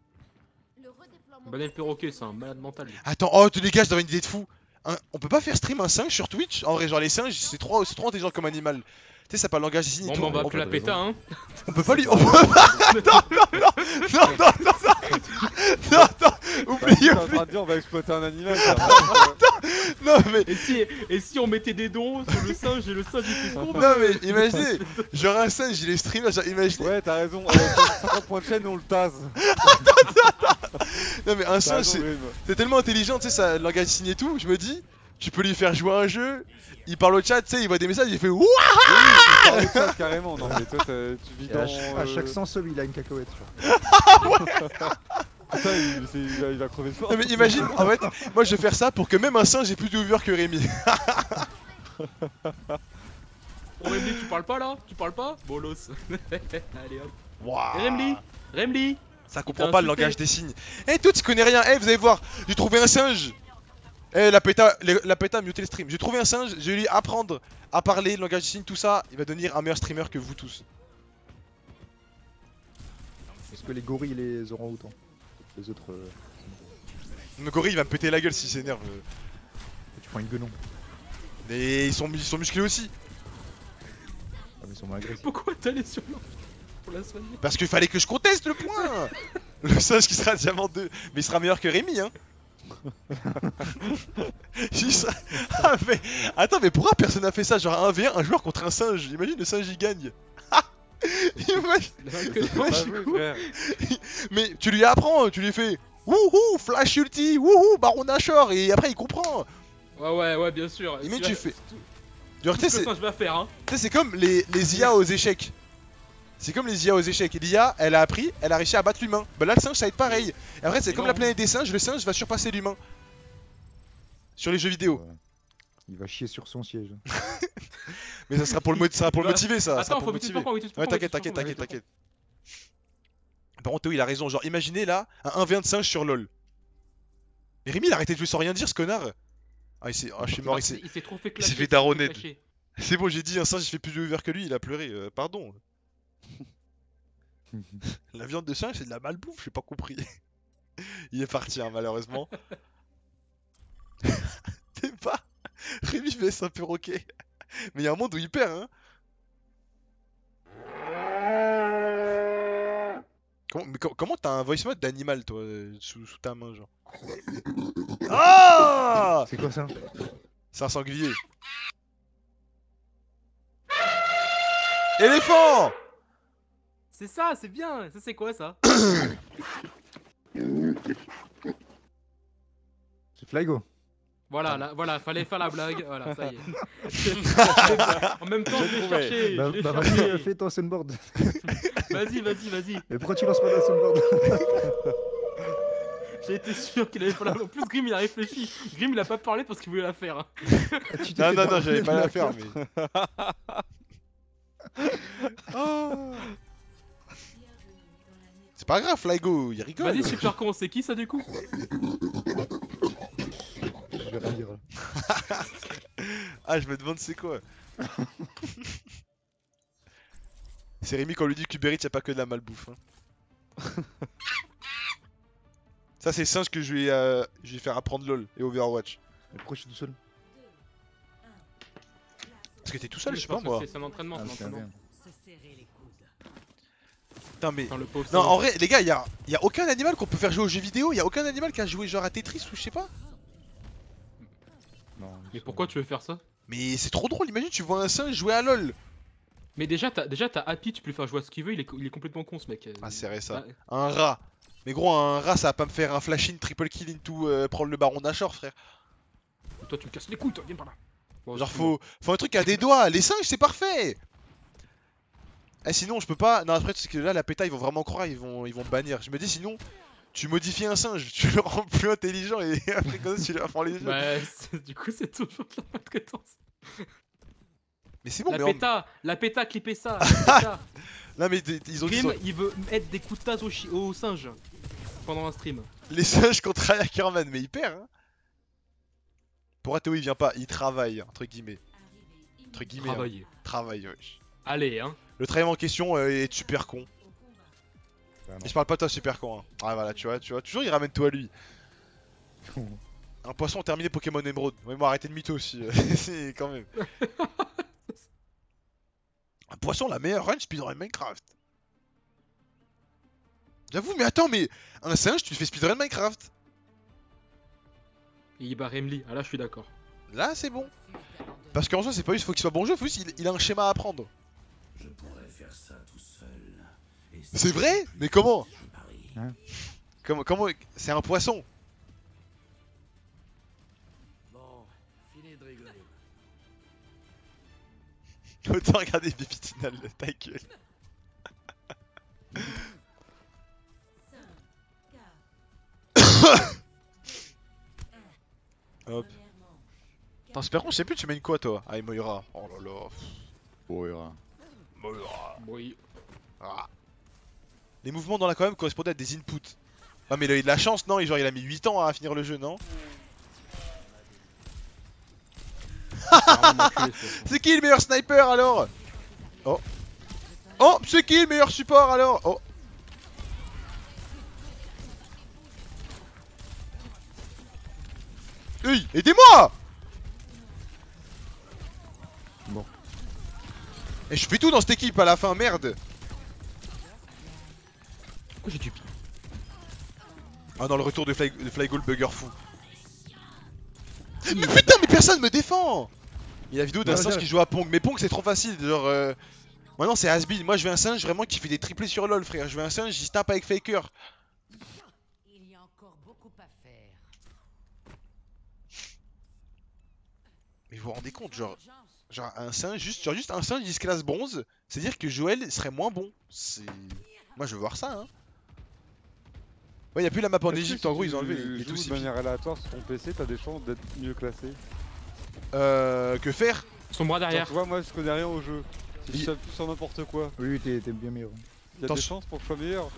Le redéploiement. Banel perroquet, c'est un malade mental. lui. Attends, oh, les gars, j'avais une idée de fou. On peut pas faire stream un singe sur Twitch? En vrai, genre les singes, c'est trop, trop intelligent comme animal. Tu sais, ça parle langage des signes Bon, bah, on va appeler la péta, hein. on peut pas lui. On peut pas. Non, non, non, non, non, non, non, non, Bah, de dire on va exploiter un animal. Non, mais. Et si, et si on mettait des dons sur le singe et le singe qu'on veut Non, mais imaginez, genre un singe, il est stream, genre imaginez. ouais, t'as raison, avec 50 points de chaîne on le tasse. Non, mais un singe, c'est. Tellement intelligent, tu sais, ça, le langage des signes et tout. Je me dis, tu peux lui faire jouer à un jeu. Il parle au chat, tu sais, il voit des messages, il fait Wouah Oui, il parle (laughs) ça, carrément, non mais toi tu vis dans... à, ch- à euh, chaque sens, il a une cacahuète. genre. (laughs) Putain, il, il va, il va crever de faim. Non, mais imagine, en fait, moi je vais faire ça pour que même un singe ait plus de viewers que Rémi. (laughs) Oh Remly, tu parles pas là? Tu parles pas? Bolos. Allez hop. Et Remly Remly Ça comprend pas le langage des signes. Eh, toi, tu connais rien. Eh, vous allez voir, j'ai trouvé un singe. Eh, la péta, la péta a muté le stream. J'ai trouvé un singe, je vais lui apprendre à parler, le langage des signes, tout ça. Il va devenir un meilleur streamer que vous tous. Est-ce que les gorilles les auront autant Les autres. euh, Le gorille, il va me péter la gueule s'il s'énerve. Tu prends une guenon. Et ils sont, ils sont musclés aussi. Ah, mais ils sont moins agressifs. Pourquoi t'es allé sur l'ange Pour la soigner? Parce qu'il fallait que je conteste le point. (laughs) le singe qui sera diamant 2. Mais il sera meilleur que Rémi, hein. (laughs) Ah, mais... Attends, mais pourquoi personne n'a fait ça? Genre un 1v1, un joueur contre un singe. Imagine le singe il gagne. (laughs) (laughs) Mais tu lui apprends, tu lui fais Wouhou, flash ulti, wouhou, baron Nashor, et après il comprend. Ouais, ouais, ouais, bien sûr. Et mais tu fais- tu sais, c'est- faire, hein. tu sais, c'est comme les, les IA aux échecs. C'est comme les IA aux échecs. Et L'IA, elle a appris, elle a réussi à battre l'humain. Bah là, le singe, ça va être pareil. Et après, c'est comme non. la planète des singes, le singe va surpasser l'humain. Sur les jeux vidéo. Il va chier sur son siège. (laughs) Mais ça sera pour le, mo- ça sera pour le motiver, ça. Attends, pour faut motiver. Ouais, t'inquiète, t'inquiète, t'inquiète, t'inquiète. Par contre, Théo, il a raison. Genre, imaginez là, un 1v1 de singe sur LoL. Mais Rémi, il a arrêté de jouer sans rien dire, ce connard. Ah, il s'est... ah je suis mort, il s'est... Il s'est trop fait il clasher. s'est fait daronner. C'est bon, j'ai dit, un singe, il fait plus de ouvert que lui, il a pleuré. euh, pardon. (laughs) La viande de singe, c'est de la malbouffe, j'ai pas compris. (laughs) il est parti, hein, malheureusement. (laughs) T'es pas. Rémi vs un perroquet. Mais il y a un monde où il perd, hein. Comment, mais co- comment t'as un voice mode d'animal, toi, euh, sous, sous ta main, genre? Ah C'est quoi ça? C'est un sanglier. Éléphant C'est ça, c'est bien. Ça c'est quoi ça (coughs) C'est Flygo. Voilà, là, voilà, fallait faire la blague. Voilà, ça y est. (laughs) en même temps, je l'ai trouvé. cherché. Bah, bah cherché. vas-y, fais ton sunboard. (laughs) Vas-y, vas-y, vas-y. Mais pourquoi tu lances pas la sunboard (laughs) J'ai été sûr qu'il allait faire la. En plus, Grim il a réfléchi. Grim il a pas parlé parce qu'il voulait la faire. Tu t'es Non, non, non, j'allais pas la faire, mais. Oh. C'est pas grave, Flygo, il rigole. Vas-y, super con, c'est qui ça du coup? Je vais rien dire. (laughs) Ah, je me demande c'est quoi. (laughs) c'est Rémi quand on lui dit qu'Uber Eats, y a pas que de la malbouffe. hein. (laughs) Ça, c'est singe que je vais, euh, je vais faire apprendre LoL et Overwatch. Mais pourquoi je suis tout seul? Parce que t'es tout seul, je sais pas moi. C'est c'est un entraînement, Ah, c'est un entraînement. Putain, mais. Dans le pauvre Non, en vrai, les gars, y a, y a aucun animal qu'on peut faire jouer aux jeux vidéo. Y a aucun animal qui a joué genre à Tetris ou je sais pas. Non, Mais pourquoi tu veux faire ça? Mais c'est trop drôle. Imagine, tu vois un singe jouer à LoL. Mais déjà, t'as déjà t'as Happy, tu peux lui faire jouer à ce qu'il veut, il est, il est complètement con ce mec. Ah, c'est vrai ça. Ah, Un rat. Mais gros, un rat, ça va pas me faire un flash in, triple kill into euh, prendre le baron d'Achor, frère. toi, tu me casses les couilles, toi, viens par là. Bon, Genre, faut, faut un truc à des doigts. Les singes, c'est parfait. Eh, sinon, je peux pas. Non, après, c'est que là, la péta, ils vont vraiment croire, ils vont, ils vont bannir. Je me dis, sinon, tu modifies un singe, (laughs) tu le rends plus intelligent et (laughs) après, comme ça, tu lui apprends les jeux. Bah, du coup, c'est toujours de la maltraitance. Mais c'est bon, la mais péta, la péta, clippez ça. la (laughs) péta. Non, mais ils ont Grim, ça. il veut mettre des coups de tasse au, chi- au singe pendant un stream. les singes contre Ackerman, mais il perd. Hein. Pour Théo, il vient pas, il travaille, entre guillemets. Entre guillemets, hein. Travaille, wesh. Allez, hein. Le travail en question euh, est super con. Bah. Et je parle pas de toi super con. Hein. Ah voilà, tu vois, tu vois, toujours il ramène tout à lui. (laughs) Un poisson terminé Pokémon Emerald. Ouais, moi arrêtez de mytho aussi. euh, (laughs) c'est quand même. (laughs) Un poisson, la meilleure run speedrun Minecraft. J'avoue, mais attends, mais un singe, tu fais speedrun Minecraft. Et il bat Remly. Ah là, je suis d'accord. Là, c'est bon. Parce qu'en soi, c'est pas juste faut qu'il soit bon jeu, faut juste il, il a un schéma à apprendre. C'est vrai Mais comment Hein Comment, comment C'est un poisson. (laughs) Autant regarder Bibitinal, ta gueule. (coughs) Hop. Attends, super con, je sais plus, tu mets une quoi toi? Ah, Moira. Oh là là. Oh, Moira. Ah. Les mouvements dans la com correspondaient à des inputs. Ah mais il a eu de la chance, non? Genre il a mis 8 ans à finir le jeu, non? (laughs) C'est qui le meilleur sniper alors? Oh. Oh C'est qui le meilleur support alors? Oh. Hey Aidez-moi Et je fais tout dans cette équipe à la fin, merde Pourquoi j'ai du pied Ah non, le retour de Fly, de bugger fou. Mais putain, mais personne me défend Il y a la vidéo d'un singe qui joue à Pong, mais Pong c'est trop facile, genre... Euh... Maintenant c'est Asbin, moi je veux un singe vraiment qui fait des triplés sur LoL frère, je veux un singe qui se tape avec Faker. Il y a encore beaucoup à faire. Mais vous vous rendez compte, genre... Genre un singe, juste, genre juste un singe il se classe bronze, c'est dire que Joël serait moins bon. C'est... Moi je veux voir ça hein. Ouais, y a plus la map en Égypte, si en gros ils ont enlevé les, les tous de manière aléatoire sur ton PC, t'as des chances d'être mieux classé. Euh... Que faire? Son bras derrière. tu vois, moi je connais rien au jeu. Si Il- je tape plus sur n'importe quoi, Oui, t'es t'es bien meilleur. il y a Attends, des chances pour que je sois meilleur.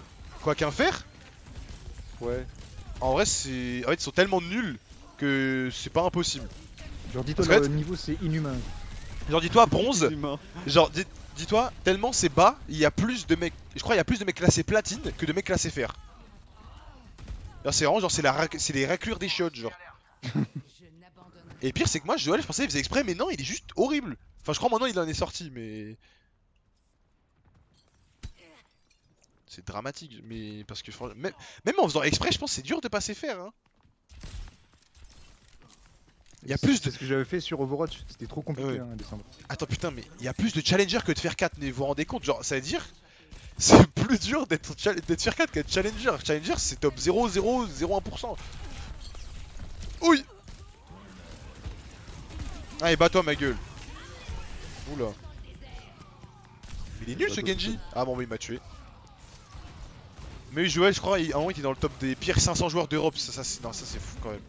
Quoi qu'un faire? Ouais. En vrai c'est... En fait ils sont tellement nuls que c'est pas impossible. Genre, dis-toi, le niveau c'est inhumain. Genre dis-toi bronze. Genre, dis- dis-toi, tellement c'est bas, il y a plus de mecs. Je crois il y a plus de mecs classés platine que de mecs classés fer. Genre, c'est vraiment genre, c'est la rac- c'est les raclures des chiottes, genre. (laughs) Et pire, c'est que moi, Joël, je pensais qu'il faisait exprès, mais non, il est juste horrible. Enfin, je crois maintenant il en est sorti, mais. C'est dramatique, mais parce que franchement, même, même en faisant exprès, je pense que c'est dur de passer fer. Hein. Il y a plus de. Ce que j'avais fait sur Overwatch. C'était trop compliqué hein. Attends putain mais il y a plus de challengers que de faire 4 mais vous vous rendez compte genre ça veut dire (laughs) C'est plus dur d'être tier 4 qu'être challenger. Challenger c'est top 0,001%. Oui Allez, bats-toi ma gueule. Oula. Il est nul ce Genji Ah bon, bah, il m'a tué. Mais Joël, je crois, à un moment, il était dans le top des pires 500 joueurs d'Europe. Ça, ça, c'est- non, ça c'est fou quand même.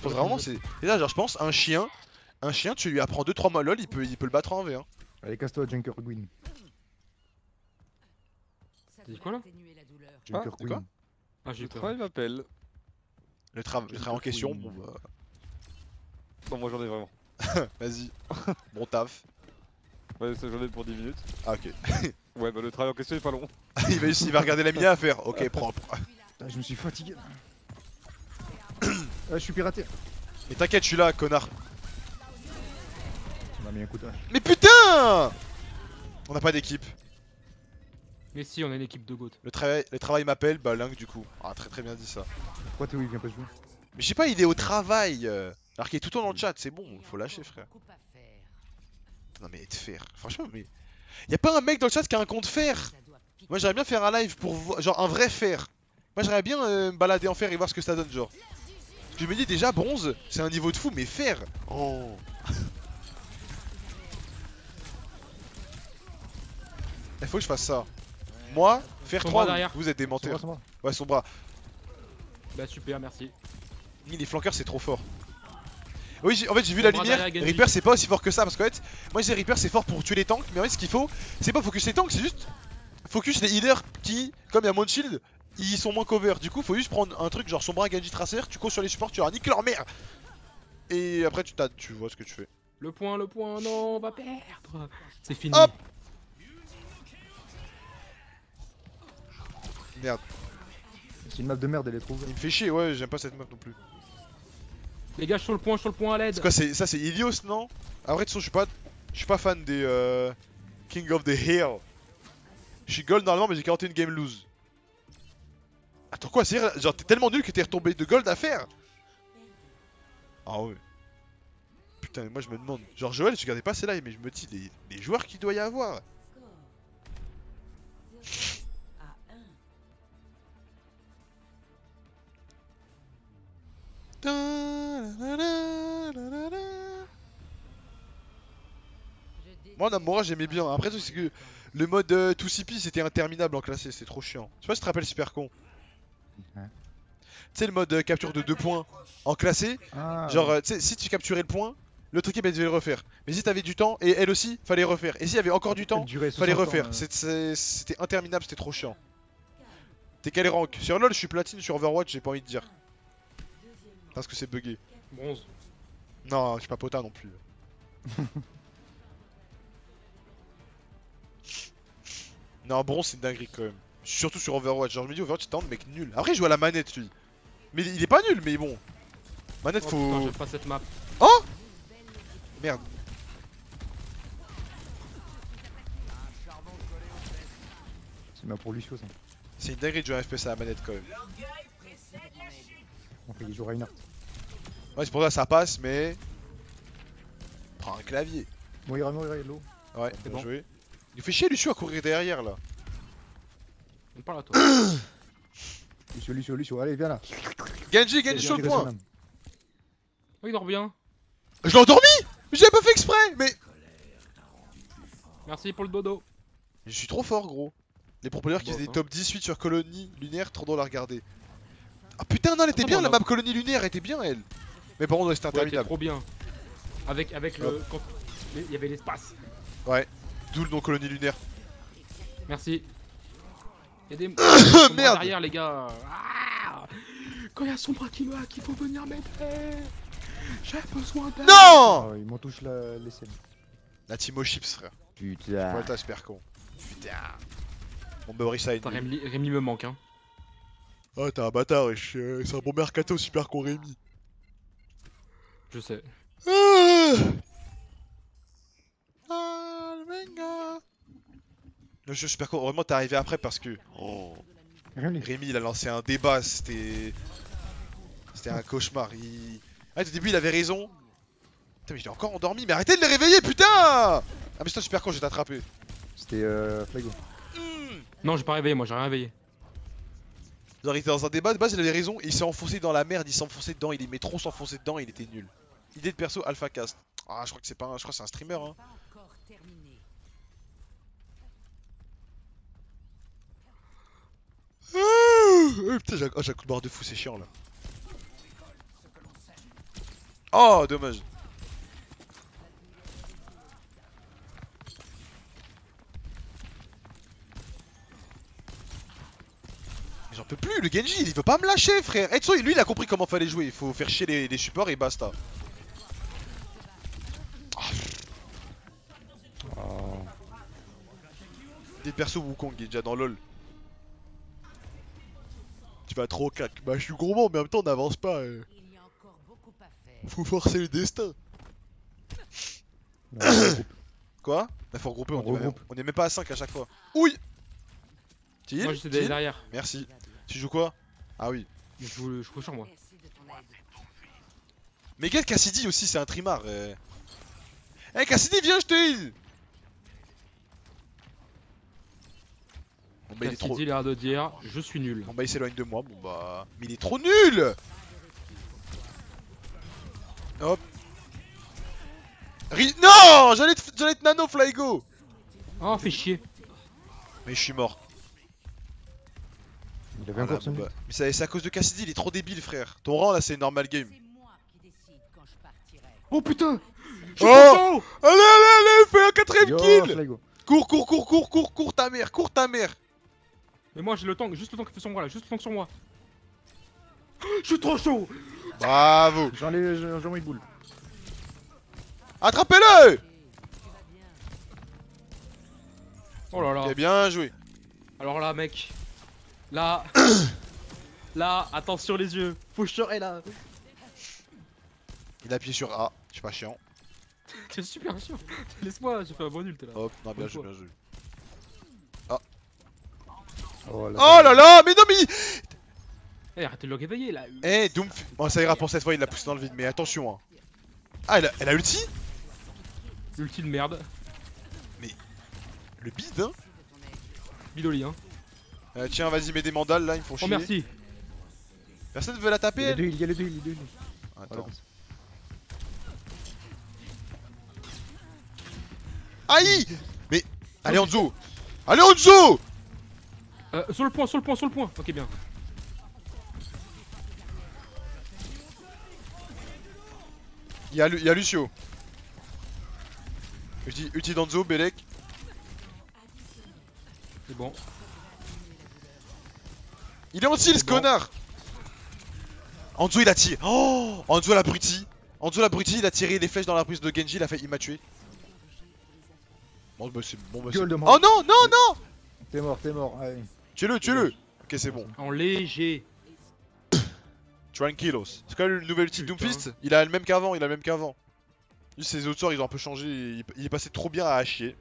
Je pense vraiment, c'est. Et là, genre, je pense, un chien, un chien, tu lui apprends 2-3 mois LOL, il peut, il peut le battre en V. Hein. Allez, casse-toi, Junker Gwyn. Ça dit quoi, là atténuer la douleur. Junker quoi Gwyn. Ah, j'ai Le peur. travail m'appelle. Le, tra- le travail en question, bon bah. Non, moi j'en ai vraiment. (laughs) Vas-y. (laughs) bon taf. Ouais, ça j'en ai pour 10 minutes. Ah, ok. (laughs) Ouais, bah le travail en question est pas long. il, va, il va regarder la mia à faire. Ok, propre. Ah, je me suis fatigué. Ah, je suis piraté. Mais t'inquiète, je suis là, connard. On m'a mis un coup de. Mais putain On n'a pas d'équipe. Mais si, on a une équipe de GOAT. Le travail, le travail m'appelle, bah Link du coup. Ah, très très bien dit ça. Pourquoi Théo il vient pas jouer? Mais je sais pas, il est au travail. euh, Alors qu'il est tout le temps dans le chat, c'est bon, faut lâcher frère. Non mais être fer, franchement, mais. Y'a pas un mec dans le chat qui a un compte fer. Moi j'aimerais bien faire un live pour voir, genre un vrai fer. Moi j'aimerais bien euh, me balader en fer et voir ce que ça donne, genre. Je me dis déjà bronze, c'est un niveau de fou, mais fer Oh (laughs) Il faut que je fasse ça. Moi, fer Son 3, bras derrière. vous êtes des Son menteurs. bras, son bras. Ouais, son bras. Bah super, merci. Ni les flanqueurs c'est trop fort. Oui, j'ai- en fait j'ai vu la lumière. Reaper c'est pas aussi fort que ça parce qu'en fait, moi je dis Reaper c'est fort pour tuer les tanks, mais en fait ce qu'il faut, c'est pas focus les tanks, c'est juste focus les healers qui, comme il y a moins de shield, ils sont moins cover. Du coup, faut juste prendre un truc genre Sombra, Genji Tracer, tu cours sur les supports, tu leur niques leur mère. Et après tu t'as, tu vois ce que tu fais. Le point, le point, non, on va perdre. C'est fini. Hop. Merde, C'est une map de merde, elle est trop il me fait chier, ouais, j'aime pas cette map non plus. Les gars, sur le point, sur le point à l'aide. Quoi, c'est, ça c'est Ilios non? Après, de toute façon, je suis pas, je suis pas fan des euh, King of the Hill. Je suis gold normalement, mais j'ai 41 game lose. Attends quoi, c'est genre t'es tellement nul que t'es retombé de gold à faire Ah ouais. Putain, mais moi je me demande, genre Joël, je regardais pas ces lives, mais je me dis les, joueurs qu'il doit y avoir. Je Moi, Namora, j'aimais bien. Après, c'est que le mode euh, 2CP c'était interminable en classé, c'est trop chiant. Tu vois, si tu te rappelles Super Con. Ouais. Tu sais, le mode euh, capture de 2 points en classé, Ah, genre, euh, tu sais, si tu capturais le point, l'autre équipe elle devait le refaire. Mais si t'avais du temps, et elle aussi, fallait refaire. Et s'il y avait encore du temps, fallait fallait refaire. C'est- C'était interminable, c'était trop chiant. T'es quel rank? Sur LoL, je suis platine, sur Overwatch, j'ai pas envie de dire. Parce que c'est bugué. Bronze. Non, je suis pas potin non plus. (laughs) non, bronze c'est une dinguerie quand même. Surtout sur Overwatch. Genre, je me dis Overwatch, c'est un mec nul. Après, il joue à la manette lui. Mais il est pas nul, mais bon. Manette, Oh putain, faut. j'aime pas cette map. Merde. C'est ma pour Lucio ça. C'est une dinguerie de jouer un FPS à la manette quand même. On fait des jours Reinhardt. Ouais, c'est pour ça que ça passe, mais. Prends un clavier. Moira, Moira, hello. Ouais, C'est bien bon. joué. Il fait chier Lucio à courir derrière là. On parle à toi. Lucio, Lucio, Lucio, allez, viens là. Genji, Genji sur le point. Oh, il dort bien. Je l'ai endormi J'ai pas fait exprès Mais. Merci pour le dodo. Je suis trop fort, gros. Les propulseurs qui des hein. top 18 sur colonie lunaire, trop drôle à regarder. Ah putain, non, elle était bien la map colonie lunaire, elle était bien elle. Mais par contre, ouais, c'était Ouais, interminable. trop bien. Avec, avec le. quand- Il y avait l'espace. D'où le nom colonie lunaire. Merci. Aidez-moi. (coughs) Ils sont Merde. Derrière, les gars. Ah Quand il y a son bras qui me hack, il faut venir m'aider. J'ai besoin d'aide. Non Ah, il m'en touche la... les scènes. La Timo Chips, frère. Putain. T'as super con. Putain. Mon a Putain, Rémi, Rémi me manque, hein. Oh, t'es un bâtard, wesh. Euh, c'est un bon mercato, super con Rémi. Je sais. Ah Ah, le manga. Le jeu super con. Heureusement, t'es arrivé après parce que. Oh. Rémi. Il a lancé un débat, c'était. C'était un cauchemar. Il... Ah, au début, il avait raison. Putain, mais il est encore endormi, mais arrêtez de les réveiller, putain Ah, mais c'est toi, super con, je vais t'attraper. C'était euh, Flago. Non, j'ai pas réveillé, moi j'ai rien réveillé. Genre, il était dans un débat, de base, il avait raison, et il s'est enfoncé dans la merde, il s'est enfoncé dedans, il aimait trop s'enfoncer dedans, il était nul. Idée de perso, Alpha Cast. Ah, je crois que c'est pas un, je crois que c'est un streamer, hein. Pas encore terminé. Ah, putain, j'ai un, oh, un coup de barre de fou, c'est chiant là. Oh, dommage. J'en peux plus, le Genji il veut pas me lâcher frère Etso lui il a compris comment fallait jouer, il faut faire chier les, les supports et basta. Des persos Wukong il est déjà dans LoL. Tu vas trop cac. Bah je suis gourmand mais en même temps on n'avance pas. euh. Il y a encore beaucoup à faire. Faut forcer le destin. Non. (coughs) Quoi? Bah faut regrouper, on, On est même- regroupe. on est même pas à 5 à chaque fois. Oui Til Moi j'étais Til derrière. Merci. Tu joues quoi? Ah oui. Je joue, je joue sur moi. Mais quel Cassidy aussi, c'est un trimar. Euh... Eh Cassidy, viens, je te heal bah il est trop... Cassidy, il a l'air de dire je suis nul. Bon bah il s'éloigne de moi, bon bah... Mais il est trop nul Hop Ri- Non J'allais te... j'allais te nano Flygo Oh, fais chier. Mais je suis mort. Il avait Voilà, encore son bon bah. Mais c'est c'est à cause de Cassidy, il est trop débile frère. Ton rang là c'est normal game. C'est moi qui décide quand je partirai. Oh putain Oh Allez allez allez Fais un quatrième kill Flygo. Cours cours cours cours cours cours ta mère Cours ta mère Mais moi j'ai le temps, juste le temps qu'il fait sur moi là, juste le temps sur moi. (gasps) Je suis trop chaud Bravo J'en ai, j'en ai une boule. Attrapez-le Oh là là. Ok bien joué Alors là, mec. Là. (coughs) là, attention les yeux. Faut que je serai là. Il a appuyé sur A, je suis pas chiant. (laughs) T'es super chiant. Laisse-moi, j'ai fait un bon nul, t'es là. Hop, non bien joué, bien joué. Oh là. Oh là là Mais non mais... Eh, arrêtez de le réveiller là. Eh Doomf... Bon ça ira pour cette fois, il l'a poussé dans le vide, mais attention hein. Ah elle a, elle a ulti Ulti de merde. Le bide hein Bidoli, hein. Euh, Tiens vas-y mets des mandales là, ils me font Oh chier. merci. Personne veut la Il taper y a elle deux, il y a les deux, il y a les deux. Attends. Aïe Mais... Allez Anzo Allez Anzo Euh, sur le point, sur le point, sur le point. Ok, bien. Il y, a Lu- il y a Lucio. Ulti, ulti d'Anzo, Belek. C'est bon. Il est anti ce bon. connard Anzo il a tiré. Oh Anzo l'abruti. Anzo l'abruti, il a tiré les flèches dans la prise de Genji, il a fait, il m'a tué. Bon bah c'est bon bah c'est- Gueule de Oh non non non T'es mort, t'es mort. Allez. Tuez-le, tuez-le Ok c'est bon. En léger. Tranquilos. C'est quoi le nouvel Putain. Doomfist Il a le même qu'avant, il a le même qu'avant. Juste ses autres sorts ils ont un peu changé, il, il est passé trop bien à chier.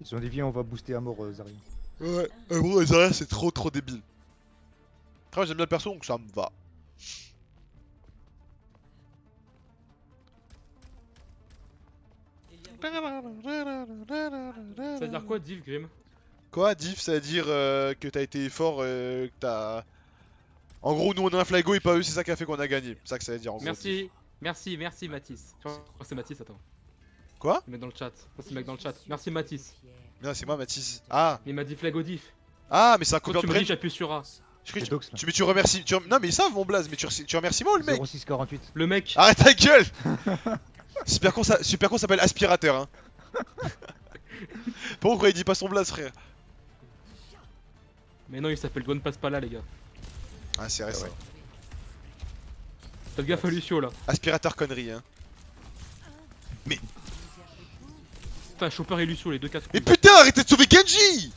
Ils ont dit viens on va booster à mort euh, Zarya. Ouais, euh, bon, les arrières c'est trop trop débile. Après j'aime bien le perso donc ça me va. Ça veut dire quoi, Div Grim Quoi, diff, ça veut dire euh, que t'as été fort, euh, que t'as. En gros, nous on a un flygo et pas eux, c'est ça qui a fait qu'on a gagné. C'est ça que ça veut dire en gros. Merci, merci, merci Mathis. Je crois que c'est Mathis, attends. Quoi? Le mec dans le chat. C'est le mec dans le chat. Merci Mathis. Non, c'est moi, Mathis. Ah, Il m'a dit flag au diff. ah, mais c'est un Quand combien tu de me dis j'appuie sur A. Je crois tu, Dox tu, mais tu remercies. tu rem- Non, mais ils savent mon blaze, mais tu, re- tu remercies moi le mec 0648. Le mec. Arrête ta gueule (laughs) Super con, ça, super con s'appelle aspirateur, hein. (laughs) Pourquoi il dit pas son blaze, frère? Mais non, il s'appelle Gwen passe pas là, les gars. Ah, c'est récent. Faites gaffe à Lucio là. Aspirateur connerie, hein. Putain, Chopper et Lucio, les deux casse Mais putain, arrêtez de sauver Genji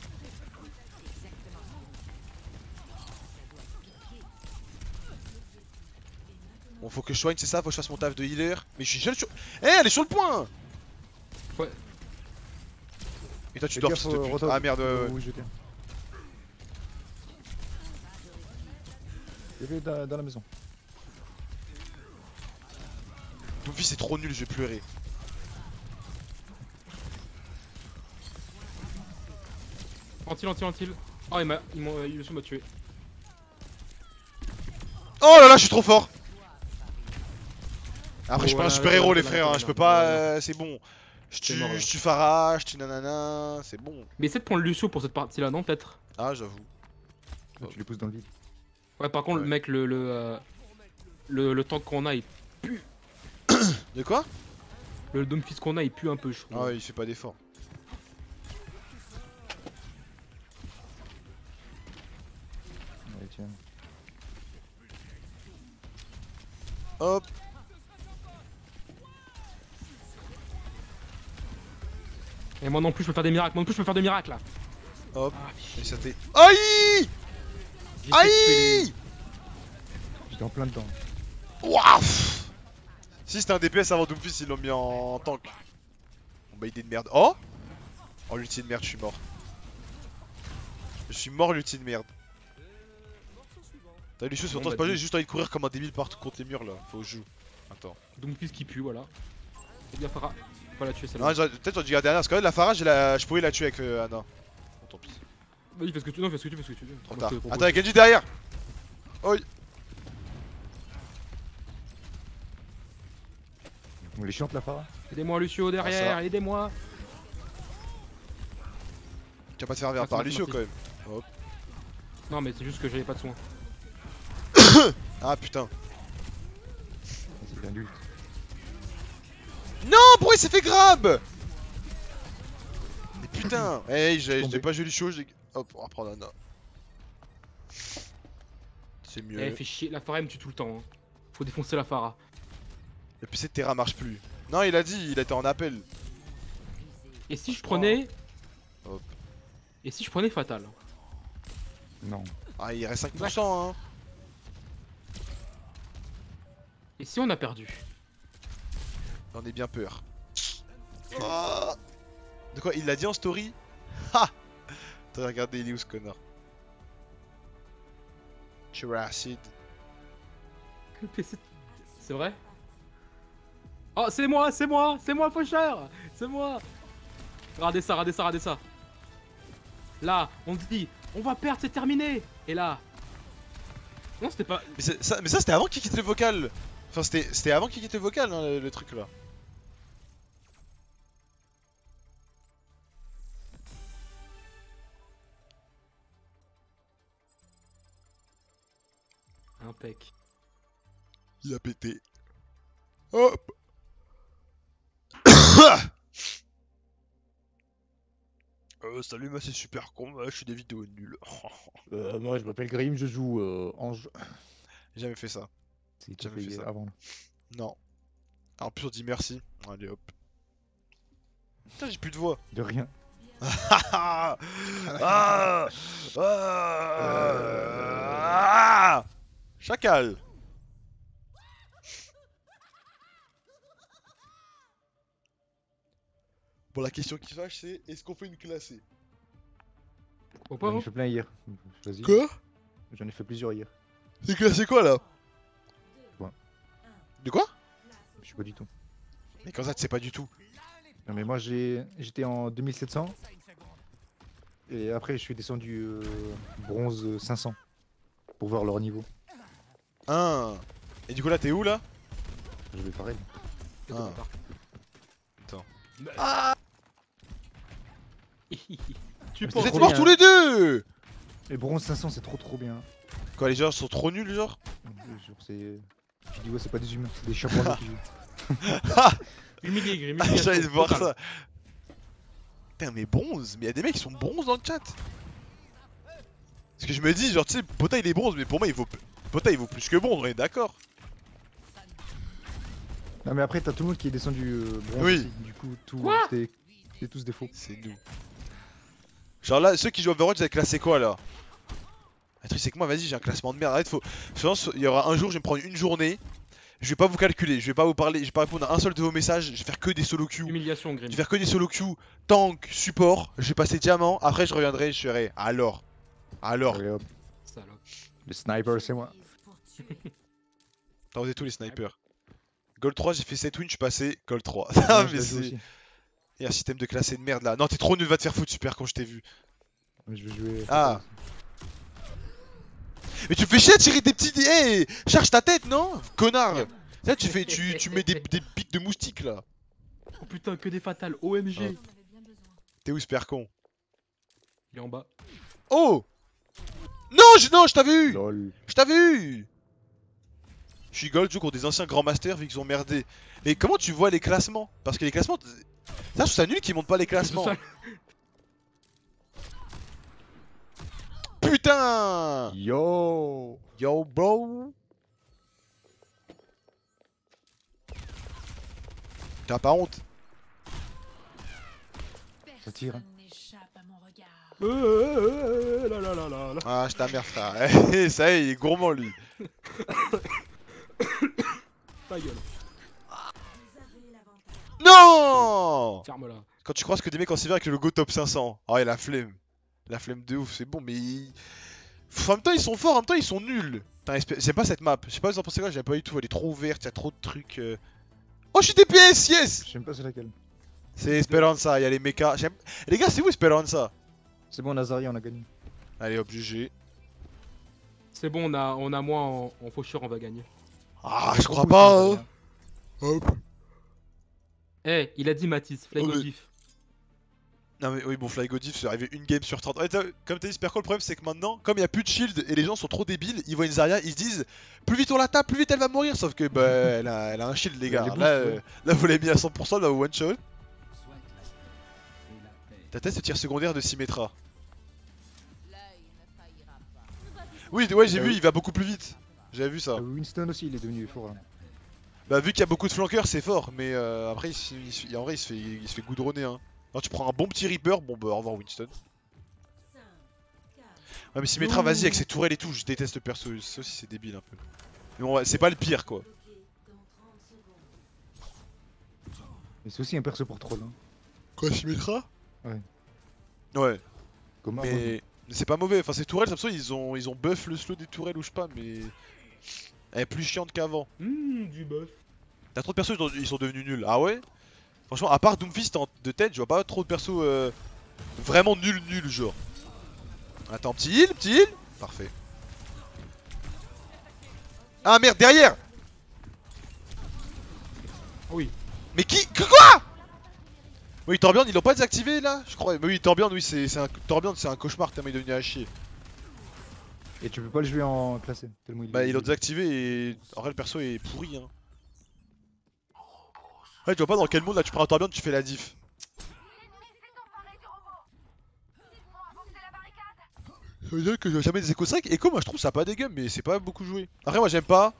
Bon, faut que je soigne, c'est ça, faut que je fasse mon taf de healer? Mais je suis seul sur. Eh, elle est sur le point Ouais. Et toi, tu dors, gaffe pute. retour. Ah merde, ouais, ouais. Oui, j'étais. Il y avait dans, dans la maison. Ton fils est trop nul, je vais pleurer. Antil, antil, antil. Oh, il m'a. Il m'a. Tué. Oh là là, je suis trop fort. Après, je suis pas un super héros, les frères. hein, Je peux pas. euh, C'est bon. Je C'est tue, mort, là. je tue Farah, je tue nanana. C'est bon. Mais essaie de prendre Lucio pour cette partie-là, non, peut-être? Ah, j'avoue. Tu les pousses dans le vide. Ouais, par contre, Ouais. le mec, le. Le, euh, le, le tank qu'on a, il- (coughs) De quoi? Le Doomfist qu'on a, il pue un peu, je trouve. Ah, ouais, il fait pas d'effort. Ouais, tiens. Hop. Et moi non plus, je peux faire des miracles. Moi non plus, je peux faire des miracles là. Hop. Ah, Et ça t'est. Aïe j'ai essayé de tuer les- Aïe J'étais en plein dedans. Ouah Si c'était un DPS avant Doomfist, ils l'ont mis en tank. Bon bah idée de merde. Oh Oh l'ulti de merde, je suis mort. Je suis mort l'ulti de merde. T'as Lucius, sur Bon, toi, bah, c'est pas juste, j'ai juste envie de courir comme un débile partout contre les murs là. Faut que je joue. Attends. Doomfist qui pue, voilà. Et bien, Farah. Faut la tuer celle-là. peut-être j'aurais dû garder Anna parce que la Farah, j'ai la... je pouvais la tuer avec euh, Anna. Bon, tant pis. Vas-y, fais ce que tu veux, fais ce que tu veux, fais ce que tu veux. Trop tard. Attends, il y a Genji derrière On les chiante la Farah. Aidez-moi, Lucio, derrière, aidez-moi. Tu vas pas te faire vers par merci, Lucio quand même. Non, mais c'est juste que j'avais pas de soin. (coughs) Ah putain. Lutte. Non, pourquoi il s'est fait grab? Mais putain (coughs) Hey, j'ai Tombé. j'ai pas joué Lucio, j'ai. Hop, on va prendre Anna. C'est mieux. Eh, fait chier, la Farah elle me tue tout le temps. hein. Faut défoncer la Farah. Le PC de Terra marche plus. Non, il a dit, il était en appel. Et si je prenais. Hop. Et si je prenais Fatal? Non. Ah, il reste 5%, hein. Et si on a perdu? J'en ai bien peur. Ah. De quoi Il l'a dit en story? Ha T'as regardé il est où ce connard Jurassic. (laughs) Le PC. C'est vrai? Oh, c'est moi, c'est moi, c'est moi, faucheur C'est moi Regardez ça, regardez ça, regardez ça. Là, on se dit, on va perdre, c'est terminé Et là. Non, c'était pas. Mais, ça, mais ça c'était avant qu'il quitte le vocal Enfin c'était c'était avant qu'il quitte le vocal hein, le, le truc là Impec. Il a pété Hop (coughs) Euh, salut, moi c'est super con, moi, je suis des vidéos nulles. (laughs) Euh, moi, je m'appelle Grim, je joue euh, Ange. J'ai jamais fait ça. C'est tout J'avais fait ça. avant. Non. Ah, En plus on dit merci. Allez hop. Putain j'ai plus de voix. De rien. (laughs) Ah ah ah Chacal Bon la question qui fâche c'est est-ce qu'on fait une classée? J'en ai fait plein hier. Vas-y. Quoi? J'en ai fait plusieurs hier. C'est classé quoi là? Ouais. De quoi? Je sais pas du tout. Mais quand ça tu sais pas du tout Non mais moi j'ai j'étais en 2700 et après je suis descendu euh, bronze euh, 500 pour voir leur niveau. Hein Et du coup là t'es où là? Je vais pareil. Ah. Attends. (laughs) part. tu Mais penses Vous êtes morts tous les deux Et bronze 500 c'est trop trop bien. Quoi les gens sont trop nuls genre? Genre c'est je dis ouais c'est pas des humains, c'est des chimpanzés qui jouent. Humilié. Ah, humiliation J'allais voir ça. Putain, mais bronze, mais y'a des mecs qui sont bronze dans le chat. Parce que je me dis, genre, tu sais, Pota il est bronze, mais pour moi il vaut. Pota il vaut plus que bronze, on est d'accord. Non mais après t'as tout le monde qui est descendu euh, bronze Oui. aussi. Du coup tout c'était tous des faux. C'est nous. Genre là, ceux qui jouent Overwatch, vous avez classé quoi là? Le truc, c'est que moi, vas-y, j'ai un classement de merde. Arrête, faut. Je pense, il y aura un jour, je vais me prendre une journée. Je vais pas vous calculer, je vais pas vous parler, je vais pas répondre à un seul de vos messages. Je vais faire que des solo queues. Humiliation, Je Grim. vais faire que des solo queues, tank, support. Je vais passer diamant. Après, je reviendrai, je ferai. Alors. Alors. Allez, hop. Salope. Le sniper c'est moi. (laughs) T'as osé tous les snipers. Gold 3, j'ai fait 7 wins, je suis passé Gold 3. Ouais, (laughs) ah, mais c'est. aussi. Il y a un système de classé de merde là. Non, t'es trop nul, va te faire foutre, super quand je t'ai vu. Mais je vais jouer. Ah. Mais tu fais chier à tirer des petits. Hey, charge ta tête, non? Connard Là, tu fais, tu, tu mets des, des pics de moustiques là. Oh putain, que des fatales. OMG. Ouais. T'es où, super con? Il est en bas. Oh Non, je, non, je t'avais eu Lol. Je t'avais eu Je suis gold, joue contre des anciens grands masters vu qu'ils ont merdé. Mais comment tu vois les classements? Parce que les classements. Ça, je trouve ça nul qu'ils montent pas les classements. Putain Yo Yo, bro T'as pas honte? Ça tire, hein. Euh, euh, euh. Ah, je ta mère, frère. (laughs) Ça y est, il est gourmand lui. (laughs) Ta gueule. Non Ferme-la. Quand tu croises que des mecs en sévère avec le logo top 500. Ah ouais, la flemme. La flemme de ouf, c'est bon, mais. En même temps, ils sont forts, en même temps, ils sont nuls. J'aime pas cette map. Je sais pas, vous en pensez quoi J'aime pas du tout. Elle est trop ouverte, y'a trop de trucs. euh. Oh, je suis DPS, yes même pas c'est laquelle. C'est Esperanza, y'a les mechas. J'aime- Les gars, c'est où Esperanza? C'est bon, Nazaria, on a gagné. Allez, hop, GG. C'est bon, on a, on a moins en, en faucheur, on va gagner. Ah, je crois pas, hein. Hop. Eh, il a dit Matisse, flag Oh. Non mais oui bon Fly Godif c'est arrivé une game sur 30 Ouais, Comme t'as dit Superco le problème c'est que maintenant Comme il y a plus de shield et les gens sont trop débiles Ils voient une Zarya ils se disent Plus vite on la tape plus vite elle va mourir Sauf que bah (laughs) elle a, elle a un shield les gars Là, euh, là vous l'avez mis à 100% là au one shot T'as peut-être ce tir secondaire de Symmetra. Oui ouais j'ai Ah vu oui. il va beaucoup plus vite J'avais vu ça Euh, Winston aussi, il est devenu fort. là. Bah vu qu'il y a beaucoup de flankers c'est fort Mais euh, après il en vrai il se fait, il se fait goudronner hein Alors tu prends un bon petit Reaper Bon bah au revoir Winston Ouais mais Symmetra vas-y avec ses tourelles et tout Je déteste le perso Ça aussi c'est débile un peu Mais bon ouais, c'est pas le pire quoi Mais c'est aussi un perso pour troll. Hein. Quoi, Symmetra Ouais. Ouais, Comme Armand. mais mais c'est pas mauvais. Enfin, ces tourelles, ça ils ont, ils ont buff le slow des tourelles ou je sais pas, mais. Elle est plus chiante qu'avant. Hum, du bœuf. T'as trop de persos, ils sont- devenus nuls. Ah ouais? Franchement, à part Doomfist de tête, je vois pas trop de persos euh, vraiment nuls, nuls, genre. Attends, petit heal, petit heal Parfait. Ah merde, derrière Ah oui. Mais qui que Quoi? Oui, Torbjorn, ils l'ont pas désactivé là Je crois. Mais oui, Torbjorn, oui, c'est c'est un. Torbjorn, c'est un cauchemar tellement il est devenu à chier. Et tu peux pas le jouer en classé. Tellement il Bah, est- ils l'ont désactivé et. En vrai, le perso est pourri, hein. Ouais, tu vois pas dans quel monde là tu prends un Torbjorn, tu fais la diff. Ça veut dire que j'ai jamais des échos 5 Echo moi je trouve ça pas dégueu mais c'est pas beaucoup joué. Après moi j'aime pas.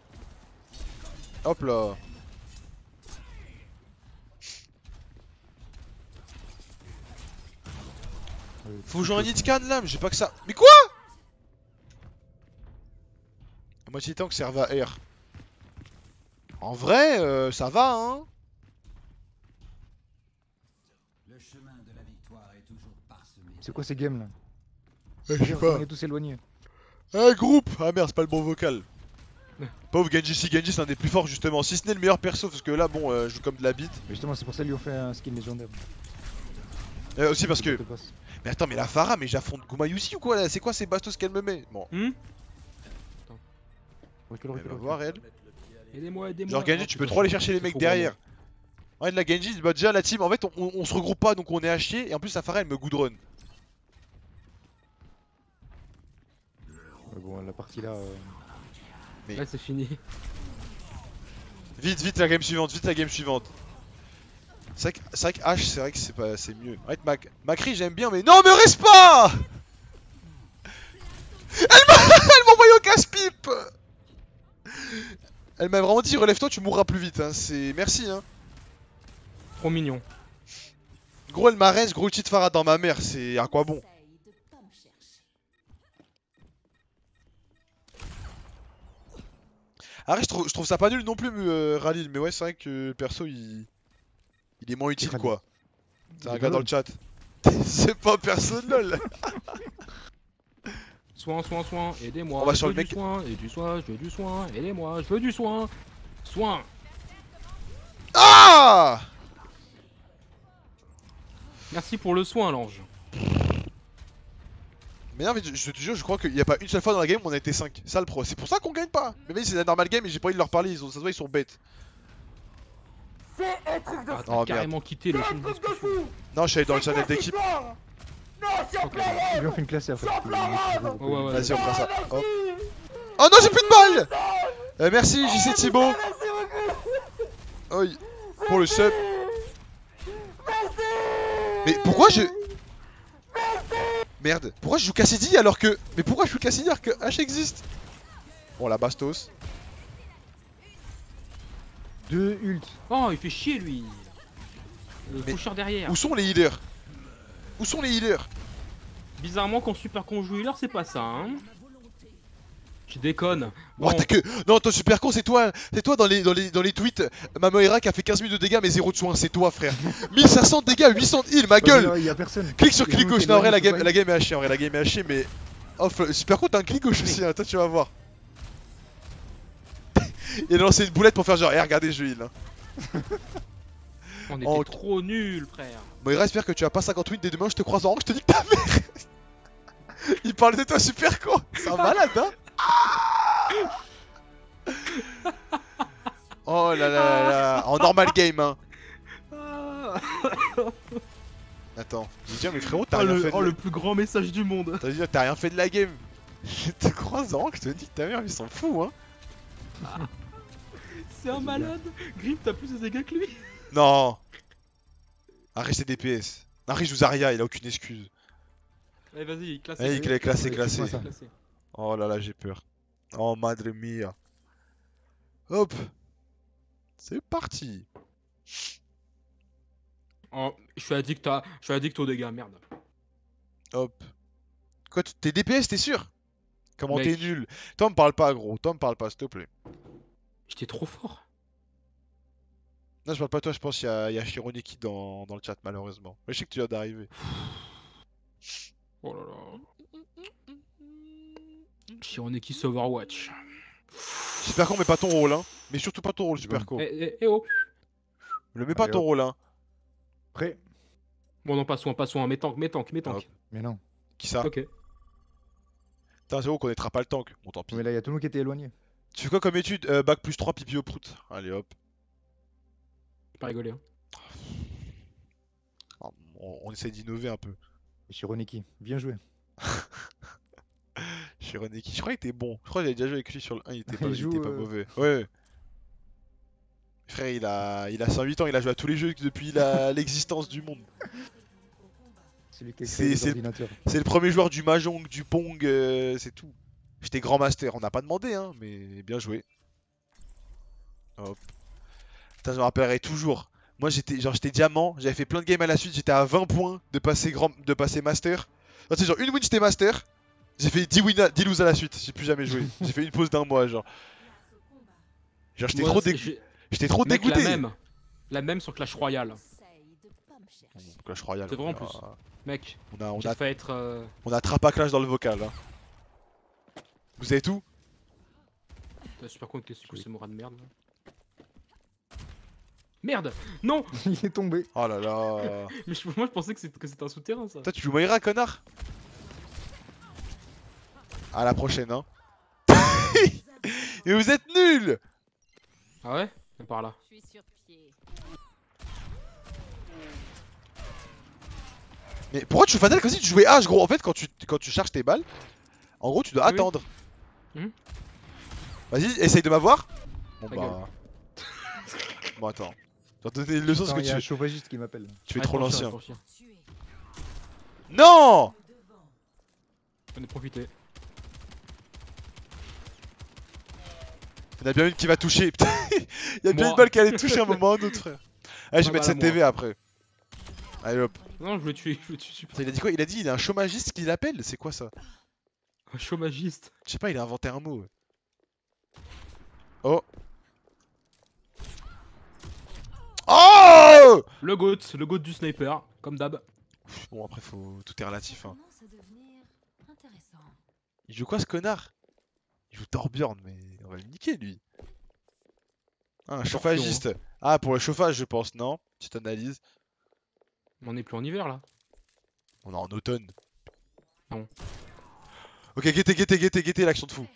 Hop là. Faut jouer un Nitcan là mais j'ai pas que ça. Mais quoi? À moitié tank serve à R. En vrai euh, ça va hein. Le chemin de la victoire est toujours parsemé. C'est quoi ces games là Ouais, je sais pas. On est tous éloignés. Un groupe Ah merde, c'est pas le bon vocal. (laughs) Pauvre Genji, si Genji c'est un des plus forts justement, si ce n'est le meilleur perso, parce que là bon, euh, je joue comme de la bite. Mais justement, c'est pour ça qu'ils lui ont fait un skin légendaire. Euh, aussi parce que. Mais attends, mais la Farah, mais j'affronte Gumayusi ou quoi là? C'est quoi ces bastos qu'elle me met? Bon, Hum Recule, recule, voir elle. Aidez-moi, aidez-moi. Genre Genji, tu peux trop aller chercher les mecs derrière. Ouais, de la Genji, bah déjà la team, en fait on, on- on se regroupe pas donc on est à chier, et en plus la Farah elle me goudronne. Mais bon, la partie là. euh, Là, c'est fini. Vite, vite la game suivante, vite la game suivante. C'est vrai que, H, c'est vrai que c'est pas, c'est mieux. Ouais, Mac, Macri j'aime bien, mais non, me reste pas (laughs) Elle m'a, (laughs) elle m'a envoyé au casse-pipe. Elle m'a vraiment dit, relève-toi, tu mourras plus vite. Hein. C'est, merci. Hein. Trop mignon. Gros, elle m'a reste, gros de Farah dans ma mère. C'est à quoi bon Arrête, je trouve, je trouve ça pas nul non plus, euh, Ralil. Mais ouais, c'est vrai que le perso il, il est moins utile quoi. C'est un gars dans le chat. (laughs) c'est pas perso lol. (laughs) Soin, soin, soin, aidez-moi. On va je sur veux le du mec. soin, et du soin, je veux du soin, aidez-moi, je veux du soin. Soin. Ah Merci pour le soin, l'ange. Mais non, mais je, je te jure, je crois qu'il y a pas une seule fois dans la game où on a été 5. Ça le pro. C'est pour ça qu'on gagne pas. Mais vas-y, c'est la normal game et j'ai pas envie de leur parler. Ils ont, ça se voit, ils sont bêtes. Ah, Oh, t'as merde. carrément quitté le de. Non, je suis allé dans le channel d'équipe. Ok. Viens, on fait une classe après. Ouais, ouais, ouais. Vas-y, on fera ça. Oh non, j'ai plus de balles Euh, Merci, JC Thibaut. Oi, pour le sub. Mais pourquoi je. Merde, pourquoi je joue Cassidy alors que. Mais pourquoi je joue Cassidy alors que H existe? Bon, la Bastos. Deux ult. Oh, il fait chier lui. Le Mais- faucheur derrière. Où sont les healers? Où sont les healers? Bizarrement, quand Super Con joue healer, c'est pas ça, hein. Je déconne. Oh, t'as que. Non, ton super con, c'est toi. C'est toi dans les, dans, les, dans les tweets. Mamoira qui a fait 15 000 de dégâts, mais 0 de soins. C'est toi, frère. (laughs) 1500 de dégâts, 800 de heal, ma gueule Il y a personne. Clique sur clic gauche. Non, en vrai, la game, la game est hachée. En vrai, la game est hachée, mais. Euh, Super con, t'as un clic gauche aussi, hein. Toi, tu vas voir. (laughs) Il a lancé une boulette pour faire genre, eh, regardez, je heal. Hein. (laughs) on était Oh. trop nuls, frère. Moira, j'espère que tu as pas 58 dès demain. Je te croise en rang, je te dis que ta mère. Il parle de toi, super con. C'est un malade, hein. Oh là là là là. En normal game, hein. Attends, je dire, mais frérot, t'as Oh, rien le, fait de oh, la- le plus grand message du monde. T'as dit, t'as rien fait de la game. Je te croise en rang, je te dis que ta mère, ils sont fous, hein. C'est un malade. Grim, t'as plus de dégâts que lui. Non. Arrête ses DPS. Arrête Zarya, il a aucune excuse. Allez, vas-y. Allez, il est classé, classé. Oh là là, j'ai peur. Oh madre mia. Hop. C'est parti. Oh, je suis addict à, je suis addict aux dégâts, merde. Hop. Quoi, tu- t'es DPS, t'es sûr? Comment t'es nul? Toi, me parle pas, gros. Toi, me parle pas, s'il te plaît. J'étais trop fort. Non, je parle pas de toi, je pense qu'il y a, il y a Shironiki dans, dans le chat, malheureusement. Mais je sais que tu viens d'arriver. Oh là là. Shironeki Overwatch. Super con, mais pas ton rôle, hein. Mais surtout pas ton rôle, super con. Eh, eh, eh oh. Le mets pas Allez, ton hop. rôle, hein. Prêt Bon, non, pas soin, pas soin. Mets tank, mets tank, mets tank. Hop. Mais non. Qui ça Ok. Putain, c'est bon, on connaîtra pas le tank. Bon, tant pis. Mais là, il y a tout le monde qui était éloigné. Tu fais quoi comme étude? Euh, Bac plus 3, pipi au prout. Allez, hop. Pas rigoler. Hein. On, on essaie d'innover un peu. Shironeki, bien joué. (laughs) Shironeki, je crois qu'il était bon. Je crois que j'avais déjà joué avec lui sur le 1, il était pas, Il il joue, était pas euh, mauvais. Ouais, ouais. Frère, il a, il a 108 ans, il a joué à tous les jeux depuis (laughs) l'existence du monde. C'est le premier joueur du Mahjong, du Pong, euh, c'est tout. J'étais grand master, on n'a pas demandé, hein, mais bien joué. Hop. Putain, je me rappellerai toujours. Moi, j'étais genre j'étais diamant, j'avais fait plein de games à la suite, j'étais à 20 points de passer grand, de passer master. Tu sais, genre une win j'étais master, j'ai fait 10 wins, à- 10 lose à la suite, j'ai plus jamais joué. j'ai fait une pause d'un mois, genre. Genre j'étais trop, dé- j'étais trop Mec, dégoûté. la même. La même sur Clash Royale. Clash Royale. C'est vrai, en a- plus. Mec, On a, on j'ai a, fait être. euh, on a Trapa Clash dans le vocal. Hein. Vous avez tout? T'as super con que c'est Moran de merde. là. Merde Non (laughs) il est tombé. Oh là là. (laughs) Mais je- moi je pensais que c'était un souterrain ça. Toi, tu joues Moira, connard? À la prochaine, hein. (laughs) Et vous êtes nuls Ah ouais? Viens par là. Je suis sur pied. Mais pourquoi tu fatal comme si tu jouais H, gros? En fait, quand tu, quand tu charges tes balles, en gros, tu dois Oui, attendre. Mhm. Vas-y, essaye de m'avoir. Bon Ta bah. bon, attends. Je vais te donner une leçon parce Attends, que il y a un tu, chauffagiste qui m'appelle. tu Ouais, trop le l'ancien. le. Non On est profité. Il y en a bien une qui va toucher. (laughs) Il y a bien Moi. une balle qui allait toucher à un moment ou un autre, frère. (laughs) Allez, je vais mettre cette. TV après. Allez hop. Non, je le tue, je le tue super. Attends, Il a dit quoi? Il a dit il a un chômagiste qui l'appelle? C'est quoi ça? Un chômagiste. Je sais pas, il a inventé un mot. Oh Oh Le goat, le goat du sniper, comme d'hab. Bon après faut tout est relatif hein. Il joue quoi ce connard? Il joue Torbjorn mais on va le niquer lui. Ah, un chauffagiste. Ah pour le chauffage je pense non? Petite analyse. On est plus en hiver là. On est en automne. Non. Ok, guettez, guettez, guettez, guettez l'action de fou.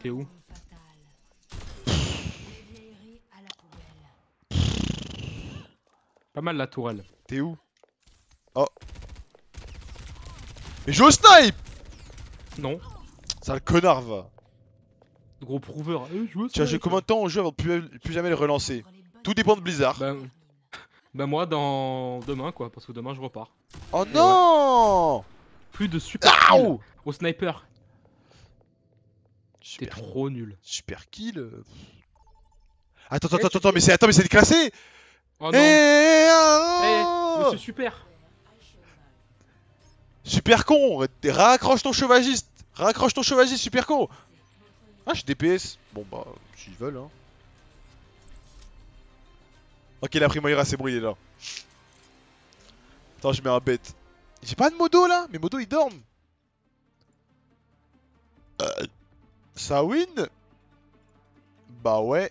T'es où arme fatale. Les vieilleries à la poubelle. Pas mal la tourelle. T'es où? Oh. Mais joue au snipe Non. Sale connard va. Gros prouveur. Eh, je joué quoi. combien de temps au jeu avant de plus, plus jamais le relancer Tout dépend de Blizzard. Bah, bah moi dans demain quoi, parce que demain je repars. Oh non Plus de super au sniper. T'es trop nul. super kill. Attends, attends, Eh, attends, attends, mais c'est attends, mais c'est déclassé Oh Eh, non. Eh, monsieur super. Super con Raccroche ton chevagiste Raccroche ton chevagiste, super con Ah, je DPS. Bon bah, s'ils veulent, hein. Ok, il a pris Moira, c'est bon, il est là. Attends, je mets un bête. J'ai pas de modo là Mes modos ils dorment. Euh, ça win? Bah ouais.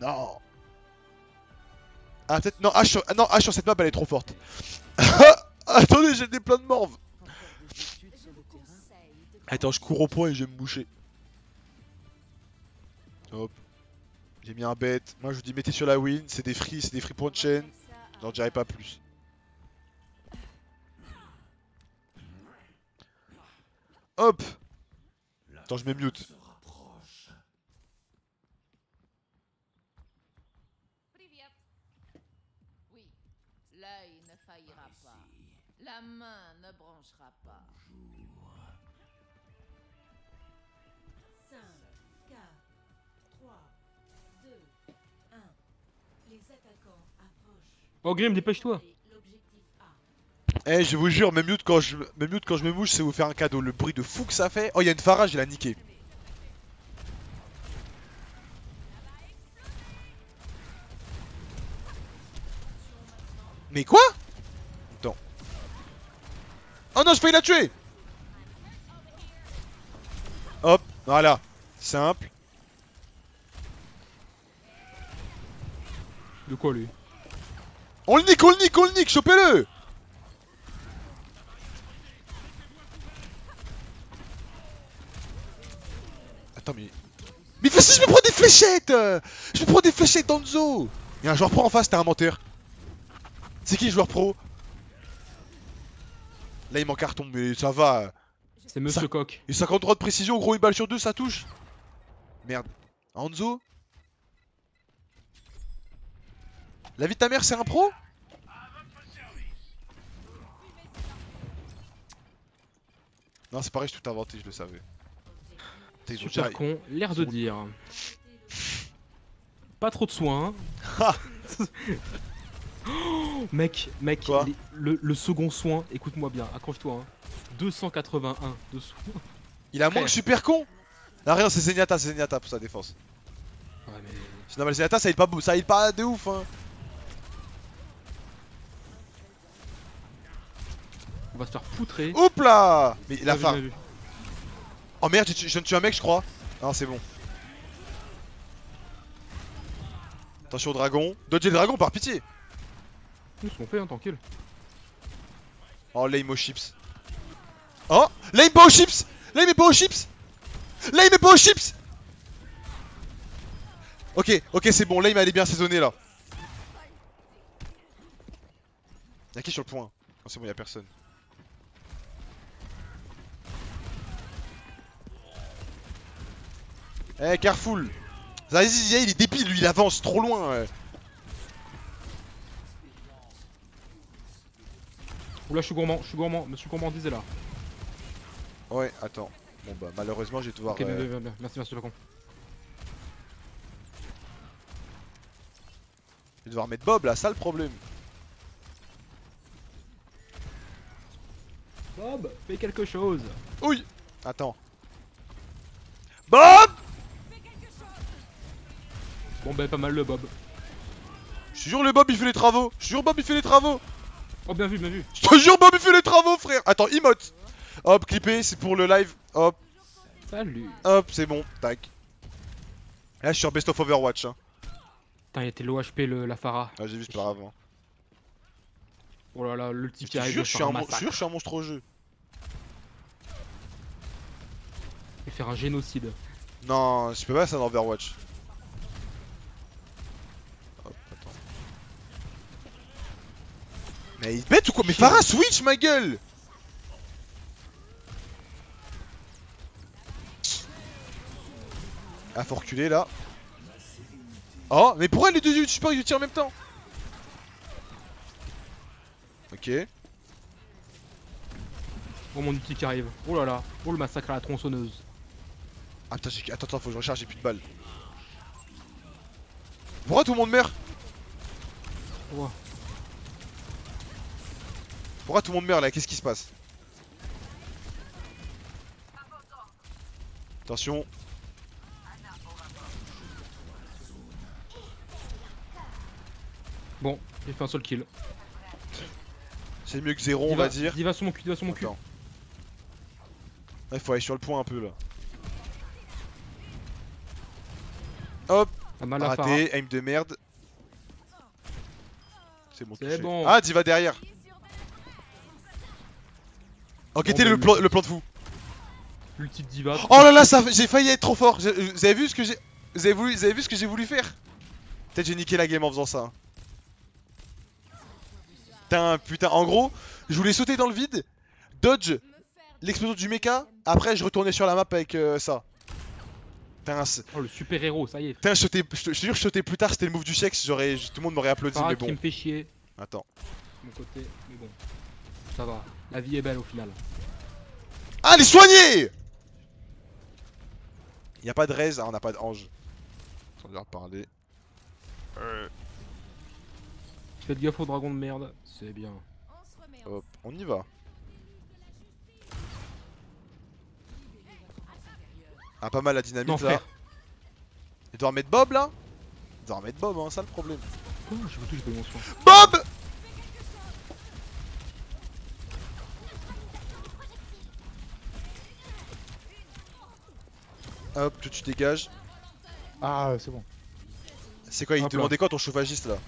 Non. Ah peut-être non H sur... ah, non H sur cette map elle est trop forte. (laughs) Attendez j'ai des plans de morve. Attends je cours au point et je vais me boucher. Hop. J'ai mis un bête. Moi je vous dis mettez sur la win. C'est des free, c'est des free point chain. J'en dirai pas plus. Hop Attends je mets mute. Oh Grim, dépêche-toi. Eh, je vous jure, même mute quand je, même mute quand je me mouche, c'est vous faire un cadeau. Le bruit de fou que ça fait. Oh, il y a une Farah, je l'ai niqué. Mais quoi? Attends. Oh non, je failli la tuer Hop, voilà. Simple. De quoi lui? On le nique, on le nique, on le nique, chopez-le Attends, mais... Mais vas-y, je me prends des fléchettes euh Je me prends des fléchettes dans le zoo Il y a un joueur pro en face, t'es un menteur. C'est qui le joueur pro? Là, il manque carton, mais ça va. C'est Monsieur Ça- Coq. Et 53 de précision, gros, une balle sur deux, ça touche Merde. Anzo? La vie de ta mère, c'est un pro? Non, c'est pareil, je tout inventé, je le savais. Super con, l'air de dire. Pas trop de soins. Oh, (gasps) mec, mec, Quoi? les- le, le second soin, écoute-moi bien, accroche-toi. Hein. 281 de soins. Il a moins que super con Ah rien, c'est Zenyatta, c'est Zenyatta pour sa défense. Ouais, mais... Sinon, mais Zenyatta, ça aide pas, ça aide pas de ouf, hein. On va se faire poutrer. Oups là Mais la fin. Oh merde, je viens de tuer un mec, je crois. Non, c'est bon. Attention au dragon. Dodger le dragon, par pitié. Nous, ce qu'on fait, hein, tranquille. Oh, lame aux chips. Oh Lame pas aux chips Lame est pas aux chips Lame est pas aux chips Ok, ok, c'est bon, Lame elle est bien saisonnée là. Y'a qui sur le point? Oh, c'est bon, y'a personne. Eh, Careful Vas-y, il est débile, lui, il avance trop loin. ouais. Oula, je suis gourmand, je suis gourmand. Monsieur gourmandise est là. Ouais, attends. Bon bah, malheureusement, je vais devoir. Ok, bien, euh, bien, bien, bien. merci, merci, Facon. je vais devoir mettre Bob là, ça le problème. Bob, fais quelque chose. Oui Attends. Bob Bon, ben, pas mal le Bob. Je te jure, le Bob il fait les travaux. Je te jure, Bob il fait les travaux. Oh, bien vu, bien vu. Je te jure, Bob il fait les travaux, frère. Attends, emote. Hop, clippé, c'est pour le live. Hop, Salut. hop, c'est bon. Tac. Là, je suis sur Best of Overwatch. Hein. Putain, il était l'OHP, le, la Farah. Ah, j'ai vu, c'est pas grave. hein. Oh là là, le petit qui arrive. je suis un je jure, suis un monstre au jeu. Il va faire un génocide. Non, je peux pas ça dans Overwatch. Hop, attends. Mais il est bête ou quoi Mais Farah switch ma gueule Ah faut reculer là. Oh mais pourquoi les deux youtubeurs ils tirent en même temps Ok. Oh mon ulti qui arrive. Oh là là. Oh le massacre à la tronçonneuse. Ah, Attends, attends, attends, faut que je recharge, j'ai plus de balles. Pourquoi tout le monde meurt Oh. Pourquoi tout le monde meurt là? Qu'est-ce qui se passe? Attention. Bon, j'ai fait un seul kill. C'est mieux que zéro, on va dire. Diva sur mon cul, diva sur mon cul. Il faut aller sur le point un peu là. Hop, la Farah. raté, aim de merde. C'est bon, touché. bon. Ah, Diva derrière. Enquêtez le, plan, le plan de fou. L'ulti de diva. Oh là là, ça, j'ai failli être trop fort. J'ai- Vous avez vu ce que j'ai, vous avez voulu, vous avez vu ce que j'ai voulu faire? Peut-être j'ai niqué la game en faisant ça. Putain, putain. En gros, je voulais sauter dans le vide, dodge l'explosion du mecha. Après, je retournais sur la map avec euh, ça. Putain, Oh le super héros, ça y est. putain, je te jure, je sautais plus tard. C'était le move du siècle. J'aurais, tout le monde m'aurait applaudi, mais qui bon. me fait chier. de Attends. Mon côté, mais bon. Ça va. La vie est belle au final. Ah, les soignés Y a pas de raise, ah, on a pas d'ange. On va parler. Euh, Faites gaffe au dragon de merde. C'est bien. hop, on y va. Ah, pas mal la dynamite Non là. Il doit remettre Bob là? Il doit remettre Bob, hein, ça le problème. Oh, mon soin. Bob Hop, tu, tu dégages. Ah, c'est bon. C'est quoi, il Hop te là. demandait quoi ton chauffagiste là?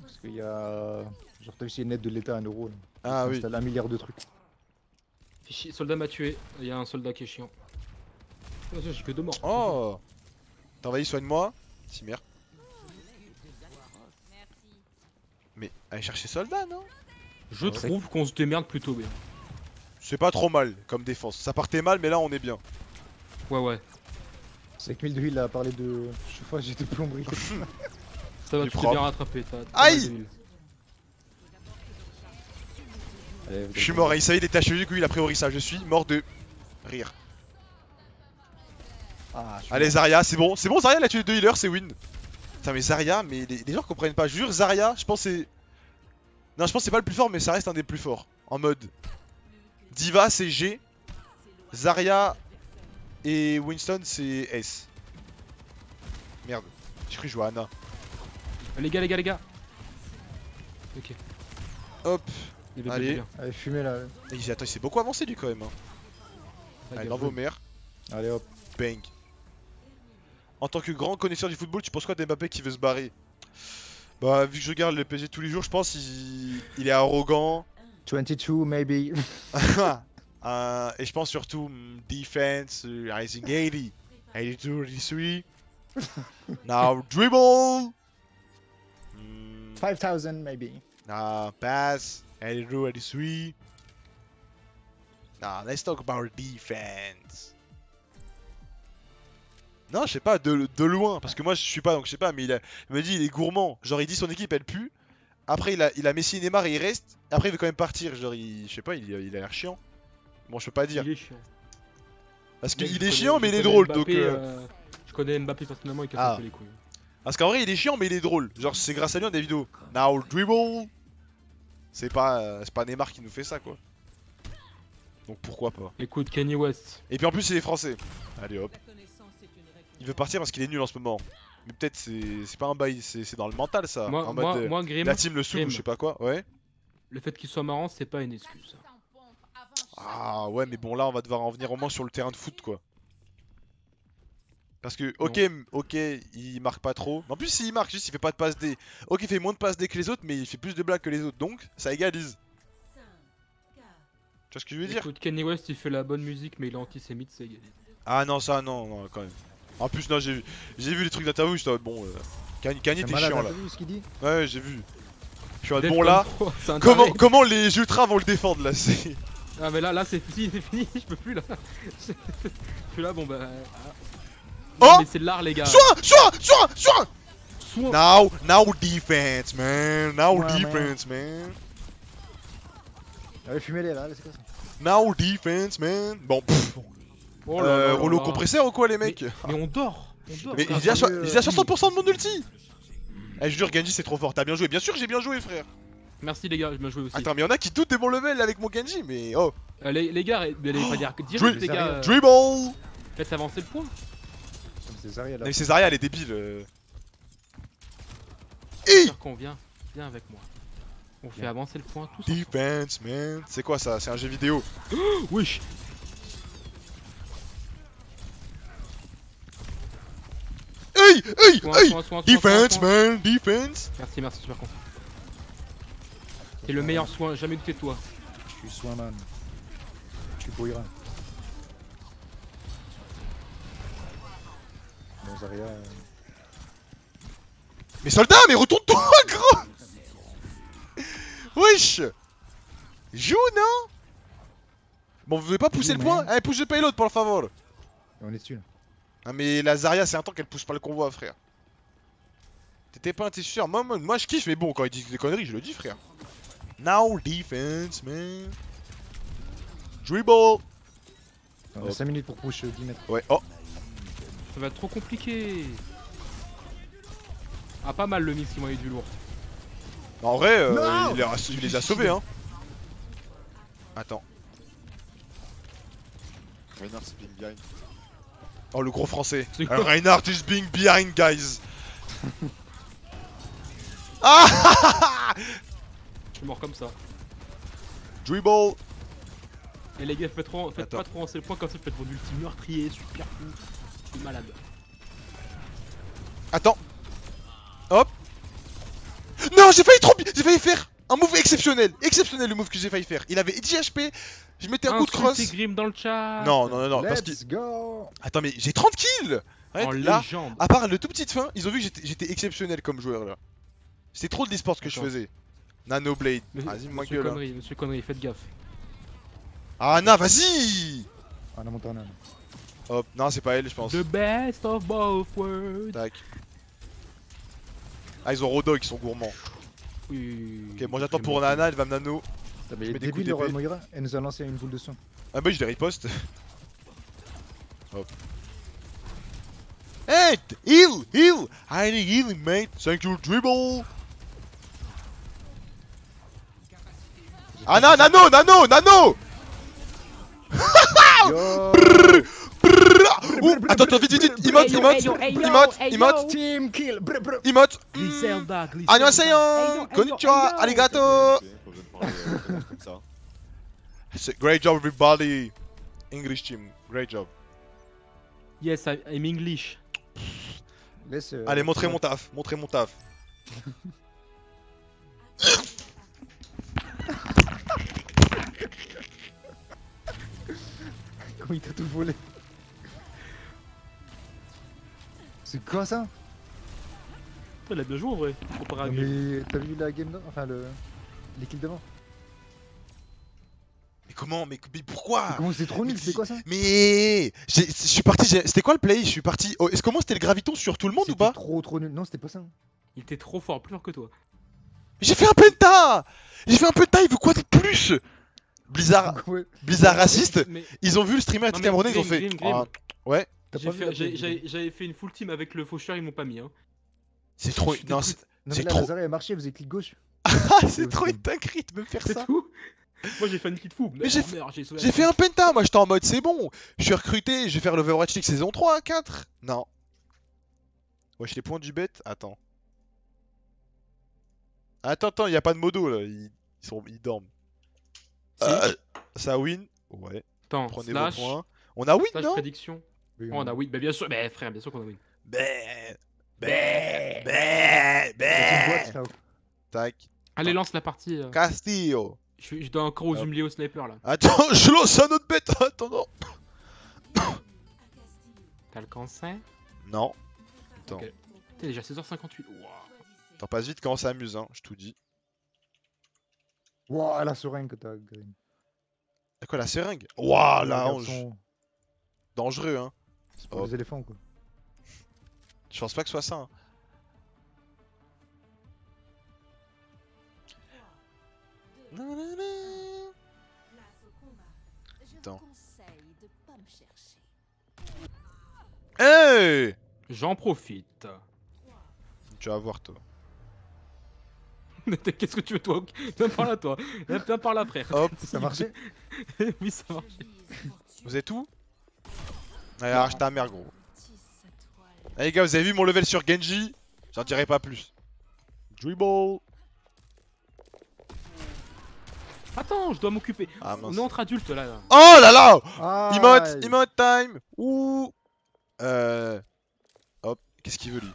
Parce qu'il y a. Genre, t'as vu, une aide de l'État à un euro. Là. Ah oui. Installe un milliard de trucs. Soldat m'a tué. Il y a un soldat qui est chiant. Oh, j'ai que deux morts. Oh T'as envahi, soigne-moi. Si merde. Mais allez chercher soldat, non? Je Ouais. trouve qu'on se démerde plutôt bien. C'est pas trop mal comme défense. Ça partait mal, mais là on est bien. Ouais, ouais. C'est que 1002 il a parlé de chauffage et de plomberie. Ça va, tu t'es bien rattrapé. Aïe de. Allez, Je suis mort, il savait il était taché du coup il a priori ça. Je suis mort de rire. Ah, je Allez. Zarya, c'est bon, c'est bon Zarya, elle a tué deux healers, c'est win. Putain mais Zarya, mais les, les gens comprennent pas. Je jure Zarya, je pense c'est... Non je pense que c'est pas le plus fort mais ça reste un des plus forts. En mode... Diva c'est G, Zarya et Winston c'est S. Merde, j'ai cru jouer à Anna. Les gars, les gars, les gars. Ok. Hop, Il est bien, Allez. bien. Allez, fumez là. Et il- attends il s'est beaucoup avancé lui quand même. Hein. Ah, Allez, dans vos mères, Allez hop. bang. En tant que grand connaisseur du football, tu penses quoi d'Mbappé qui veut se barrer? Bah vu que je regarde le PSG tous les jours, je pense il, il est arrogant. 22 maybe. (laughs) (laughs) Euh, et je pense surtout mm, defense, euh, Rising 80, 82, 83. Now dribble. Mm, 5000 maybe. now pass, 82, 83. Now let's talk about defense. Non, je sais pas, de, de loin, parce que moi je suis pas, donc je sais pas, mais il, a- il me dit il est gourmand. Genre il dit son équipe elle pue. Après il a, il a Messi Neymar et il reste. Après il veut quand même partir. Genre il, je sais pas, il, il a l'air chiant. Bon, je peux pas dire. Il est chiant. Parce qu'il est chiant, mais il est drôle. Donc, euh, euh, Je connais Mbappé personnellement, il casse Ah. un peu les couilles. Parce qu'en vrai, il est chiant, mais il est drôle. Genre, c'est grâce à lui on a des vidéos. Now dribble. C'est pas, euh, c'est pas Neymar qui nous fait ça, quoi. Donc pourquoi pas. Écoute, Kanye West. Et puis en plus, il est français. Allez hop. Il veut partir parce qu'il est nul en ce moment. Mais peut-être c'est pas un bail, c'est dans le mental ça. Moi, en moi, mode moi, la team le saoule ou je sais pas quoi. Ouais. le fait qu'il soit marrant, c'est pas une excuse. Ah ouais, mais bon là on va devoir en venir au moins sur le terrain de foot quoi. Parce que, ok, ok, il marque pas trop. En plus, s'il marque, juste il fait pas de passe D. Ok, il fait moins de passe D que les autres, mais il fait plus de blagues que les autres. Donc, ça égalise. 5, 4, Tu vois ce que je veux dire? Écoute, Kanye West il fait la bonne musique, mais il est antisémite, c'est égal. Ah non, ça, non, non, quand même. En plus, non, j'ai vu, j'ai vu les trucs d'interview, j'étais en mode, bon, euh, Kanye, t'es chiant là. t'as vu ce qu'il dit? Ouais, j'ai vu. Je suis en mode, Defcon bon là, 3, c'est un comment, comment les ultras vont le défendre là c'est... Ah mais là, là c'est fini, c'est fini, je peux plus là. je suis là, bon bah... ah. Oh mais c'est l'art les gars. Soin, soin, soin, soin Soin. Now, now defense, man. Now Ouais, defense, man. Allez, fumez-les là, c'est quoi ça Now defense, man. Bon, pff, Oh là là euh, là rouleau là. compresseur ou quoi, les mecs Mais on dort, on dort. Mais il est à, so- mieux, il est à euh, 60% de mon ulti Eh, je jure, Genji, c'est trop fort. T'as bien joué. Bien sûr, j'ai bien joué, frère. Merci les gars, je me joué aussi. Attends, mais y'en a qui doutent de mon level avec mon Genji, mais oh. Euh, les, les gars, mais allez pas dire Dribble. direct les gars. euh, Dribble Faites avancer le point. Non, là. mais Césaria, elle est débile. euh. Qu'on vient, viens avec moi. On fait avancer le point ensemble. Defense, man. C'est quoi ça? C'est un jeu vidéo. Wesh Hey, hey, Soin, hey soin, soin, soin, Defense, soin, soin. man. Defense. Merci, merci, super content. T'es le meilleur soin, jamais douté de toi. Je suis Soinman. Je suis Boira. Bon, Zarya. euh, Mais soldat, mais retourne-toi, (laughs) gros Wesh Joue, non Bon, vous voulez pas pousser le point man. Allez, pousse le payload, pour le favor On est dessus là. Ah, mais la Zarya, c'est un temps qu'elle pousse pas le convoi, frère. T'étais pas, t'es sûr moi, moi, moi, je kiffe, mais bon, quand il dit des conneries, je le dis, frère. Now defense, man. Dribble On a Oh. 5 minutes pour push euh, 10 mètres. Ouais, oh Ça va être trop compliqué. Ah, pas mal le mix qui m'a eu du lourd. En vrai, euh, il, les a, il les a sauvés, hein. Attends. Reinhardt c'est being behind. Oh, le gros français. Uh, quoi Reinhardt is being behind, guys. (laughs) ah suis mort comme ça. Dribble Et les gars, faites, trop, faites Attends. pas trop avancer le point comme ça, faites mon ulti meurtrier, super fou. Je suis malade. Attends. Hop. Non, j'ai failli trop bien. J'ai failli faire un move exceptionnel. Exceptionnel le move que j'ai failli faire. Il avait 10 HP. Je mettais un coup de cross. Grim dans le chat. Non, non, non, non. Parce que... Let's go Attends, mais j'ai 30 kills. Arrête, En là, légende. à part le tout petit fin, ils ont vu que j'étais- exceptionnel comme joueur là. C'était trop de l'esport que je faisais. Nano Blade. Mais- Vas-y, moi monsieur gueule. hein. connerie, monsieur connerie, faites gaffe. Ah, Anna, vas-y Ah, la Montana. Hop, non, c'est pas elle, je pense. The best of both worlds. Tac. Ah, ils ont Rodog, ils sont gourmands. Oui. Ok, moi j'attends pour Nana, elle va me nano. Mais roi d'épée. Moira, elle nous a lancé une boule de son. Ah bah je les riposte. Hop. Hey, heal, heal. I need healing, mate. Thank you, dribble. Ah non, nano, nano, nano. (laughs) Attends, attends, vite, vite, vite. Emote, emote, emote, emote, Team kill emote. Griselda. Annyeonghaseyo. Konnichiwa, arigato. Euh, Great job, everybody. English team, great job. Yes, I- I'm English. Euh, Allez, montrez mon taf, montrez mon taf. (laughs) il t'a tout volé C'est quoi ça? Il a bien joué en vrai. comparé à Non. Mais t'as vu la game d'avant Enfin le. Les kills d'avant? Mais comment? Mais, mais pourquoi? Mais Comment c'est trop nul, c'est quoi ça? Mais j'ai- je suis parti. j'ai- C'était quoi le play? Je suis parti. Oh, Est-ce comment c'était le graviton sur tout le monde ou pas? trop trop nul. Non, c'était pas ça. Il était trop fort, plus fort que toi. J'ai fait un penta J'ai fait un penta. Il veut quoi de plus? Blizzard, (laughs) Ouais. Blizzard raciste. Mais Ils ont vu le streamer Non, camerounais. Ils ont fait. Grim, Grim. Ah, ouais. J'avais fait une full team avec le faucheur, ils m'ont pas mis. Hein. C'est trop. Non, c'est Non, c'est mais là, trop- faisait clic gauche. ah, c'est trop une dinguerie de me faire C'est ça. tout Moi j'ai fait une petite fou. Mais j'ai la fait un penta. Moi, j'étais en mode c'est bon. Je suis recruté. Je vais faire l'Overwatch League saison 3, 4. Non. Wesh, les points du bet. Attends. Attends, attends, y a pas de modo là. Ils, ils sont... ils dorment. Si. Euh, ça win. Ouais. Attends, Prenez slash, vos points. On a win, slash non? prédiction. Oui, Oh, on a win. Bah, bien sûr, bah, frère, bien sûr qu'on a win. Bé. boîte là. Tac. Allez, lance la partie. euh. Castillo. Je, dois encore aux Hop. humilier au sniper là. Attends, (laughs) je lance un autre bête. Attends. T'as le cancer? Non. Attends. T'es déjà 16h58. Waouh. T'en passes vite quand on s'amuse, hein, je tout dis. Wouah, la seringue que t'as, Green. C'est quoi la seringue? Waouh, la hanche. Dangereux, hein. C'est pour Oh. les éléphants, quoi. Je pense pas que ce soit ça. hein. Attends. Hey J'en profite. Tu vas voir, toi. (laughs) Qu'est-ce que tu veux, toi Viens par là, toi. Viens par là, frère. Hop. Ça marchait? (laughs) Oui, ça marche. Vous êtes où? Allez, arrache ta mère, gros. Allez, les gars, vous avez vu mon level sur Genji? J'en dirai pas plus. Dribble Attends, je dois m'occuper. Ah On est entre adultes là. là. Oh là là Ah, Emote, emote time Ouh Euh... Hop, qu'est-ce qu'il veut lui?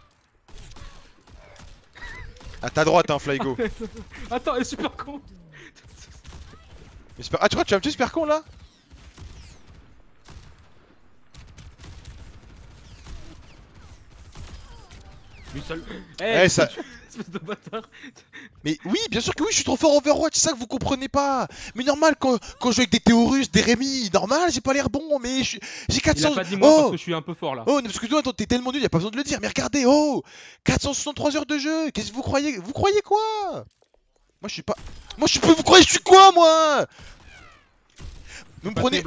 À ta droite, hein, Flygo. (laughs) Attends, elle est super con. Mais super- Ah, tu crois que tu vas me tuer, super con là Lui seul. Eh, ça- Espèce de bâtard. Mais oui, bien sûr que oui, je suis trop fort Overwatch, c'est ça que vous comprenez pas. Mais normal, quand, quand je joue avec des Théorus, des Rémi, normal, j'ai pas l'air bon, mais j'ai Il 400... a pas dit moi parce oh que je suis un peu fort là. Oh, parce que toi, t'es tellement nul, y a pas besoin de le dire, mais regardez, oh 463 heures de jeu, qu'est-ce que vous croyez Vous croyez quoi? Moi, je suis pas... Moi, je suis... Vous croyez je suis quoi, moi? Vous me prenez... hein.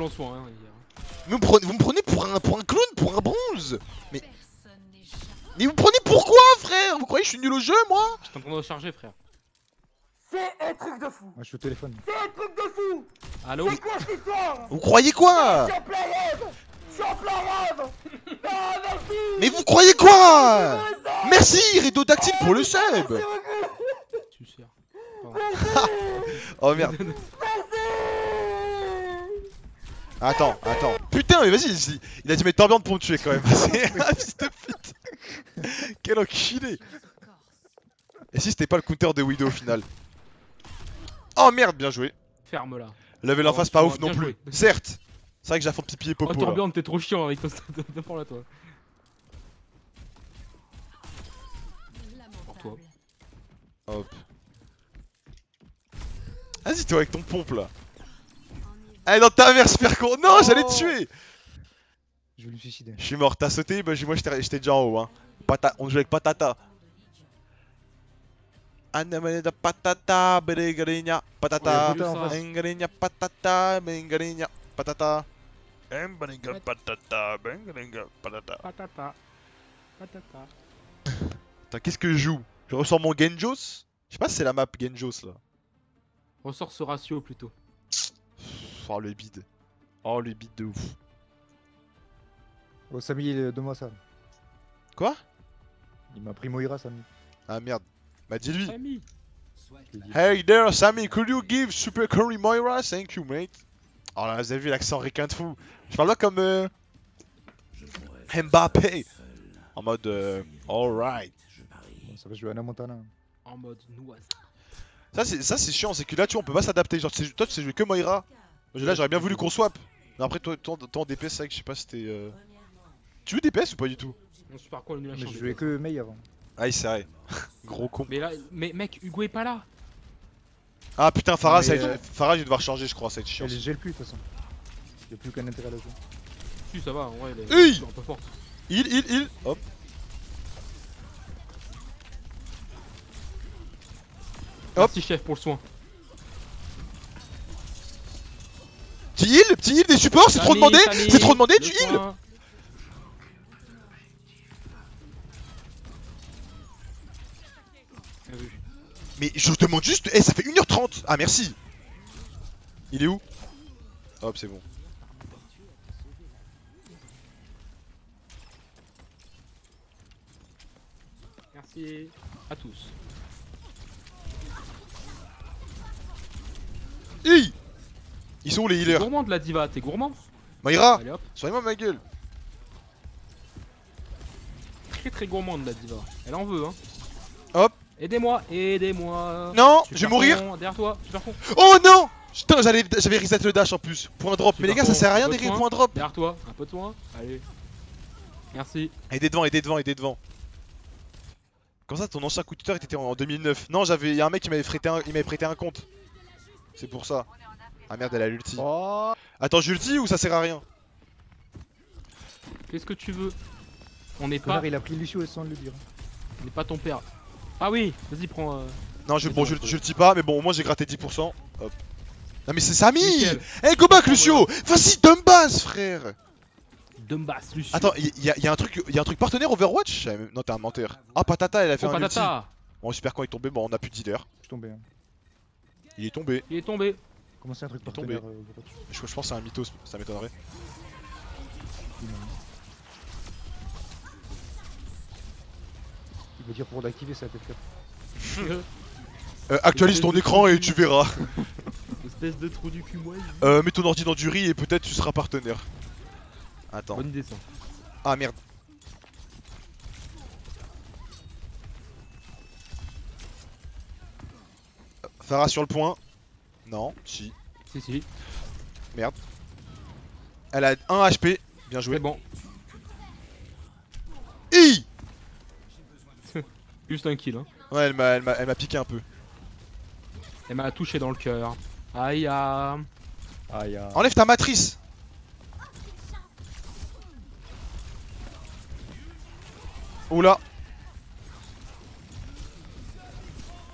Vous me prenez, vous me prenez pour un, pour un clown, pour un bronze n'échappe. Mais vous prenez pourquoi, frère? Vous croyez que je suis nul au jeu, moi? Je suis en train de recharger, frère. Moi, je suis au téléphone. Allo Vous croyez quoi? (laughs) Mais vous croyez quoi? Merci, Rideau Dactyle, pour le sub. Tu sers. (laughs) Oh merde. Attends, attends. Putain, mais vas-y, il- a dû mettre Torbiante pour me tuer quand même. (laughs) C'est un fils de pute. (laughs) Quel enculé. Et si c'était pas le counter de Widow au final Oh merde, bien joué. Ferme là. Level en Oh, face pas ouf non joué. plus. Certes. C'est vrai que j'ai fond pipi et Oh, popo là. Torbjorn, t'es trop chiant avec ton. Par là, toi. Pour toi. Hop. Vas-y toi avec ton pompe là. Allez dans ta mère super con. Non, j'allais te tuer. Je vais lui suicider. Je suis mort, t'as sauté, bah, j'ai- moi j'étais j'étais déjà en haut. Hein. Pata... On joue avec patata. Anamaneda patata, beregarinya, patata, engarinya patata, bengarinya patata. Embaringa patata, patata. Patata. Patata. Attends, qu'est-ce que je joue? Je ressors mon Genjos? Je sais pas si c'est la map Genjos là. Ressort ce ratio plutôt. Oh le bide. Oh le bide de ouf. Oh, Samy, donne-moi ça. Quoi? Il m'a pris Moira, Samy. Ah merde. Bah dis-lui. Hey there, Sammy, could you give Super Curry Moira? Thank you, mate. Oh là, vous avez vu l'accent ricain de fou. Je parle là comme euh, Mbappé. En mode euh, alright. Ça va jouer à Montana. En mode noise. Ça c'est ça c'est chiant, c'est que là tu vois, on peut pas s'adapter. Genre tu sais- toi tu sais jouer que Moira. Moi, Là j'aurais bien voulu qu'on swap. Mais après toi toi, toi en DPS c'est vrai que je sais pas si c'était. Euh... Tu veux DPS ou pas du tout? Con est nul à Mais je jouais que Mei avant. Ah c'est vrai. (laughs) Gros con. Mais là, mais mec, Hugo est pas là. Ah putain Farah, ça euh, Farah je vais devoir changer je crois, ça va être chiant. Elle gèle plus de toute façon. Il n'y a plus aucun intérêt à la jouer. Si, ça va, en vrai, elle est est un peu forte. Il, il, il Hop Hop. Merci, chef, pour le soin. Petit heal, petit heal des supports, c'est trop demandé C'est trop demandé, tu heal Mais je te demande juste, eh ça fait 1h30 Ah merci Il est où? Hop c'est bon. Merci à tous. Hi Ils sont où les T'es healers? gourmand de la diva, t'es gourmand? Maïra. Soigne-moi ma gueule très très gourmande la diva. Elle en veut hein. Hop. Aidez-moi, aidez-moi. Non, je vais mourir. con, Derrière toi, super con. Oh non Putain, j'avais reset le dash en plus. Point drop. Mais les gars, ça sert à rien soin. point drop. Derrière toi, un peu de soin. Allez. Merci. Aidez devant, aidez devant, aidez devant. Comme ça, ton ancien coup de tuteur était en en 2009. Non, j'avais. Y'a un mec qui m'avait prêté un... il m'avait prêté un compte. C'est pour ça. Ah merde, elle a l'ulti. Oh Attends, j'ulti ou ça sert à rien Qu'est-ce que tu veux? On n'est pas, il a pris Lucio sans le dire. on n'est pas ton père. Ah oui, vas-y prends. euh, Non, je, bon, je, le dis pas, mais bon, au moins j'ai gratté 10%. Hop. Non, mais c'est Samy. Eh, go back, Lucio Vas-y, dumb base, frère Dumbass, Lucio. Attends, il y, a- y a un truc y a un truc partenaire Overwatch? Même- Non, t'es un menteur. Ah, Patata, elle a fait Oh un ulti. patata Bon, super quand il est tombé, bon, on a plus de dealer. Je suis tombé. hein. Il est tombé. Il est tombé. Comment c'est un truc Il est tombé. partenaire euh, Overwatch? Je, je pense que c'est un mythos, ça m'étonnerait. Il veut dire pour l'activer, ça peut être (laughs) Euh, actualise ton écran et tu verras. (laughs) Espèce de trou du cul, moi. Euh, mets ton ordi dans du riz et peut-être tu seras partenaire. Attends. Bonne ça. Ah merde. Farah sur le point. Non, si. Si, si. Elle a 1 HP. Bien joué. C'est bon. Hi Juste un kill. Hein. Ouais, elle m'a, elle m'a, elle m'a piqué un peu. Elle m'a touché dans le cœur. Aïe. Aïe, aïe. Enlève ta matrice. Oula.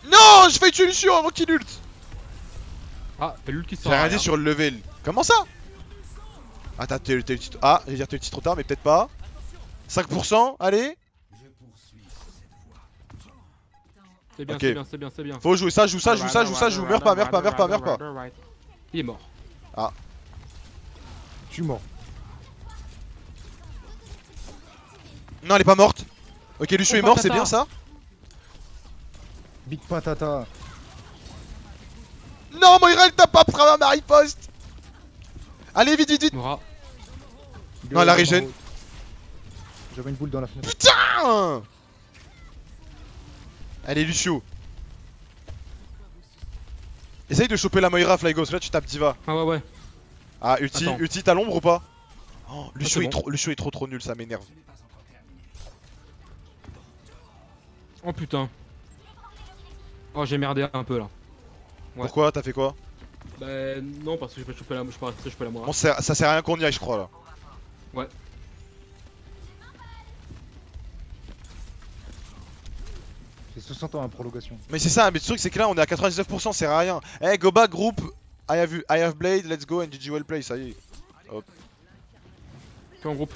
Non, je fais tuer Lucio avant qu'il ult. Ah, t'as l'ult qui J'ai sort. rien dit sur le level. Comment ça? Ah, t'as t'es- t'es ulti- Ah, j'allais dire t'es ulti trop tard, mais peut-être pas. 5%, allez. C'est bien, Ok. c'est bien, c'est bien, c'est bien. Faut jouer ça, joue ça, joue ça, joue ça, joue. Meurs pas, meurs pas, meurs pas, meurs pas. Il est mort. Je suis mort. Non, elle est pas morte. Ok, Lucio Oh, est mort, c'est bien ça Big patata. Non, Moira, elle tape pas travers ma riposte. Allez, vite, vite, vite. Moura. Non, la au- régène. J'avais une boule dans la fenêtre. Putain Allez, Lucio. Essaye de choper la Moira, Flygos. Là, tu tapes Diva. Ah ouais, ouais. Ah, ulti, Attends. ulti, t'as l'ombre ou pas oh, Lucio, c'est est bon. trop, Lucio est trop trop nul, ça m'énerve. Oh putain. Oh, j'ai merdé un peu là. Ouais. Pourquoi? T'as fait quoi? Bah non, parce que j'ai pas chopé la, je pas chopé la Moira. Bon, ça, ça sert à rien qu'on y aille, je crois là. Ouais. J'ai 60 ans en prolongation. Mais c'est ça, mais le truc c'est que là on est à 99%, ça sert à rien. Eh, go back, groupe. I have, I have Blade, let's go and GG well play, ça y est. T'es en groupe.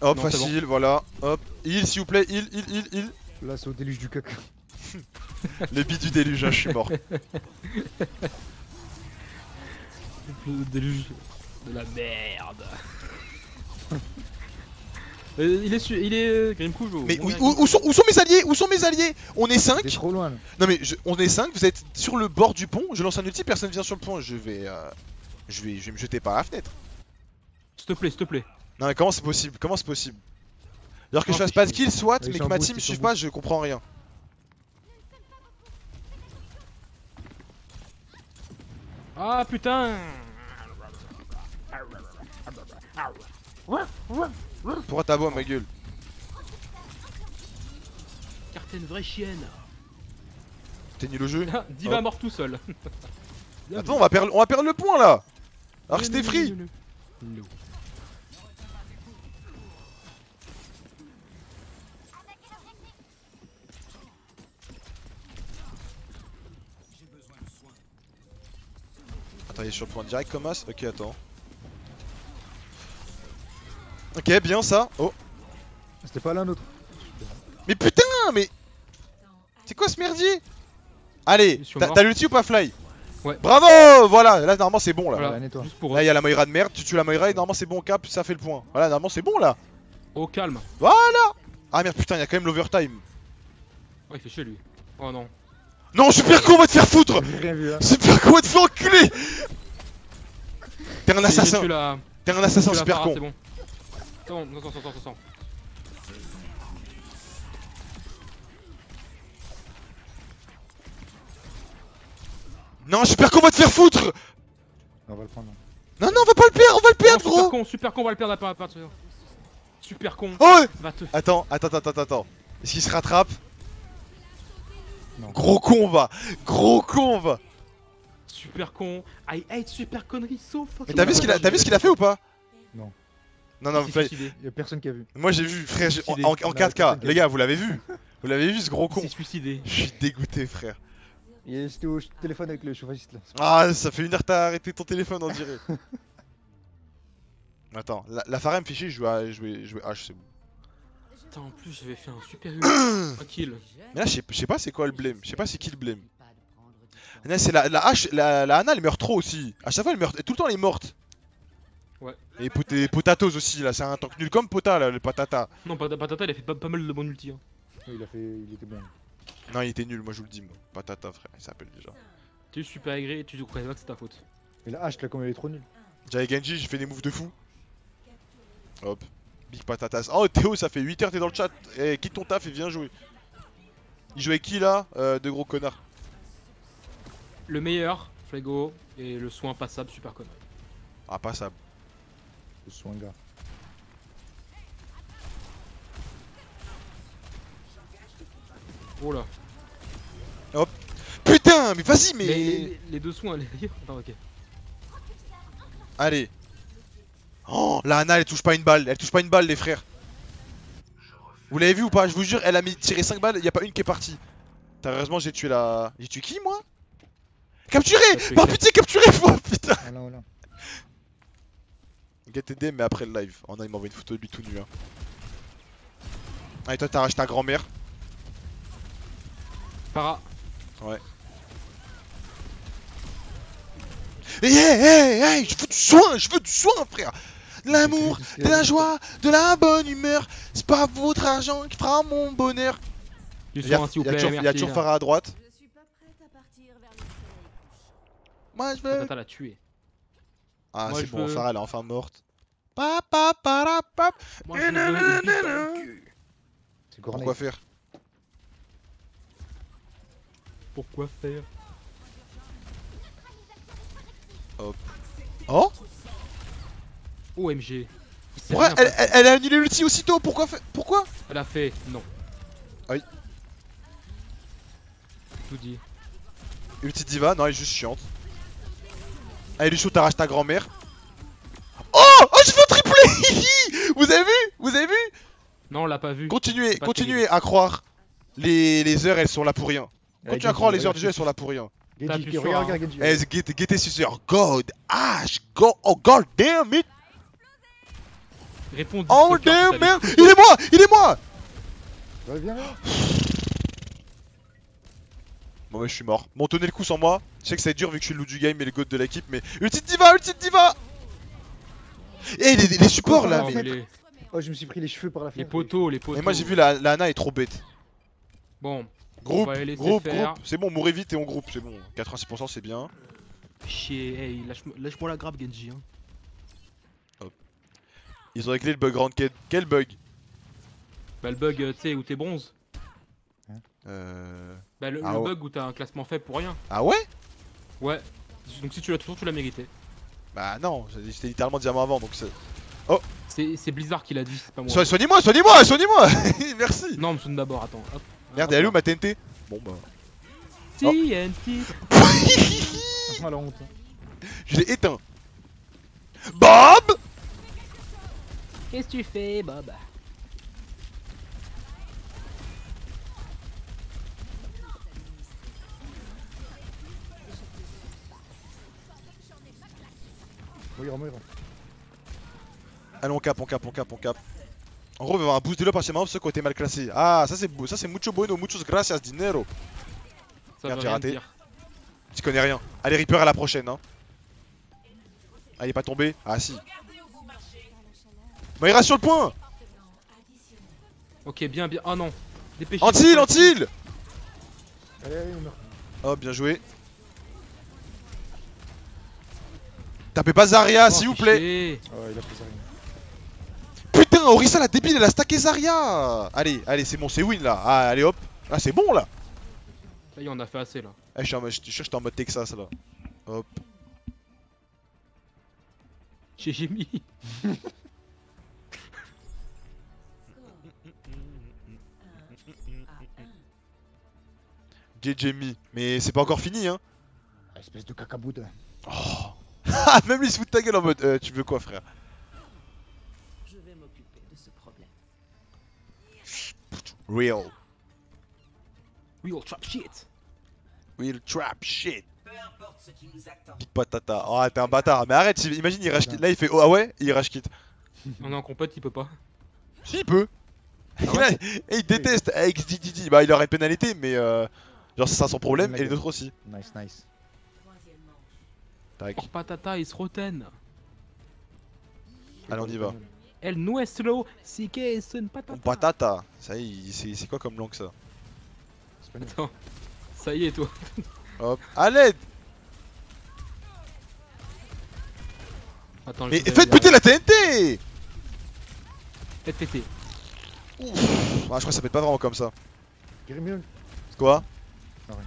Hop, Non, c'est facile, voilà. Hop, heal s'il vous plaît, heal, heal, heal, heal. Là, c'est au déluge du caca. (laughs) Les billes du déluge, hein, je suis mort. Le déluge de la merde. (laughs) Euh, il est su il est euh, Mais où, où- où sont, où sont mes alliés? Où sont mes alliés? On est 5 T'es trop loin là. Non mais je- on est 5, vous êtes sur le bord du pont, je lance un ulti, personne vient sur le pont, je vais, euh, je vais, je vais me jeter par la fenêtre. S'il te plaît, s'il te plaît. Non mais comment c'est possible Comment c'est possible? Alors que Non, je fasse pas de kill, soit, mais que ma team sont suive pas, je comprends rien. Ah putain Pourquoi t'as beau ma gueule Car t'es une vraie chienne. T'es nul au jeu Diva Hop. mort tout seul. Attends, on va perdre, on va perdre le point là Alors que c'était free No. Attends, il est sur le point direct comme as Ok, attends. Ok, bien ça. Oh. C'était pas l'un autre. Mais putain, mais. C'est quoi ce merdier? Allez, t'as l'ulti ou pas fly Ouais. Bravo Voilà, là normalement c'est bon là. Voilà, Ouais, nettoie. juste pour Là il y a la Moira de merde, tu tues la Moira et normalement c'est bon cap, ça fait le point. Voilà, normalement c'est bon là. Au calme. Ah merde, putain, il y a quand même l'overtime. Oh, il fait chier lui. Oh non. Non, super con, va te faire foutre J'ai rien vu là. Super con, va te faire enculer T'es un assassin, t'es un assassin super con. C'est bon. Non, super con va te faire foutre On va le prendre. Hein. Non, non, on va pas le perdre, on va le perdre, super gros Super con, super con, on va le perdre à part, à part Super con. Oh va. Attends, attends, attends, attends. Est-ce qu'il se rattrape non. Gros con, va Gros con, va Super con. I hate super conneries so fucking... Mais t'as vu ce qu'il a, a, fait ou pas? Non. Non, non, Il suicidé. Y'a personne qui a vu. moi j'ai vu, frère, j'ai- en, Suicidé. en- en Non, 4K. personne qui a Les gars, vous l'avez vu Vous l'avez vu ce gros Il con s'est suicidé. Je suis dégoûté, frère. Et C'était au téléphone avec le chauffagiste là. Ah, ça fait une heure que t'as arrêté ton téléphone, on dirait. (laughs) Attends, la, la Farah me fait chier, je jouer H, c'est bon. Putain, en plus, j'avais fait un super (coughs) un kill. Mais là, je sais- je sais pas c'est quoi le blame, je sais pas c'est qui le blame. Là, c'est la, la H, la, la Anna elle meurt trop aussi. À chaque fois elle meurt, tout le temps elle est morte. Ouais. Et, pot et Potatoes aussi, là, c'est un tank nul comme Pota, là, le patata. Non, Pat- Patata, il a fait pas, pas mal de bons ulti. Hein. Ouais, il a fait. Il était bon. Non, il était nul, moi je vous le dis, moi. Patata, frère, il s'appelle déjà. Tu es super et tu crois pas que c'est ta faute. Mais la hache là, comme elle est trop nulle. J'avais Genji, j'ai fait des moves de fou. Hop, Big Patatas. Oh, Théo, ça fait 8 heures, t'es dans le chat. Eh, quitte ton taf et viens jouer. Il jouait qui là euh, De gros connards. Le meilleur, Flego, et le soin passable, super con. Ah, pas Oh là. Putain, mais vas-y, mais. Mais les, les deux soins, les... (laughs) Attends, ok. Allez. Oh, la Anna, elle touche pas une balle. Elle touche pas une balle, les frères. Vous l'avez vu ou pas? Je vous jure, elle a mis tiré 5 balles, y a pas une qui est partie. Putain, heureusement, j'ai tué la. J'ai tué qui, moi? Capturé Kat. pitié, capturé (laughs) moi, putain. Get TD, mais après le live. Oh non, il m'envoie une photo de lui tout nu. Hein. Ah, et toi, t'as racheté ta grand-mère Para. Hey, hey, hey, hey, je veux du soin, je veux du soin, frère De l'amour, de la joie, de la bonne humeur. C'est pas votre argent qui fera mon bonheur. Du Il y a, soin, s'il il vous plaît. toujours, il y a toujours. Farah à droite. Je suis pas prête à partir vers le soleil. Moi, je veux. Patata l'a tué. Ah, c'est bon, Farah, elle est enfin morte. Pa, pa, para, pap. C'est. Pourquoi faire? Pourquoi faire? Oh? OMG. Pourquoi elle, elle, elle a annulé l'ulti aussitôt? Pourquoi faire Pourquoi? Elle a fait non. Oui. Tout dit. Ulti diva, non, elle est juste chiante. Allez, Lucio, t'arraches ta grand-mère. Oh Oh, je fais un triplé (laughs) Vous avez vu? Vous avez vu? Non, on l'a pas vu. Continuez, pas continuez à croire. Les, les heures, elles sont là pour rien. Continuez à Genji, croire, les heures du jeu, elles sont là pour rien. T'as Genji, sur regarde, regarde Genji. Eh, God, Ash, go, oh god damn it, Réponds. oh damn man, il est moi, il est moi Ouais, viens, viens. (sighs) Bon, ouais, je suis mort. Bon, tenez le coup sans moi. Je sais que c'est dur vu que je suis le loup du game et le god de l'équipe, mais. Ulti diva, ulti diva Eh, les, les supports là, mais. les, Oh, je me suis pris les cheveux par la les fenêtre. poteaux, les poteaux. Et moi j'ai vu la, la Ana est trop bête. Bon, Groupe, les groupe, faire. groupe. C'est bon, mourrez vite et on groupe, c'est bon. 86% c'est bien. chier. Hey, lâche-moi la grappe, Genji. Hein. Ils ont réglé le bug round. Quel, quel bug Bah, le bug, euh, tu sais, où t'es bronze. Euh. Bah, le, Ah le ouais. bug où t'as un classement faible pour rien. Ah ouais? Ouais. Donc, si tu l'as toujours, tu l'as mérité. Bah non, j'étais littéralement diamant avant donc c'est. C'est c'est Blizzard qui l'a dit, c'est pas moi. So- Soignez-moi, soignez-moi, soignez-moi (laughs) Merci Non, me sonne d'abord, attends. Hop. Merde, elle est où ma TNT Bon bah. TNT. Ah, la honte. Je l'ai éteint. Bob Qu'est-ce que tu fais, Bob? Allez, on cap, on cap, on cap, on cap. En gros, il va y avoir un boost de l'up partiellement pour ceux qui ont été mal classés. Ah, ça c'est beau, ça c'est mucho bueno, muchos gracias, dinero. Ça Merde, j'ai rien raté. dire. Tu connais rien. Allez, Reaper à la prochaine, hein. Ah, il est pas tombé Ah, si. Bah, il reste sur le point Ok, bien, bien. Oh non. Dépêchez. Antil, Antil Allez, allez, on meurt. Oh, bien joué. Tapez pas Zarya, s'il vous plaît ouais, il a. Putain, Orisa la débile, elle a stacké Zarya Allez, allez, c'est bon, c'est win là. Ah, allez hop. Ah, c'est bon là. Ça y est, on a fait assez là. Eh, je suis en mode, je te jure, j'étais en mode Texas là. Hop. J'ai j'ai mis. JJ me. Mais c'est pas encore fini hein. Espèce de cacaboute. Oh. Ah, Même lui il se fout de ta gueule en mode, euh, tu veux quoi frère Je vais m'occuper de ce problème. Real. Real trap shit. Real trap shit. Peu importe ce qui nous attend. Big patata. Oh, t'es un bâtard. Mais arrête, imagine, il rage. Là, il fait oh, ah ouais, il rage quit. (laughs) On est en compète, il peut pas. Si, il peut. ouais (laughs) Et il déteste XDDD. Bah, il aurait pénalité, mais euh, genre, c'est ça son problème. Et les autres aussi. Nice, nice. Tac. Or patata, il se roten. Allez, on y va. El nuestro sí que es un patata. Patata. Ça y est, c'est quoi comme langue ça? Attends. Ça y est, toi. Hop. À l'aide Attends, Mais faites aller péter la TNT Faites péter. Ouf. Ah, je crois que ça pète pas vraiment comme ça. Guérimule. C'est quoi rien.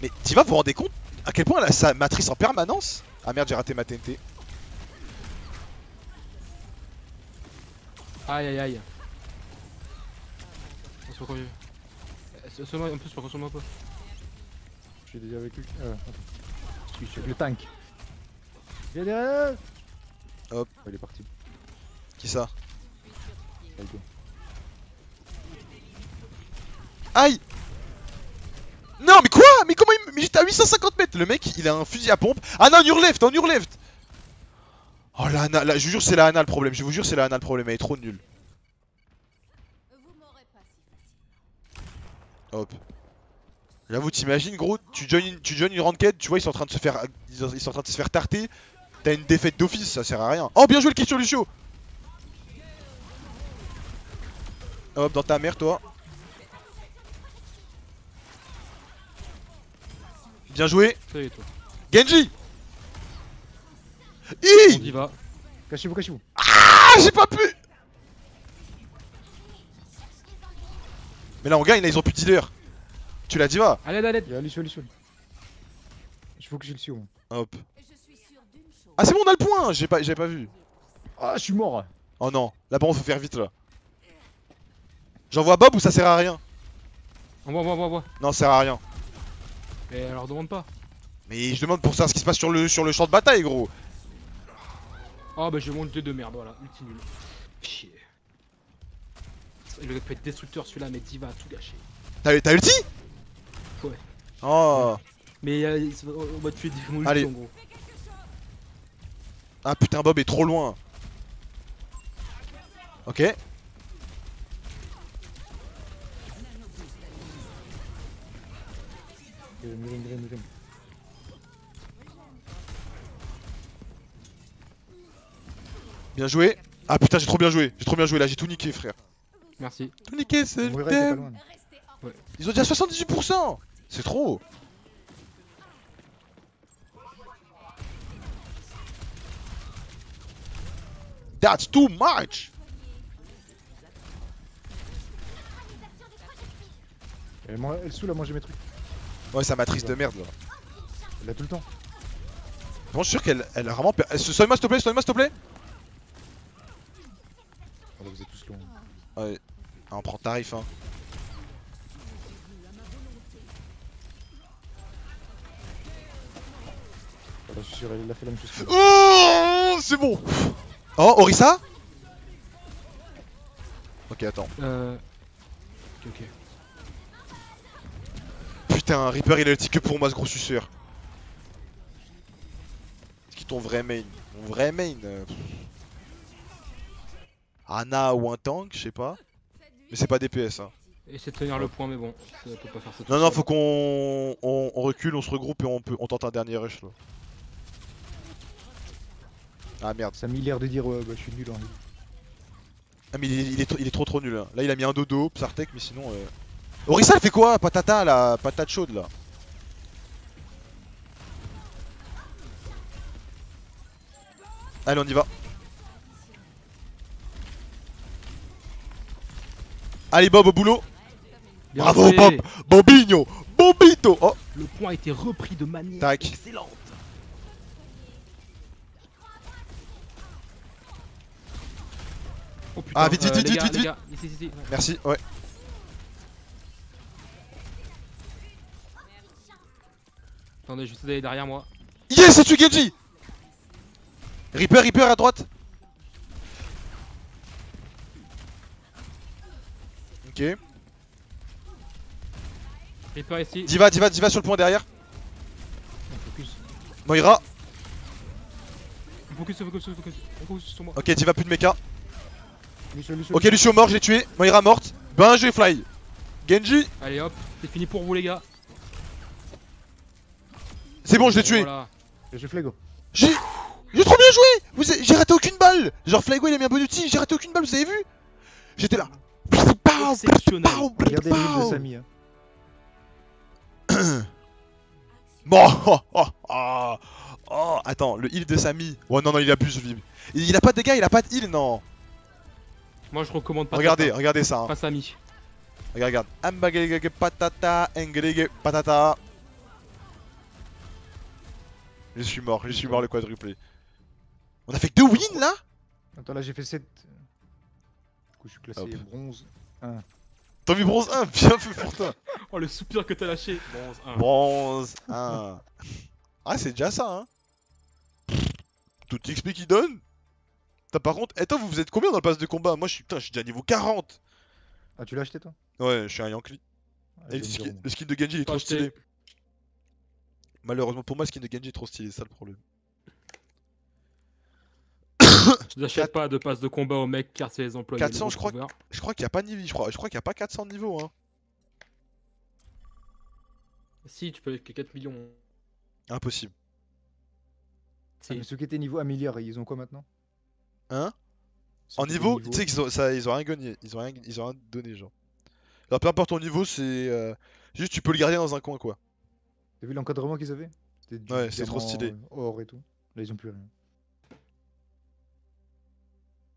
Mais Diva, vous vous rendez compte à quel point elle a sa matrice en permanence Ah merde, j'ai raté ma TNT. Aïe aïe aïe. Attention quand même. Euh, Seulement en plus, par contre, moi pas. Je suis déjà avec lui. Euh, attends. Je suis sur le tank. Viens derrière Hop. Il est parti. Qui ça. Aïe Non mais quoi? Mais comment il... Mais j'étais à 850 mètres. Le mec il a un fusil à pompe. Ah non your left your left Oh la Hana, là, je vous jure c'est la Hana le problème. Je vous jure c'est la Hana le problème. Elle est trop nulle. Hop. J'avoue t'imagines gros Tu joins une, tu joins une ranked Tu vois ils sont en train de se faire Ils sont en train de se faire tarter. T'as une défaite d'office ça sert à rien. Oh bien joué le kill sur Lucio. Hop dans ta mère toi Bien joué Ça y est, toi. Genji On Hi y va. Cachez-vous, cachez-vous. Ah j'ai pas pu Mais là on gagne là ils ont plus de dealer Tu l'as dit va Allez, allez, Il y a Lucio, Lucio. Je faut que j'ai le moi. Hop. Ah c'est bon on a le point J'ai pas, j'ai pas vu Ah, je suis mort. Oh non Là-bas on faut faire vite là J'envoie Bob ou ça sert à rien? On on voit, on voit, on voit. Non ça sert à rien Mais alors demande pas. Mais je demande pour savoir ce qui se passe sur le, sur le champ de bataille gros Oh bah j'ai mon jeu de merde, voilà, ulti nul. Chier. Il aurait pu être destructeur celui-là, mais Diva a tout gâché. T'as ulti? Ouais. Oh Mais euh, on va tuer des mon ulti Allez. en gros. Ah putain Bob est trop loin Ok Bien joué. Ah putain j'ai trop bien joué. J'ai trop bien joué là j'ai tout niqué frère. Merci. Tout niqué c'est le thème. Ils ont déjà 78% C'est trop That's too much. Elle, elle saoule à manger mes trucs. Ouais sa matrice de merde là Elle l'a tout le temps. Bon je suis sûr qu'elle elle a vraiment... per- Eh, Soigne-moi s'il te plaît, soigne-moi s'il te plaît Oh, vous êtes tous longs. Ouais Ah, on prend tarif hein Oh, là, je suis sûr, elle a fait la même chose. Oh c'est bon Oh Orisa Ok attends Euh. Ok, ok. Putain Reaper il a le que pour moi ce gros suceur C'est qui ton vrai main? Mon vrai main euh. Ana ou un tank, je sais pas. Mais c'est pas DPS hein. Essaye de tenir le point, mais bon, ça peut pas faire ça. tout Non non faut qu'on on, on recule, on se regroupe et on peut on tente un dernier rush là. Ah merde. Ça a mis l'air de dire, ouais, bah, je suis nul en heal. Ah mais il est, il est trop, il est trop trop nul hein. Là il a mis un dodo, Psartek mais sinon euh... Orisa elle fait quoi Patata la patate chaude là? Allez on y va Allez Bob au boulot. Bien Bravo. Bob. Bobigno. Bobito. Oh. Le point a été repris de manière Tac. excellente. Oh putain, Ah, vite, vite, euh, vite, vite, gars, vite. Merci. Ouais. Attendez, je vais essayer d'aller derrière moi. Yes, c'est tu Genji. Reaper, Reaper à droite. Ok. Reaper ici. Diva, Diva, Diva sur le point derrière. On focus. Moira. Focus, focus, focus, focus sur moi. Ok, Diva plus de mecha. Lucio, Lucio, Ok, Lucio mort, je l'ai tué. Moira morte. Ben joué, Fly. Genji. Allez hop, c'est fini pour vous les gars. C'est bon, je l'ai tué. Voilà. J'ai Flego. J'ai. J'ai trop bien joué Vous avez- J'ai raté aucune balle Genre Flygo il a mis un bon outil, j'ai raté aucune balle, vous avez vu? J'étais là Exceptionnel. Regardez l'île de. Samy. hein. Bon oh, oh, oh, oh, Attends, le heal de Samy. Oh non, non, il abuse lui. Il, il a pas de dégâts, il a pas de heal, non Moi je recommande pas. Regardez, regardez ça. hein. Pas Samy. Regarde, regarde. Hambagelege patata, engelege patata. Je suis mort, je suis mort le quadruplé. On a fait que deux wins là? Attends, là j'ai fait 7. Du coup, je suis classé Hop. bronze. T'as mis bronze 1, bien fait pour toi. (laughs) Oh le soupir que t'as lâché. Bon, un. Bronze 1. Ah, c'est déjà ça, hein. Tout XP qui donne. Putain, par contre, attends, vous, vous êtes combien dans le pass de combat? Moi, je suis, putain, je suis déjà niveau 40. Ah, tu l'as acheté toi? Ouais, je suis un Yankee. Ah, Et le, le skin de Genji il est trop stylé. Malheureusement pour moi, le skin de Genji est trop stylé, c'est ça le problème. Je n'achète pas de passe de combat aux mecs car c'est les employés. 400, les je crois. Je crois qu'il y a pas niveau, je crois, je crois qu'il y a pas 400 niveaux, hein. Si, tu peux avec les 4 millions. Impossible. Ah, mais ceux qui étaient niveau 1 milliard, ils ont quoi maintenant? Hein? Ceux En niveau, tu sais qu'ils ont, ça, ils ont rien gagné, ils ont rien, ils ont rien donné, genre. Alors peu importe ton niveau, c'est euh, juste tu peux le garder dans un coin, quoi. T'as vu l'encadrement qu'ils avaient? C'était du Ouais, c'est trop stylé. euh, Or et tout. Là, ils ont plus rien.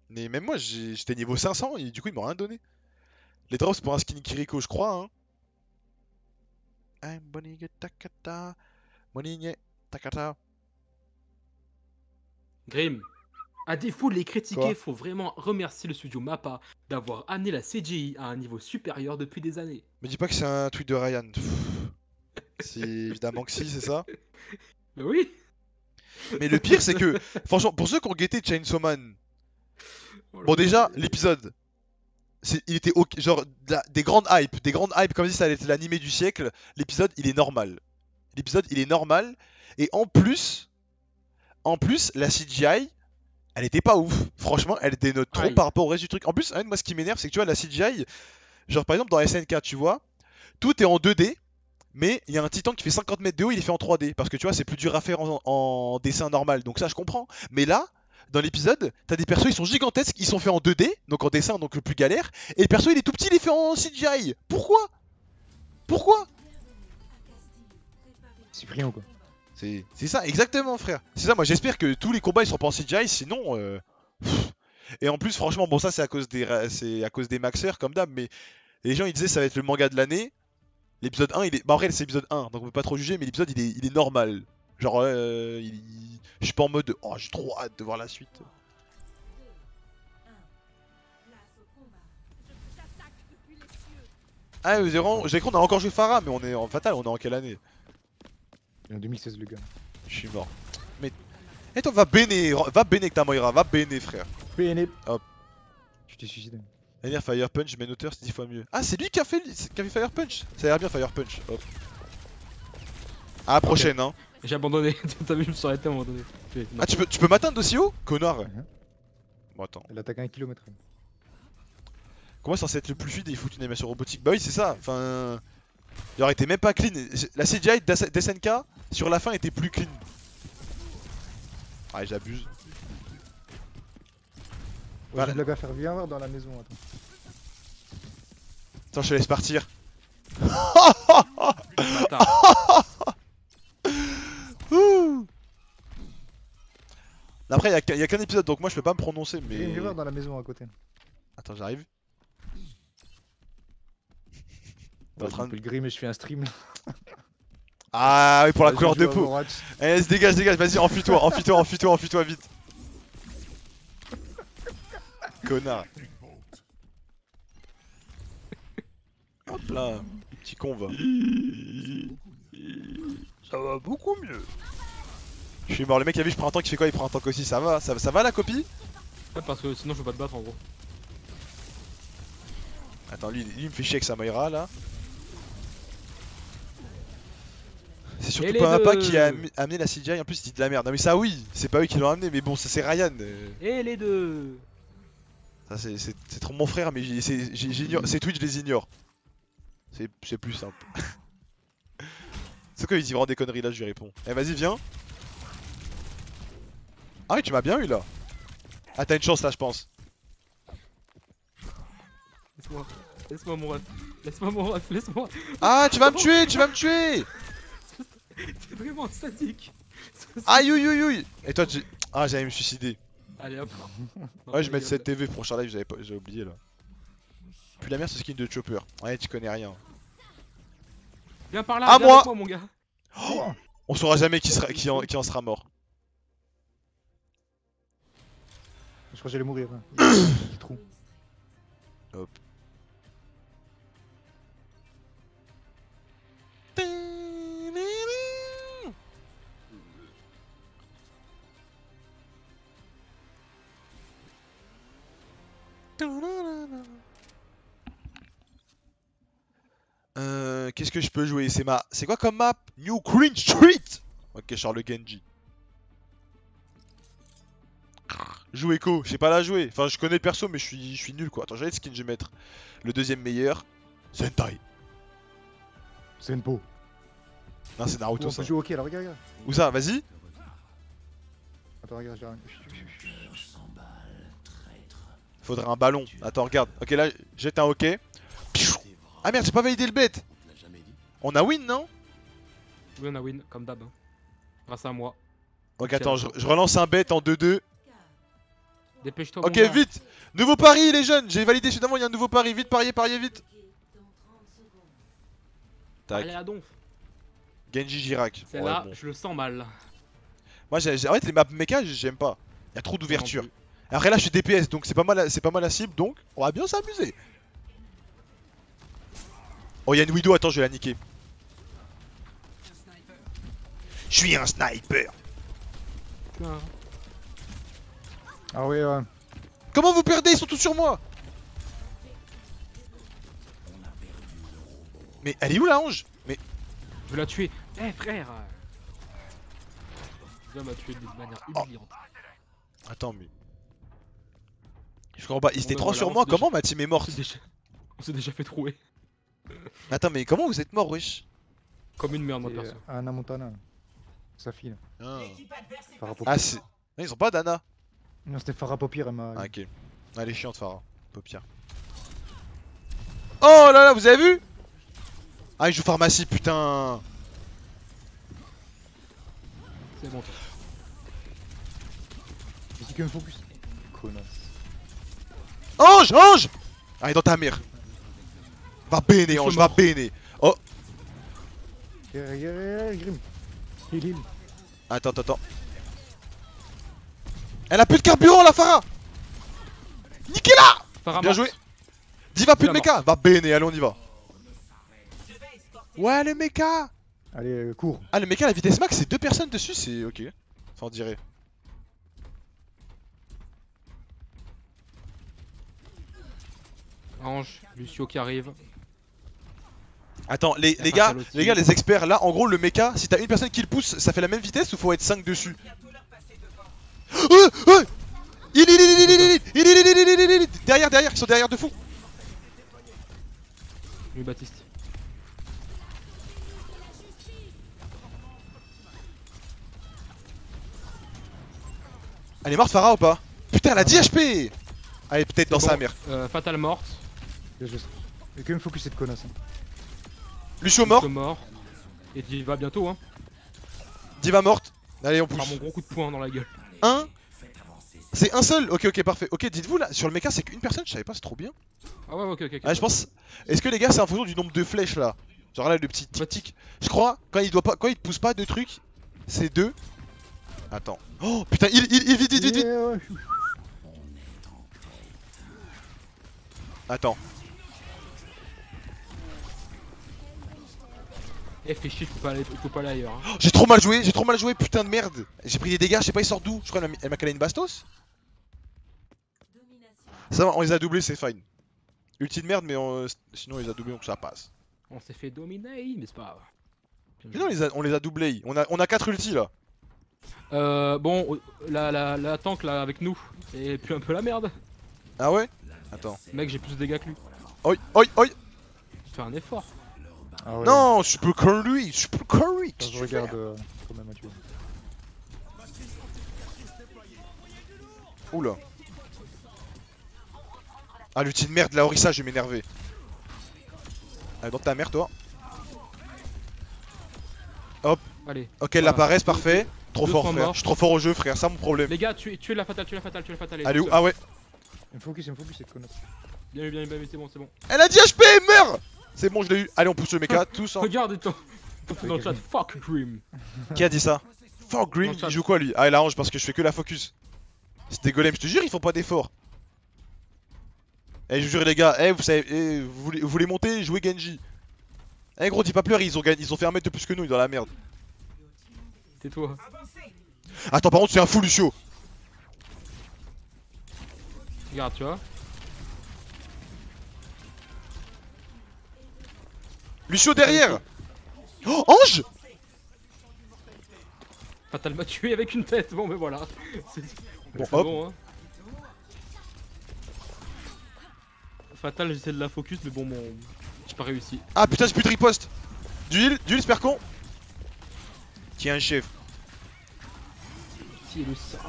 Mais même moi, j'étais niveau 500 et du coup, ils m'ont rien donné. Les drops pour un skin Kiriko, je crois, hein. Takata, Takata. Grim. À défaut de les critiquer, Quoi? faut vraiment remercier le studio Mappa d'avoir amené la CGI à un niveau supérieur depuis des années. Me dis pas que c'est un tweet de Ryan. C'est évidemment que si, c'est ça. (laughs) Mais oui Mais le pire, c'est que, franchement, pour ceux qui ont guetté Chainsaw Man, bon, déjà, l'épisode, il était ok, genre la- des grandes hypes, des grandes hypes comme si ça allait être l'animé du siècle. L'épisode, il est normal. L'épisode, il est normal. Et en plus, en plus, la CGI, elle était pas ouf. Franchement, elle dénote trop Aïe. par rapport au reste du truc. En plus, moi, ce qui m'énerve, c'est que tu vois, la CGI, genre par exemple dans SNK, tu vois, tout est en 2D. Mais il y a un titan qui fait 50 mètres de haut, il est fait en 3D. Parce que tu vois, c'est plus dur à faire en, en dessin normal. Donc ça, je comprends. Mais là, dans l'épisode, t'as des persos, ils sont gigantesques, ils sont faits en 2D, donc en dessin, donc le plus galère. Et le perso, il est tout petit, il est fait en CGI. Pourquoi? Pourquoi? Cyprien quoi. C'est c'est ça, exactement, frère. C'est ça, moi j'espère que tous les combats ils seront pas en CGI, sinon. euh. Et en plus, franchement, bon, ça c'est à cause des, c'est à cause des maxeurs, comme d'hab, mais les gens ils disaient ça va être le manga de l'année. L'épisode 1, il est. Bah, après, c'est l'épisode 1, donc on peut pas trop juger, mais l'épisode il est, il est normal. Genre, euh, il- je suis pas en mode. Oh, j'ai trop hâte de voir la suite. Ah, j'ai cru qu'on a encore joué Farah, mais on est en fatal, on est en quelle année? En 2016 le gars. Je suis mort. Mais. Et toi, va béné, va béné que ta Moira, va béné, frère. PNE. Hop. Tu t'es suicidé. Fire Punch, mais auteur c'est 10 fois mieux. Ah, c'est lui qui a fait, qui a fait Fire Punch Ça a l'air bien Fire Punch. Hop. À la prochaine, hein. J'ai abandonné. (laughs) T'as vu, je me suis arrêté à un moment donné. Ah, tu peux, tu peux m'atteindre aussi haut Connard. Mhm. Bon, attends. Elle attaque à 1 km. Comment c'est censé être le plus fluide et il fout une animation robotique Bah oui, c'est ça. Enfin. Il aurait été même pas clean. La CGI d'SNK sur la fin était plus clean. Ah, j'abuse. Ouais, Voilà. J'ai une blague à faire. Voir dans la maison. Attends. Attends, je te laisse partir. (laughs) Après, il y a qu'un- y a qu'un épisode donc moi je peux pas me prononcer, mais. Viens viens voir dans la maison à côté. Attends, j'arrive. En train de- le gris, mais je fais un stream. Ah oui, pour la couleur de peau. Allez, se dégage, dégage, vas-y, enfuis-toi, enfuis-toi, enfuis-toi, enfuis-toi vite. Connard. (laughs) Hop là, petit con va. Ça va beaucoup mieux. Je suis mort, le mec a vu, je prends un tank, il fait quoi? Il prend un tank aussi, ça va Ça, ça va la copie? Ouais, parce que sinon je peux pas te battre en gros. Attends, lui, lui, il me fait chier avec sa Moira là. C'est surtout pas un pas qui a amené la CGI, en plus il dit de la merde. Non mais ça oui, c'est pas eux qui l'ont amené, mais bon, ça c'est Ryan. euh. Et les deux c'est- trop mon frère, mais ces tweets je les ignore. C'est plus simple. (laughs) c'est quoi il dit vraiment des conneries là, je lui réponds. Eh vas-y viens. Ah oui tu m'as bien eu là. Ah t'as une chance là je pense. Laisse-moi. Laisse-moi mon ref. Laisse-moi mon ref, laisse-moi. Ah tu vas me tuer, tu vas me tuer T'es vraiment sadique. Aïe ouïe ouïe ouïe Et toi tu... Ah j'allais me suicider. Allez hop. (laughs) Ouais je mets cette TV prochain live, j'avais pas... j'ai oublié là. Puis la merde ce skin de Chopper. Ouais tu connais rien. Viens par là, À viens moi mon gars. On saura jamais qui, sera... qui, en... qui en sera mort. Je crois que j'allais mourir. hein. (coughs) Il y a un petit trou. Hop. Que je peux jouer C'est ma, c'est quoi comme map? New Green Street. Ok, Charles Genji. Joue Echo, je sais pas la jouer. Enfin, je connais le perso, mais je suis, je suis nul quoi. Attends, j'ai le skin, je vais mettre le deuxième meilleur. Sentai. Peau. Non, c'est Oh, Naruto on ça. peut jouer au hockey, là, regarde, regarde. Où ça? Vas-y. Attends, regarde, j'ai rien. Faudrait un ballon. Attends, regarde. Ok, là, jette un hockey. Piou. Ah merde, j'ai pas validé le bet. On a win, non? Oui, on a win, comme d'hab. hein. Grâce à moi. Ok, attends, je, relance un bet en 2-2. Dépêche-toi. Ok, vite Nouveau pari, les jeunes J'ai validé d'avant, il y a un nouveau pari. Vite, pariez, pariez vite Tac. Allez, à donf. Genji Girac. C'est Ouais, là, bon. je le sens mal. Moi, en fait, les maps mecha, j'aime pas. Il y a trop d'ouverture. Après, là, je suis DPS, donc c'est pas mal, c'est pas mal la cible, donc on va bien s'amuser. Oh, il y a une Widow, attends, je vais la niquer. Je suis un sniper. Putain. Ah ouais, ouais. Comment vous perdez? Ils sont tous sur moi Mais elle est où la ange Mais Je vais la tuer. Eh frère tué de manière humiliante. attends mais je comprends pas. Ils étaient trois sur moi. déjà- Comment ma team est On morte? S'est déjà... on s'est déjà fait trouer. Attends mais comment vous êtes mort wesh? Comme une merde, moi perso. euh, Anna Montana. Sa fille. là. Ah, Farah. Ah, c'est. Non, ils sont pas d'Anna. Non, c'était Farah Paupière, elle m'a. Ah ok. Elle est chiante Farah. Paupière. Oh là là, vous avez vu? Ah il joue pharmacie putain. C'est bon. toi. J'ai dit que me focus. Connasse. Ange, ange Ah il est dans ta mère. Va béné ange, va béné. Oh Grim. Heal, heal. Attends, attends, attends. Elle a plus de carburant la Farah Niquez-la Bien joué Diva plus de mecha Va béné, allez on y va Ouais le mecha Allez, euh, cours. Ah le mecha la vitesse max c'est deux personnes dessus c'est ok. Enfin on dirait. Ange, Lucio qui arrive. Attends, les, les gars, les gars, les experts, là, en gros, le mecha, si t'as une personne qui le pousse, ça fait la même vitesse ou faut être 5 dessus Il, Derrière, derrière, ils sont derrière de fou Lui, Baptiste. Elle est morte, Farah ou pas Putain, elle a 10 HP Allez, peut-être dans bon. sa mère. Euh, fatale morte. Bien joué. Et quand même focus cette connasse. Lucio mort, Lucio mort. Et Diva bientôt, hein. Diva morte Allez on Par mon pousse gros coup de poing dans la gueule. 1 C'est un seul Ok, ok, parfait. Ok, dites-vous là, sur le mecha, c'est qu'une personne, je savais pas, c'est trop bien. Ah ouais, ok, ok. ok. Ah, je pense. Est-ce que les gars, c'est en fonction du nombre de flèches là? Genre là, le petit Bah, tic tic. Je crois, quand il doit pas, quand il te pousse pas de trucs, c'est deux. Attends. Oh putain, il, il, il, vite, vite, vite, vite. Attends. Eh, fais chier, je peux pas aller, peux pas aller ailleurs. hein. J'ai trop mal joué, j'ai trop mal joué, putain de merde. J'ai pris des dégâts, je sais pas, il sort d'où? Je crois qu'elle m'a- calé une bastos. Ça va, on les a doublés, c'est fine. Ulti de merde, mais on- sinon on les a doublés donc ça passe. On s'est fait dominer, mais c'est pas grave. Mais non, on les a, on les a doublés. On a, on a 4 ultis là. Euh, bon, la, la, la tank là avec nous, et puis un peu la merde. Ah ouais? Attends. Mec, j'ai plus de dégâts que lui. Oi, oi, oi. Fais un effort. Ah ouais. Non, je suis plus que lui, je suis plus que lui. Que je regarde euh, quand même. Oula. Ah, l'ulti de merde, la Orisa, je vais m'énerver. Allez, dans ta mère, toi. Allez. Ok, elle Voilà. apparaît, c'est parfait. Trop Deux fort, frère. morts. Je suis trop fort au jeu, frère, ça mon problème. Les gars, tuez, tuez la fatale, tuez la fatale, tuez la fatale. La est où Ah ouais. Il me focus, il me focus, cette connasse. Bien, bien, bien, bien, c'est bon, c'est bon. Elle a dit HP, meurs C'est bon, je l'ai eu. Allez, on pousse le mecha, (laughs) tous. hein. Regarde, ton- dans le chat, fuck Grim. Qui a dit ça Fuck chat. il joue quoi lui Ah, il arrange parce que je fais que la focus. C'est des golems, je te jure, ils font pas d'efforts. Eh, je vous jure, les gars, eh, vous savez, eh, vous, voulez, vous voulez monter, jouer Genji. Eh, gros, dis pas pleurer, ils ont, gagné- ils ont fait un mètre de plus que nous, ils sont dans la merde. Tais-toi. Attends, par contre, c'est un fou, Lucio. Regarde, tu vois. Lucio derrière Oh, Ange Fatal m'a tué avec une tête. Bon, mais voilà. C'est Bon, c'est hop. bon, hein. Fatal, j'essaie de la focus, mais bon, bon. J'ai pas réussi. Ah putain, j'ai plus de riposte. Du heal, du heal, super con. Tiens, chef. Si, le sale.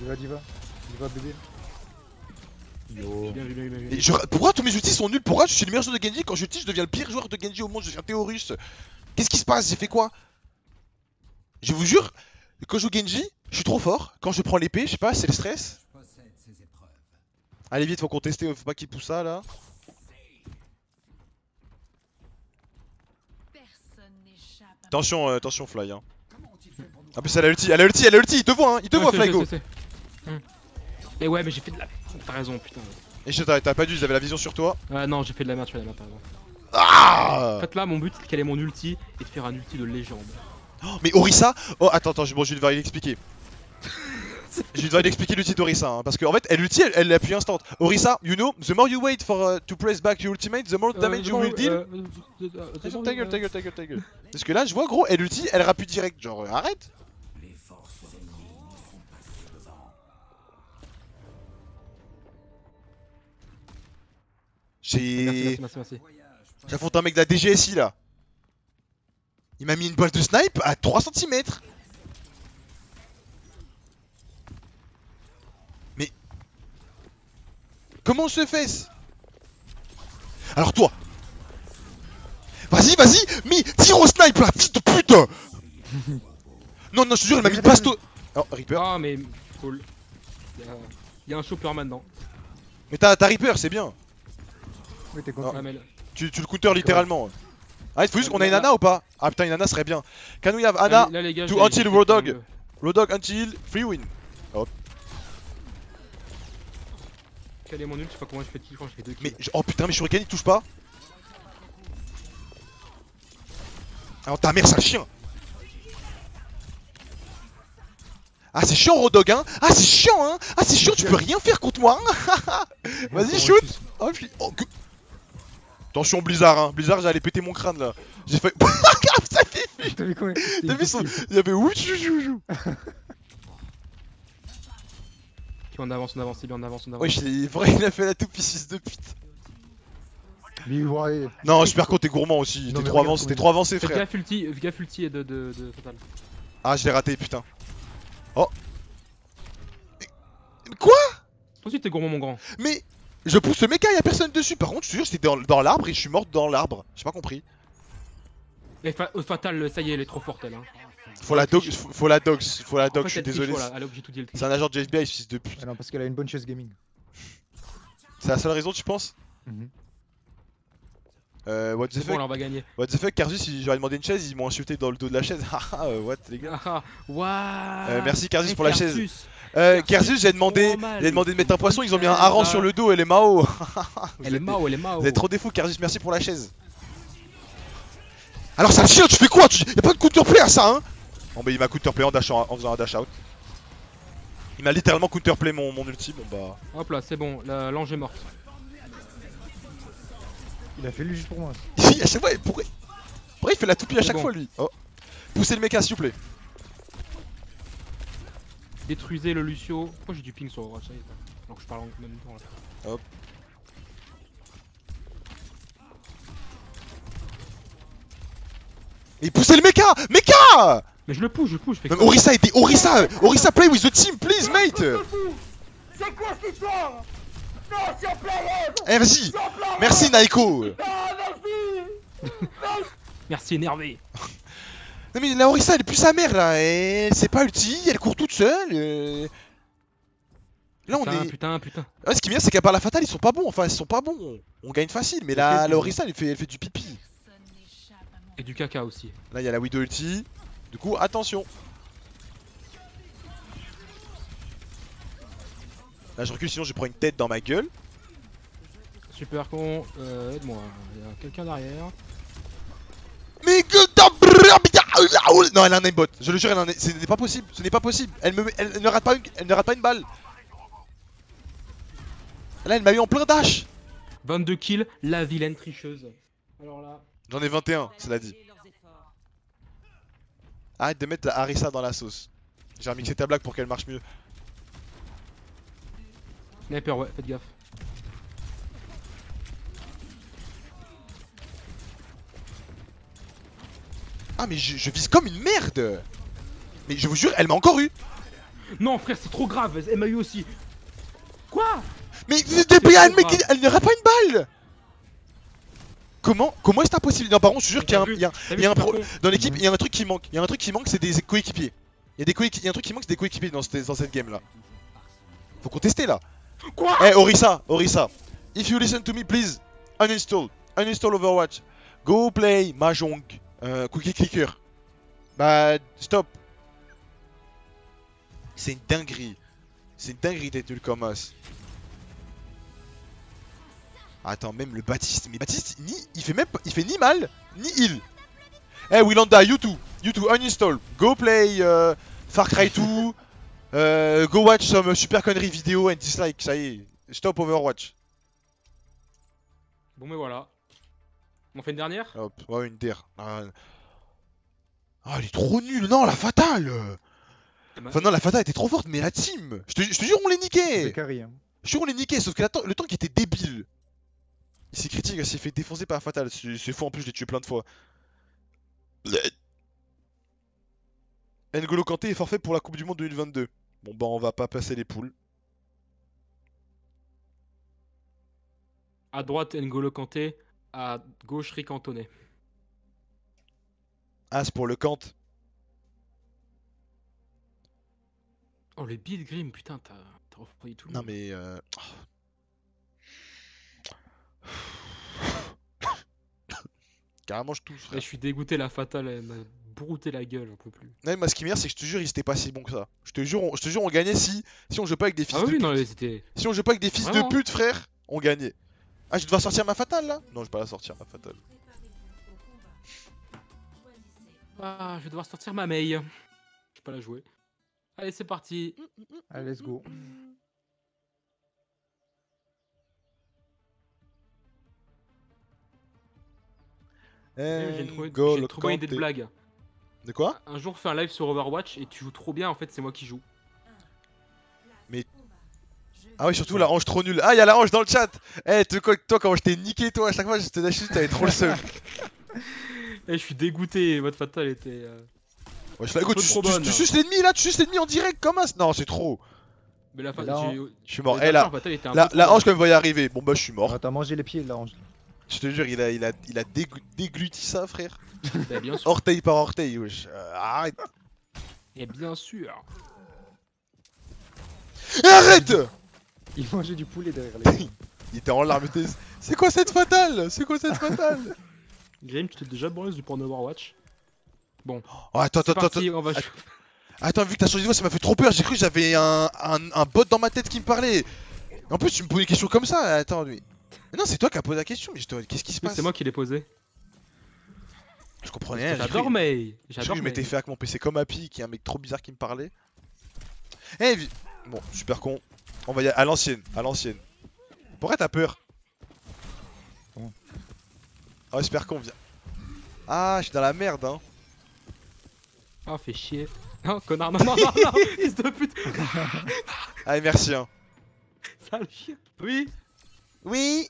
Diva, diva. Diva, bébé. Yo. Bien vu, bien vu, bien vu. Et je- Pourquoi tous mes ultis sont nuls Pourquoi je suis le meilleur joueur de Genji Quand je ulti, je deviens le pire joueur de Genji au monde, je deviens Théorus. Qu'est-ce qui se passe? J'ai fait quoi? Je vous jure, quand je joue Genji, je suis trop fort. Quand je prends l'épée, je sais pas, c'est le stress. Allez vite, faut contester, faut pas qu'il pousse ça là. Personne n'échappe à Attention, euh, attention Fly. Hein. En plus, elle a ulti, elle a ulti, elle a ulti, il te voit, hein, il te Ouais, voit Flygo. Et ouais, mais j'ai fait de la. T'as raison, putain. Et je t'as pas dû, ils avaient la vision sur toi. Ah non, j'ai fait de la merde, tu fais de la merde, t'as raison. Ah En fait, là, mon but, c'est de caler mon ulti et de faire un ulti de légende. Oh, Mais Orisa Oh, attends, attends, je- bon, je vais devoir l'expliquer. je vais devoir l'expliquer l'ulti d'Orisa, hein, parce qu'en fait, elle ulti, elle, l'appuie instant. Orisa, you know, the more you wait for uh, to press back your ultimate, the more damage you will deal. Ta gueule, ta gueule, ta gueule, ta gueule. Parce que là, je vois, gros, elle ulti, elle rappuie direct. Genre, euh, arrête. J'ai. Merci, merci, merci, merci. J'affronte un mec de la DGSI là. Il m'a mis une balle de snipe à 3 cm. Mais. Comment on se fait ce- Alors toi Vas-y, vas-y Mais tire au snipe là, fils de pute (laughs) Non, non, je te jure, il m'a mis une basto... Oh, Reaper. Ah, mais cool. Il y a, il y a un chopper maintenant. Mais t'as t'as Reaper, c'est bien. Oui, t'es. Ah, Tu, tu le counter littéralement. Ah, il faut juste qu'on ait une Ana ou pas? Ah putain, une Ana serait bien. Can we have Ana là, les gars, to until Road Dog? Road Dog until free win. Quel est mon ult Je sais pas comment je fais kill, je kills. Mais je- oh putain, mais Shuriken il touche pas. Alors ta mère, c'est un chien. Ah c'est chiant Rodog hein Ah c'est chiant hein Ah c'est chiant tu peux rien faire contre moi hein (laughs) Vas-y shoot Oh, oh, Attention Blizzard hein. Blizzard j'allais péter mon crâne là. J'ai fait (laughs) Ça fait T'as vu T'as vu son Il y avait on avance, on avance, c'est bien, on avance, on avance. Ouais vrai il a fait la toupie 6 de pute. Mais ouais. Non super con t'es gourmand aussi. Non, T'es trop regarde avancé T'es il- trop avancé frère. Gaffe ulti, gaffe ulti et de, de, de Fatal. Ah je l'ai raté putain. Oh. Quoi? Toi aussi t'es gourmand mon grand. Mais je pousse le méca, y'a personne dessus. Par contre, je te jure, j'étais dans, dans l'arbre et je suis morte dans l'arbre. J'ai pas compris. Et fa- Fatal, ça y est, elle est trop forte elle. Hein. Faut la dox, faut faut la dox, faut la dox, je suis désolé. C'est un agent de FBI, fils de pute. Ah non, parce qu'elle a une bonne chaise gaming. C'est la seule raison, tu penses? Mhm. Euh, what the bon, fuck là, on va gagner. What the fuck, Carzus, si j'aurais demandé une chaise, ils m'ont insulté dans le dos de la chaise. Haha, (laughs) euh, what les gars Ah, Waouh Euh, merci, Carzus, Eh, pour la chaise. Euh, Kerzus, j'ai demandé, j'ai demandé de mettre un poisson, ils ont mis un hareng ça. sur le dos, elle est Mao. Elle est Mao, elle est Mao. Vous êtes trop des fous, Kerzus, merci pour la chaise. Alors ça chien, tu fais quoi? Tu... Y'a pas de counterplay à ça, hein? Bon bah il m'a counterplay en, dash en, en faisant un dash out. Il m'a littéralement counterplay mon, mon ulti, bon bah... Hop là, c'est bon, la- l'ange est morte. Il a fait lui juste pour moi. à chaque fois, pourquoi... pourquoi il fait la toupie à chaque bon. fois lui Oh Poussez le mecha s'il vous plaît. Détruisez le Lucio. Pourquoi j'ai du ping sur Overwatch Alors que je parle en même temps là. Et poussez le mecha Mecha Mais je le pousse, je le pousse, je fais Non, mais. Orisa était... Orisa Orisa play with the team, please mate C'est quoi cette histoire? Non, s'il vous plaît, Eh vas-y Merci Naiko Non, merci (laughs) Merci, énervé. (laughs) Non mais la Orisa elle est plus sa mère là, elle c'est pas ulti, elle court toute seule. euh. Là on Putain, est. putain, putain. Ouais, ce qui est bien c'est qu'à part la fatale ils sont pas bons, enfin ils sont pas bons. On gagne facile, mais la, la Orisa elle fait, elle fait du pipi. Et du caca aussi. Là il y a la Widow ulti, du coup attention. Là je recule sinon je prends une tête dans ma gueule. Super con, euh, aide-moi. Il y a quelqu'un derrière. Mais que Non elle a un aimbot, je le jure elle a un... ce n'est pas possible, ce n'est pas possible. Elle, me... elle, elle ne rate pas une... elle ne rate pas une balle. Là elle m'a eu en plein dash. 22 kills, la vilaine tricheuse. Alors là. J'en ai 21, cela dit. Arrête de mettre la harissa dans la sauce. J'ai remixé ta blague pour qu'elle marche mieux. Sniper, ouais, faites gaffe. Ah mais je, je vise comme une merde Mais je vous jure, elle m'a encore eu Non, frère, c'est trop grave, elle m'a eu aussi. Quoi? Mais DPA, elle, elle rate pas une balle Comment Comment est-ce impossible? Non par contre je jure qu'il y a un, Dans l'équipe, il y a un truc qui manque. Il y a un truc qui manque, c'est des coéquipiers. Il y a des coéqui- il y a un truc qui manque, c'est des coéquipiers dans cette, dans cette game là. Faut contester là. Quoi? Eh Orisa, Orisa. If you listen to me, please uninstall, uninstall Overwatch. Go play Mahjong, euh, Cookie Clicker. Bah stop. C'est une dinguerie. C'est une dinguerie d'être nul comme as. Attends, même le Baptiste, mais Baptiste, ni, il fait même il fait ni mal, ni heal. Eh Willanda, you too, you too, uninstall. Go play euh, Far Cry 2. (laughs) euh, go watch some super conneries vidéo and dislike, ça y est. Stop Overwatch. Bon, mais voilà. On fait une dernière? Hop, ouais, une der. Ah, Ah, elle est trop nulle. Non, la fatale. Enfin, non, la fatale était trop forte, mais la team. Je te, je te jure, on les niquait. Carré. Hein. Je te jure, on les niquait, sauf que le tank était débile. Il s'est critique, il s'est fait défoncer par la fatale. C'est faux, en plus, je l'ai tué plein de fois. N'Golo Kanté est forfait pour la Coupe du Monde 2022. Bon, bah, on va pas passer les poules. À droite, N'Golo Kanté. À gauche, Rick Antonet. Ah, c'est pour le Kant. Oh, le Bill Grim, putain, t'as refroidi tout le Non, monde. mais. Euh... (laughs) Carrément, je touche. Je suis dégoûté, la fatale, elle m'a brouté la gueule, j'en peux plus. Ouais, moi, ce qui m'énerve, c'est que je te jure, ils étaient pas si bons que ça. Je te jure, on, je te jure, on gagnait si, si on jouait pas avec des fils Ah de oui, pute. non, mais. Si on jouait pas avec des fils Vraiment de pute, frère, on gagnait. Ah, je dois sortir ma fatale là? Non, je vais pas la sortir, ma fatale. Ah, je vais devoir sortir ma mail. Je vais pas la jouer. Allez, c'est parti. Allez, let's go. J'ai trouvé, trop bonne idée de blague. De quoi? Un jour, fais un live sur Overwatch et tu joues trop bien, en fait, c'est moi qui joue. Ah oui, surtout la range trop nulle. Ah, y'a la range dans le chat Eh, tu quoi, toi, quand je t'ai niqué, toi, à chaque fois, je te lâché, t'avais trop le seum. (laughs) Eh, je suis dégoûté, votre fatale était. euh, Ouais, je fais, écoute, tu, tu- tu suces l'ennemi là, tu suces l'ennemi en direct comme as Non, c'est trop. Mais la Là, j'ai- Je suis mort. Eh, la, la la, hanche, quand même, va y arriver. Bon, bah, je suis mort. Ah, T'as mangé les pieds de la hanche. Je te jure, il a, il a, il a dégluti ça, frère. Bah, bien sûr. Orteil par orteil, wesh. Euh, arrête. Et bien sûr. Et arrête Il mangeait du poulet derrière les. (laughs) Il était en larmes. il était- C'est quoi cette fatale? C'est quoi cette fatale? Grim, tu t'es déjà branlé du porno Overwatch Bon, Oh, attends, attends, attends. parti, on va Attends. jouer. Attends, vu que t'as changé de voix, ça m'a fait trop peur. J'ai cru que j'avais un, un, un bot dans ma tête qui me parlait. En plus, tu me poses des questions comme ça. Attends, lui. Mais non, c'est toi qui as posé la question. Mais je te- qu'est-ce qui se passe c'est moi qui l'ai posé. Je comprenais rien. j'ai J'adore cru- J'adore je m'étais fait avec mon PC comme Happy, qui est un mec trop bizarre qui me parlait. Eh, vi- bon, super con. On va y aller à l'ancienne, à l'ancienne. Pourquoi t'as peur Comment Ah, super con, viens. Ah, je suis dans la merde, hein. Ah, fais chier. (laughs) Non, connard, non, non, non, non, (laughs) fils de pute. (laughs) Allez, merci, hein. Sale chien. Oui. Oui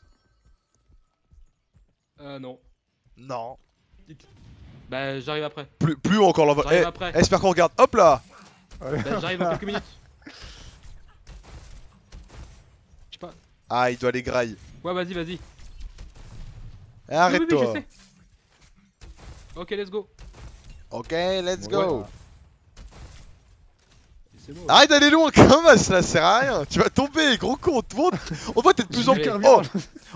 Euh, non. Non. Bah, j'arrive après. Plus, plus haut encore l'envoi. J'arrive Eh, après. eh, super qu'on regarde. Hop là Bah, j'arrive dans quelques minutes. Je sais pas. Ah, il doit les graille. Ouais, vas-y, vas-y. Eh, Oui, Arrête-toi. Ok, let's go. ok, let's go. Arrête d'aller loin, (laughs) comme ça sert à rien. Tu vas tomber, gros con. On te voit, on voit t'es de plus en plus. Oh,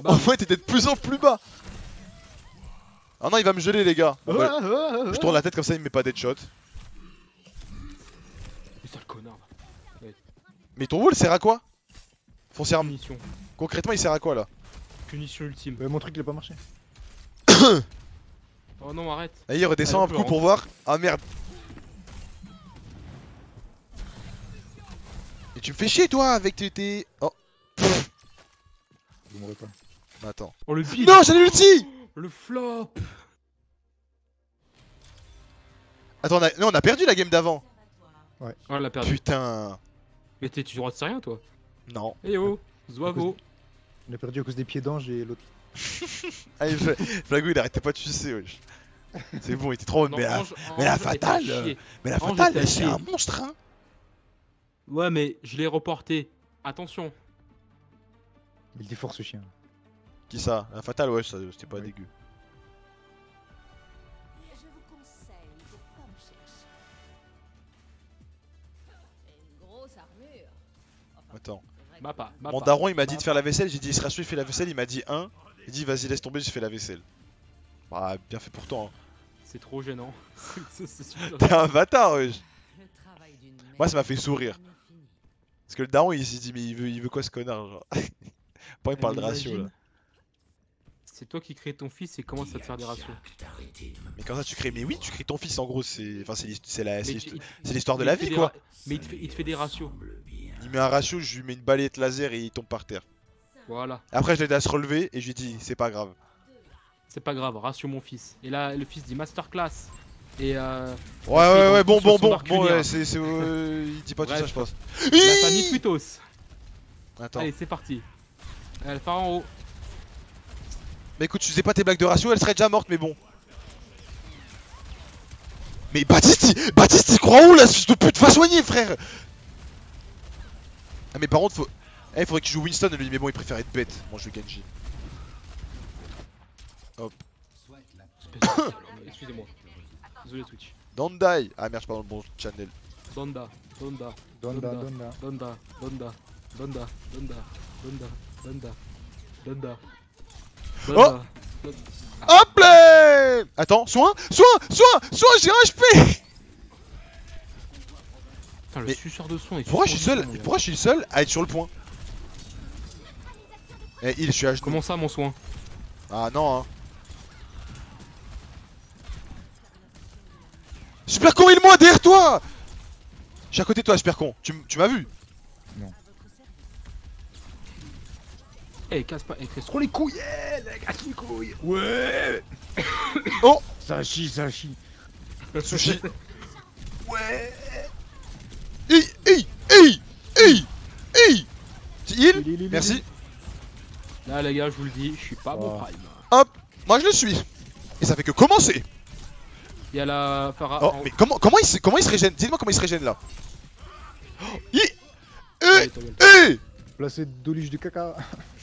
en fait, t'étais de plus en plus bas. Ah non, il va me geler, les gars. Bon, bah, je tourne la tête comme ça, il me met pas d'headshot. Mais sale connard. Mais ton wall sert à quoi? Foncièrement, Punition. concrètement, il sert à quoi là Punition ultime. Ouais, mon truc il a pas marché. (coughs) Oh non, arrête. Allez, redescend Allez, un coup peut pour voir. Ah merde. Et tu me fais chier, toi, avec tes. tes- Oh, Je mourrai pas. attends. Oh, le bide. Non, j'allais l'ulti (gasps) Le flop. Attends, on a... non, on a perdu la game d'avant. Oh, elle a perdu. Putain. Mais t'es- tu sais rien, toi. Non. Eh oh, Zouavo. On a perdu à cause des pieds d'ange et l'autre. (laughs) Allez, Fla- Flago, il arrêtait pas de sucer, wesh. C'est bon, il était trop. Non, mais, la... Mais fatale, mais la Ange fatale, c'est un monstre, hein. Ouais, mais je l'ai reporté. Attention. Il était fort ce chien. Qui ça? La fatale, ouais, ça- c'était pas Ouais. dégueu. Attends. Mappa. Mon Mappa. daron, il m'a dit de faire la vaisselle. J'ai dit, il sera chaud, il fait la vaisselle. Il m'a dit 1. Il dit, vas-y, laisse tomber, j'ai fait la vaisselle. Bah, bien fait pour toi. Hein. C'est trop gênant. (laughs) T'es un bâtard, wesh. Moi, ça m'a fait sourire. Parce que le daron, il s'est dit, mais il veut, il veut quoi ce connard genre? (laughs) Pas il parle de ratio là. C'est toi qui crée ton fils et commence à te faire des ratios. Mais quand ça tu crées, mais oui, tu crées ton fils en gros, c'est enfin, l'histoire de la vie quoi. Mais il te, fait, il te fait des ratios. Il met un ratio, je lui mets une balayette laser et il tombe par terre. Voilà. Après, je l'ai aidé à se relever et je lui dit, c'est pas grave. C'est pas grave, ratio mon fils. Et là, le fils dit masterclass. Et euh, Ouais, ouais, ouais, bon, bon, bon, bon, ouais, c'est. euh, il dit pas tout ça, je pense. la famille Twitos. Attends. Allez, c'est parti. Elle part en haut. Mais écoute, tu faisais pas tes blagues de ratio, elle serait déjà morte, mais bon. Mais Baptiste, il... Baptiste, il croit où là, ce fils de pute? Va soigner, frère Ah, mais par contre, faut. Eh, il faudrait qu'il joue Winston, lui, mais bon, il préfère être bête. Moi, je vais Genji. Salope. (coughs) Excusez-moi. Désolé Twitch. Don't die Ah merde, je parle dans le bon channel. Donda, Donda, Donda, Donda. Donda. Donda, Donda, Donda, Donda, Donda, Donda, Donda. Oh Hop là Attends, soin Soin Soin Soin J'ai un HP Putain, le Mais suceur de son est Pourquoi je suis seul. Pourquoi je suis le seul à être sur le point Eh, il, je suis à genoux. Comment ça, mon soin? Ah non, hein. Super con, il moi derrière toi Je suis à côté de toi, super con. Tu, tu m'as vu? Eh, casse pas, eh, casse trop les couilles, eh, les casse les couilles. Ouais Oh Ça chie, ça chie. Sushi. (laughs) Ouais Hey, hey, hey, hey, hey Il, Merci. Là, les gars, je vous le dis, je suis pas bon Oh. prime. Moi je le suis. Et ça fait que commencer. Il y a la Farah. Oh, mais comment, comment, il, se- comment il se régène? Dites-moi comment il se régène là. Oh, Eh, eh d'oluge de caca.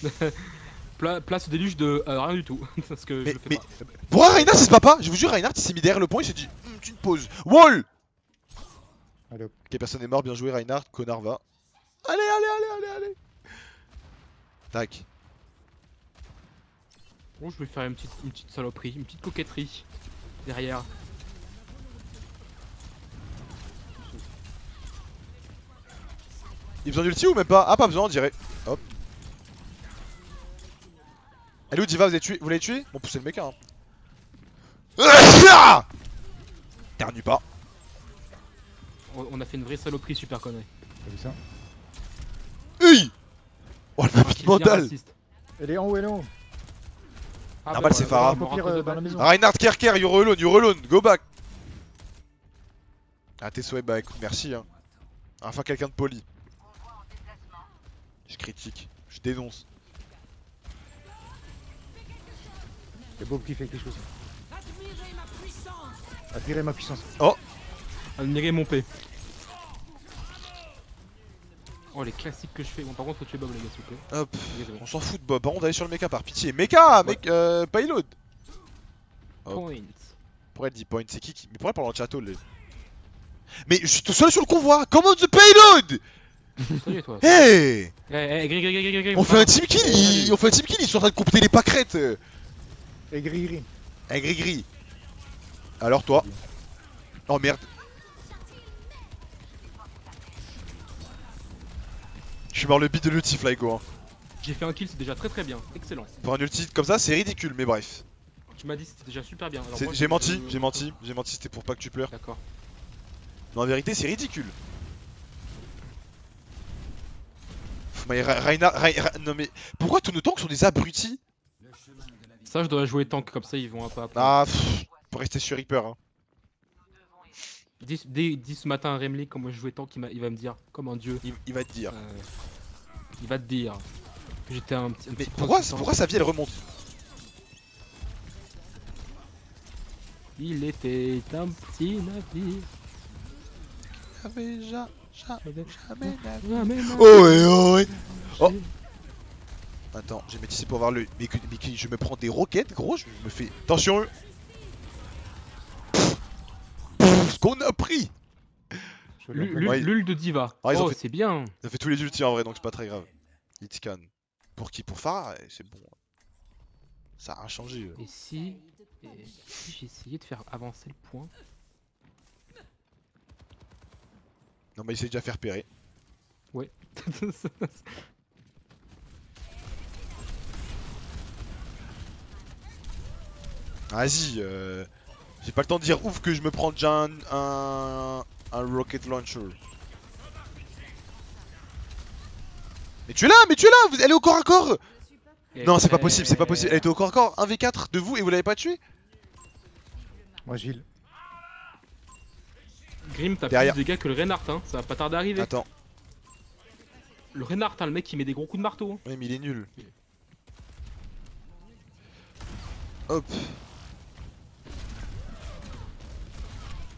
(laughs) Pla- place déluge de euh, rien du tout. (laughs) Parce que Mais- je le fais mais- pas. Pour un Reinhardt, c'est ce papa Je vous jure, Reinhardt il s'est mis derrière le point, il s'est dit Hum, Tu te poses. Wall Allez hop. Ok, personne n'est mort, bien joué Reinhardt, connard va. Allez, allez, allez, allez, allez. Tac. Bon, je vais faire une petite, une petite saloperie, une petite coquetterie. Derrière. Il a besoin d'ulti ou même pas? Ah, pas besoin, on dirait. Hop. Elle est où Diva? Vous l'avez tué Vous l'avez tué? Bon, poussez le mec, hein. (laughs) Ternu pas. On, a fait une vraie saloperie super connerie. T'as vu ça Hey Oh, le Un petit kill bien mental raciste. Elle est en haut, elle est en haut. Ah, Normal, c'est Farah. euh, la. Reinhardt, Kerker, you alone, you alone, go back Ah, tes souhaits, bah écoute, merci, hein. Enfin, quelqu'un de poli. Je critique, je dénonce. C'est Bob qui fait quelque chose. Admirez ma puissance. Admirez mon P. Oh, les classiques que je fais. Bon, par contre, faut tuer Bob, les gars, s'il vous plaît. Hop, on s'en fout de Bob, par contre, allez sur le mecha par pitié. Mecha, mec, euh, payload Hop. Point. Pourquoi elle dit point, c'est qui qui Mais pourquoi elle parle en chat les Mais je suis tout seul sur le convoi, comment the payload Salut, toi. (laughs) Hey Eh, eh, gris, gris, gris, gris, gris. On fait un team kill, ils- on fait un team kill, ils sont en train de compter les pâquerettes Et gris gris. Eh gris gris Alors toi Oh merde Je suis mort le beat de l'ulti Flygo hein. J'ai fait un kill, c'est déjà très très bien. Excellent. Pour un ulti comme ça c'est ridicule mais bref Tu m'as dit que c'était déjà super bien. J'ai menti, j'ai menti, j'ai menti c'était pour pas que tu pleures D'accord. Mais en vérité c'est ridicule Mais Ra- Reinhard- Ra- Ra- non mais pourquoi tous nos tanks sont des abrutis? Ça, je dois jouer tank comme ça, ils vont un peu après. Ah pff, pour rester sur Reaper hein. Dis, dis- dis ce matin à Remley comment je jouais tank, il, m'a- il va me dire, comme un dieu. il, il va te dire euh, il va te dire que j'étais un petit. Mais pourquoi, pourquoi sa vie elle remonte? Il était un petit navire. Jamais, ja- ja- Jamais jamais navire. Oh ouais, oh ouais Oh. Attends, j'ai métissé pour voir le. Mais, je me prends des roquettes, gros, je me fais. Attention pff, Ce qu'on a pris L'ul- Ouais. De Diva. Ah, oh, fait- c'est bien. Ça fait tous les ultis en vrai, donc c'est pas très grave. Hit scan. Pour qui? Pour Farah? Eh, C'est bon. Ça a changé. euh. Et si, et si j'ai essayé de faire avancer le point? Non, mais il s'est déjà fait repérer. (laughs) Vas-y, euh... j'ai pas le temps de dire ouf que je me prends déjà un, un, un rocket launcher. Mais tu es là, mais tu es là, vous- elle est au corps à corps Non, c'est pas possible, c'est pas possible, elle était au corps à corps, 1v4 de vous et vous l'avez pas tué Moi Gilles. Grim, t'as plus de dégâts que le Reinhardt, hein. ça va pas tarder à arriver. Attends, Le Reinhardt, hein, le mec qui met des gros coups de marteau. hein. oui mais il est nul. Hop.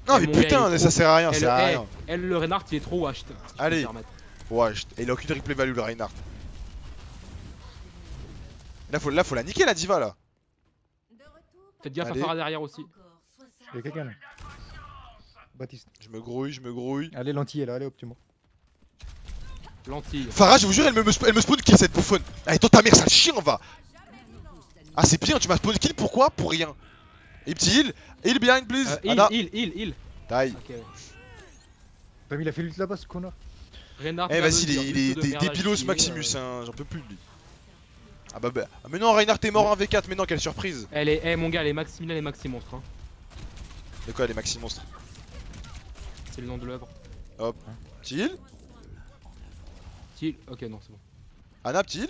Non Eh, mais putain, ça sert à rien, ça sert à eh, rien. elle, le Reinhardt, il est trop washed. si Allez. je- et il a aucune replay value le Reinhardt. Là faut, là faut la niquer la diva là. Faites gaffe Allez. à Farah derrière aussi. Il y a quelqu'un là. Baptiste. Je me grouille, je me grouille. Allez lentille là, allez optimo. Lentille. Farah, je vous jure, elle me, elle me spawn kill cette bouffonne. Allez, toi ta mère, sale chien, va. Ah, c'est bien, tu m'as spawn kill, pourquoi? Pour rien. Et petit heal, heal behind, please. Euh, heal, heal, heal, heal. die. Ok, ouais. T'as mis il a fait l'ult là-bas ce connard. Reinhardt, Eh, vas-y, il est, il lutte est débilos Maximus, euh. hein, j'en peux plus de lui. Ah bah bah. Ah, mais non, Reinhardt est mort 1v4, mais non, quelle surprise. Elle est, eh mon gars, elle est Maximilian et Maxi Monstre. Hein. De quoi, les maxi monstres C'est le nom de l'œuvre. Petit heal Heal. Ok, non, c'est bon. Anna, petit heal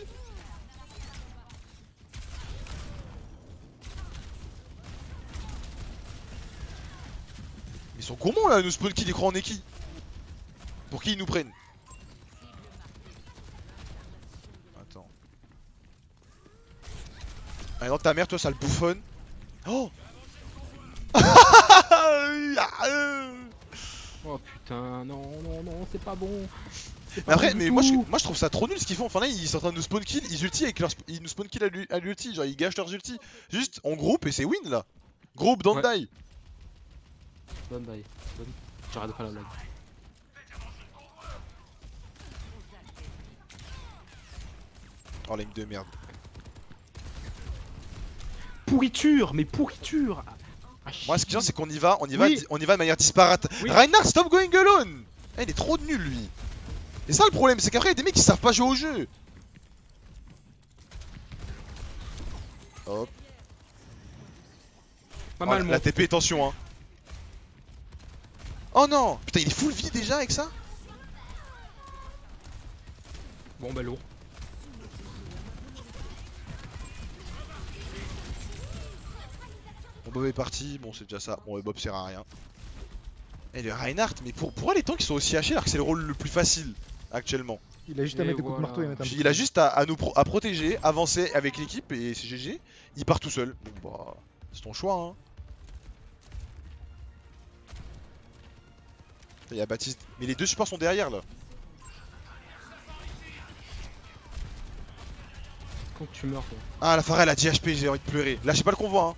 Ils sont gourmands là, nous spawn kill, ils croient en qui Pour qui ils nous prennent Attends. Allez, dans ta mère, toi, sale bouffonne. Oh (laughs) Oh putain, non, non, non, c'est pas bon. Mais après, mais moi je, moi je trouve ça trop nul ce qu'ils font. Enfin là, ils sont en train de nous spawn kill, ils ulti avec leur. Ils nous spawn kill à l'ulti, genre ils gâchent leurs ulti. Juste, on groupe et c'est win là. Groupe, don't Ouais. die. Bonne bye. Bonne... J'arrête de faire la blague. Oh ligne de merde. Pourriture, mais pourriture ah, ah, Moi ce qui est c'est qu'on y va, on y va, on y va de manière disparate. Oui. Stop going alone eh, Il est trop nul lui Et ça le problème, c'est qu'après il y a des mecs qui savent pas jouer au jeu Hop. Pas mal, ah, la, la TP, attention hein Oh non Putain, il est full vie déjà avec ça Bon, bah lourd. Bon Bob est parti, bon c'est déjà ça. Bon et Bob sert à rien. Et le Reinhardt, mais pour, pourquoi les tanks sont aussi hachés alors que c'est le rôle le plus facile actuellement Il a juste à Et mettre des coups de marteau et mettre un Il a juste à, à nous pro- à protéger, avancer avec l'équipe et c'est GG. Il part tout seul. Bon bah, c'est ton choix hein. Il y a Baptiste. Mais les deux supports sont derrière là. Quand tu meurs, quoi. Ah la Pharrell a 10 HP, j'ai envie de pleurer. Lâchez pas le convoi hein.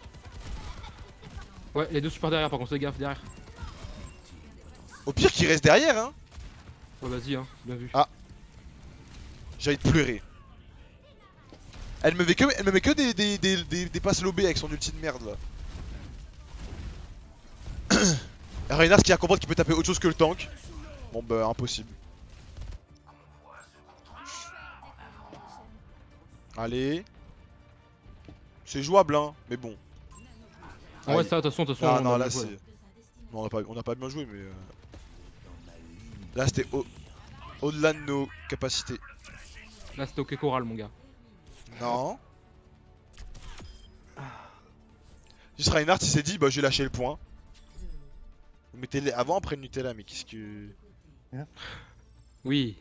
Ouais, les deux super derrière, par contre, fais gaffe derrière. Au pire qu'il reste derrière hein. Ouais, vas-y, hein, bien vu. Ah. J'ai envie de pleurer. Elle me met que, elle me met que des, des, des, des, des passes lobées avec son ulti de merde là. Reinhardt qui a comprendre qu'il peut taper autre chose que le tank. Bon bah impossible. Allez. C'est jouable hein, mais bon. Ouais, ça, de toute façon, de toute façon. Ah on non a là c'est... Non, on a pas, on a pas bien joué mais... euh, Là c'était au- au-delà de nos capacités. Là, c'était ok choral, mon gars. Non. Juste Reinhardt il s'est dit bah j'ai lâché le point. Vous mettez les avant après le Nutella mais qu'est-ce que... Oui.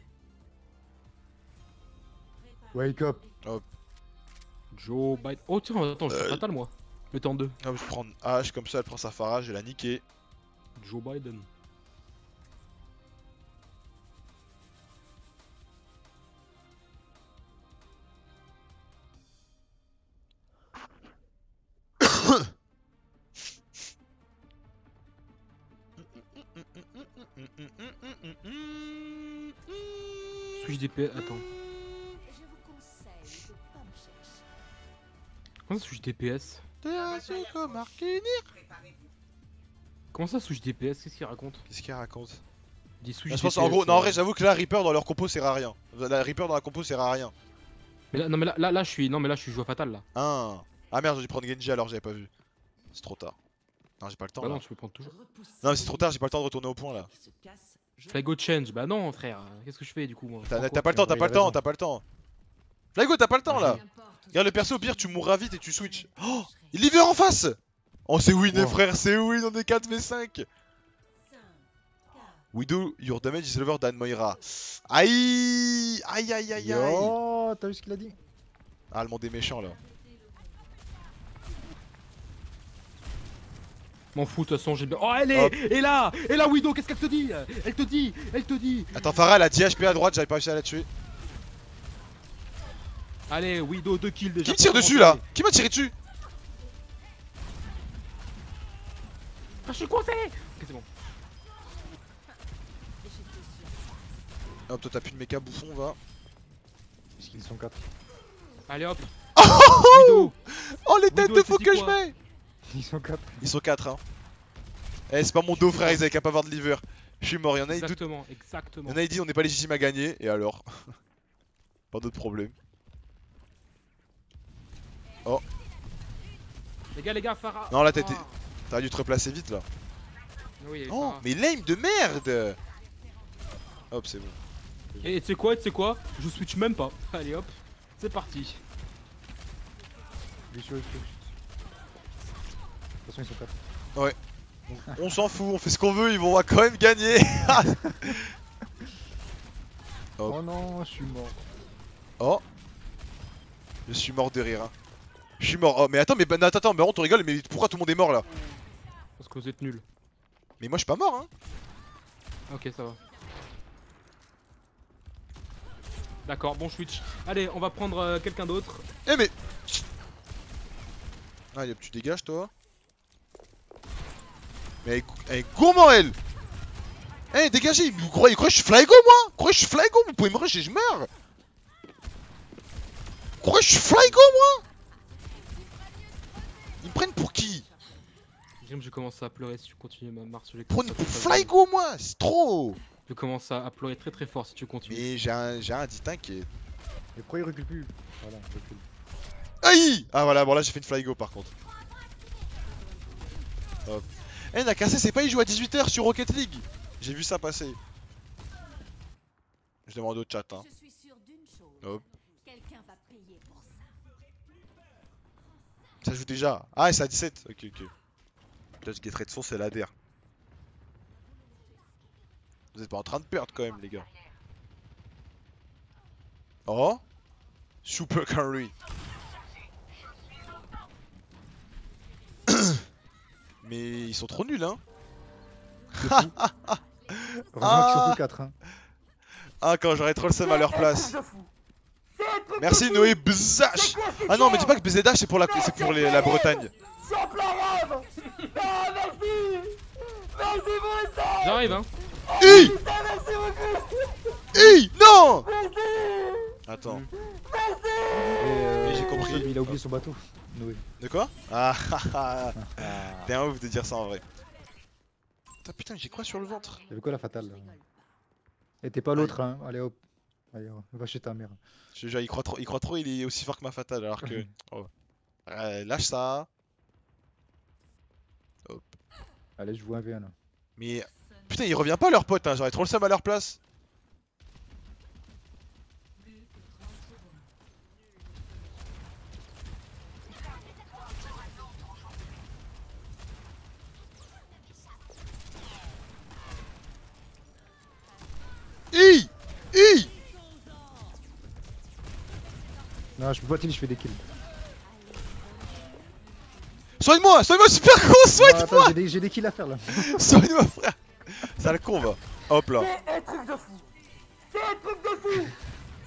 Wake up. Joe Biden. Oh, tiens, attends, je suis Euh. fatal, moi. Le temps 2. Ah, je vais prendre H comme ça elle prend sa Farah, je vais la niquer. Joe Biden. (coughs) Switch DPS. Attends. Je vous conseille de pas me chercher. Comment ça, switch DPS Comment ça, switch DPS Qu'est-ce qu'il raconte? Qu'est-ce qu'il raconte? Dit switch Je pense DPS, en gros, non en vrai j'avoue que là Reaper dans leur compo sert à rien. La Reaper dans la compo sert à rien. Mais là, non, mais là, là, là, je suis. Non, mais là, je suis joueur fatal, là. Ah, ah merde j'ai dû prendre Genji alors j'avais pas vu. C'est trop tard. Non j'ai pas le temps Bah là. non, tu peux prendre toujours. Non mais c'est trop tard, j'ai pas le temps de retourner au point là. Flygo change. Bah non, frère. Qu'est-ce que je fais, du coup, moi? T'as pas le temps, t'as pas le temps, t'as pas le temps. Flygo t'as pas le temps là. Regarde le perso au pire tu mourras vite et tu switch. Oh Il liver en face Oh c'est win Wow. frère, c'est win, on est 4 v 5 5, 4, Widow, your damage is lower than Moira. Aïe Aïe aïe aïe aïe Yo, t'as vu ce qu'il a dit? Ah le monde est méchant là. M'en fous, de toute façon, j'ai bien. Oh, elle est Hop. Et là Et là, Widow, qu'est-ce qu'elle te dit? Elle te dit Elle te dit Attends Farah elle a 10 HP à droite, j'avais pas réussi à la tuer. Allez, Widow, 2 kills déjà. Qui me tire dessus là? Qui m'a tiré dessus? Ah, je suis coincé Ok, c'est bon. Hop toi t'as plus de méca bouffon va. Puisqu'ils sont 4. Allez, hop (laughs) Widow Oh les têtes Widow, de faux que je mets Ils sont 4. Ils sont 4 hein. Eh c'est pas mon dos frère, ils avaient qu'à pas avoir de liver. Je suis mort, y'en a, il doute- Exactement, exactement. y'en a il dit on n'est pas légitime à gagner, et alors? (laughs) Pas d'autre problème. Les gars, les gars, Farah Non, là, t'as été- Ah. Dû te replacer vite là. Oui, il Oh Farah. mais lame de merde Hop c'est bon. Et tu sais quoi, tu sais quoi? Je switch même pas. Allez, hop, c'est parti. Toute façon, ils sont 4. On s'en fout, on fait ce qu'on veut, ils vont quand même gagner (laughs) Oh. Oh non, je suis mort. Oh Je suis mort de rire. hein. Je suis mort. Oh mais attends, mais bah, attends, attends, mais on rigole, mais pourquoi tout le monde est mort là? Parce que vous êtes nuls. Mais moi je suis pas mort hein Ok, ça va. D'accord, bon switch. Allez, on va prendre euh, quelqu'un d'autre. Eh mais Allez, tu dégages toi Mais elle est gourmand elle? Eh dégagez, vous croyez, vous croyez que je suis flygo moi? Vous croyez que je suis flygo Vous pouvez me rush et je meurs Pourquoi je suis Flygo moi? Ils me prennent pour qui? Grim, je commence à pleurer si tu continues ma marche sur les Ils me coups, prennent ça pour Flygo moi C'est trop. Je commence à à pleurer très très fort si tu continues. Mais j'ai un, j'ai un dit t'inquiète. Mais pourquoi il recule plus? Voilà, il recule. Aïe Ah voilà, bon là j'ai fait une Flygo par contre. Hop. Eh Nakase c'est pas il joue à 18h sur Rocket League J'ai vu ça passer. Je demande au chat hein. Je suis sûre d'une chose. Hop. Quelqu'un va payer pour ça. Ça joue déjà. Ah, c'est à 17. Ok, ok. Peut-être que de son, c'est l'ADR. Vous êtes pas en train de perdre quand même, les gars. Oh Super carry. Mais ils sont trop nuls, hein. (laughs) Heureusement qu'ils sont Ah. que 4. Hein. Ah, quand j'aurais trop le seum à leur place. Merci. Noé cette Ah non, mais dis pas que BZH c'est pour la, c'est pour les- la Bretagne. Je suis en plein rêve Ah, merci Merci pour ça J'arrive, hein. Hi Putain, merci beaucoup Hi Non Merci Attends. Merci Et euh, j'ai compris. Il a oublié son bateau. Noé. De quoi Ah ah, ah (laughs) T'es un ouf de dire ça en vrai. Putain, putain, j'ai quoi sur le ventre Y'avait quoi la fatale là Et t'es pas l'autre, hein. Allez hop. Allez, va chez ta mère. Je jure, il croit trop, il croit trop, il est aussi fort que ma fatale alors que. (laughs) Oh. Euh, lâche ça. Allez, je joue un V1 là. Mais. Putain, il revient pas leur pote, hein, j'aurais trop le seum à leur place. Hi Hi Non, je peux pas tirer, je fais des kills. Soigne-moi Soigne-moi, super con Soigne-moi j'ai des, kills à faire là. (laughs) Soigne-moi, frère Sale con, va Hop là C'est un truc de fou C'est un truc de fou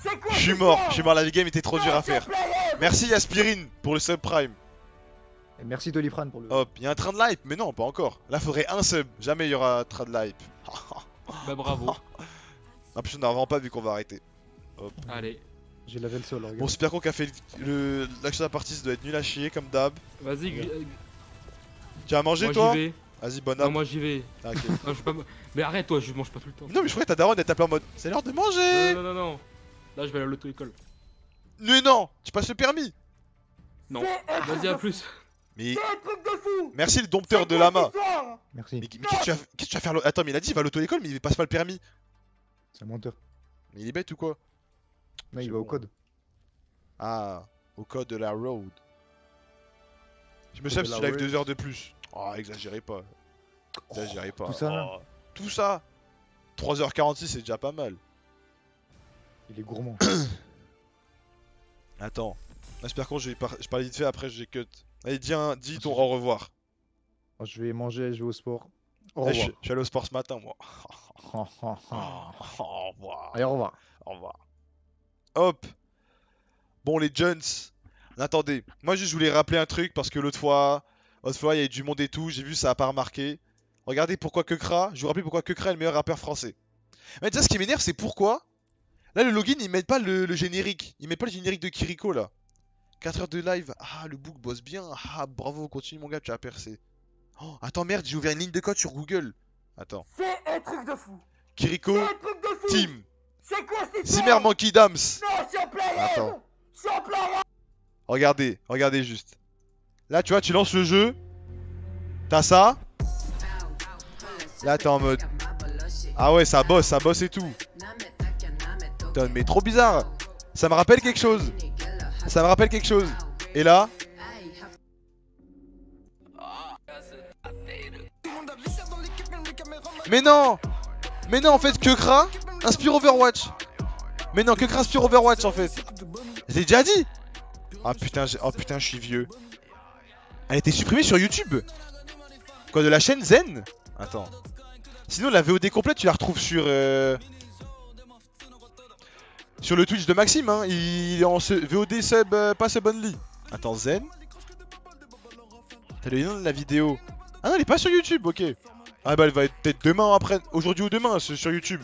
C'est quoi Je suis mort, je suis mort, la game était trop dure à faire. Merci Aspirine pour le subprime. Et merci Doliprane pour le. Hop, il y a un train de hype, mais non, pas encore. Là, faudrait un sub, jamais il y aura un train de hype. Bah bravo. (laughs) En plus, on n'a vraiment pas vu qu'on va arrêter. Allez, J'ai lavé le sol, regarde. Bon, super con qui a fait le- l'action de la partie, ça doit être nul à chier comme d'hab. vas-y. euh, Tu as mangé Moi toi. Vas-y, bon Non, moi j'y vais. Ah. (laughs) Non, je pas Mais arrête toi, je mange pas tout le temps. non, mais je croyais que ta daronne elle t'appelait en mode C'est l'heure de manger Non, non, non, non. Là, je vais à l'auto-école. Mais non Tu passes le permis Non. Vas-y, à plus. Mais C'est un truc de fou merci le dompteur de lama histoire Merci. Mais, mais qu'est-ce que tu vas faire Attends, mais il a dit il va à l'auto-école, mais il passe pas le permis. C'est un menteur. Mais il est bête ou quoi? Non, il va au code. Ah, au code de la road. Je me de si tu live deux heures de plus. Oh, exagérez pas. Exagérez pas. tout ça, là Oh, Tout ça 3h46 c'est déjà pas mal. Il est gourmand. (coughs) (coughs) Attends. J'espère qu'on je, vais par- je parle vite fait après j'ai cut. Allez, dis, un- dis ton Vas-y. au revoir. Oh, je vais manger, je vais au sport. Au je, revoir. suis- je suis allé au sport ce matin moi. (laughs) Ah. au revoir. Allez, au revoir. Au revoir. Hop. Bon les Jones. Attendez. Moi juste je voulais rappeler un truc parce que l'autre fois, l'autre fois il y a eu du monde et tout. J'ai vu ça a pas remarqué. Regardez pourquoi Kekra. Je vous rappelle pourquoi Kekra est le meilleur rappeur français. Mais déjà ce qui m'énerve c'est pourquoi. Là le login ils mettent pas le, le générique. Ils mettent pas le générique de Kiriko là. 4 heures de live. Ah le book bosse bien. Ah bravo continue mon gars tu as percé. Oh, attends merde j'ai ouvert une ligne de code sur Google. Attends. C'est un truc de fou Kiriko C'est un truc de fou Team. C'est quoi cette Zimmer Monkey Dams. Non, en plein Attends. En plein Regardez, regardez juste. Là, tu vois, tu lances le jeu. T'as ça. Là, t'es en mode. Ah ouais, ça bosse, ça bosse et tout. Putain, mais trop bizarre. Ça me rappelle quelque chose. Ça me rappelle quelque chose. Et là. Mais non Mais non, en fait, Kekra inspire Overwatch. Mais non, Kekra inspire Overwatch en fait. Je déjà dit. Ah putain, oh putain, je suis vieux. Elle été supprimée sur YouTube. Quoi, de la chaîne Zen? Attends. Sinon, la VOD complète, tu la retrouves sur. euh, Sur le Twitch de Maxime, hein. Il est en VOD sub, euh, pas sub only. Attends, Zen? T'as le lien de la vidéo? Ah non, elle est pas sur YouTube, ok. Ah bah, elle va être peut-être demain après. Aujourd'hui ou demain, sur YouTube.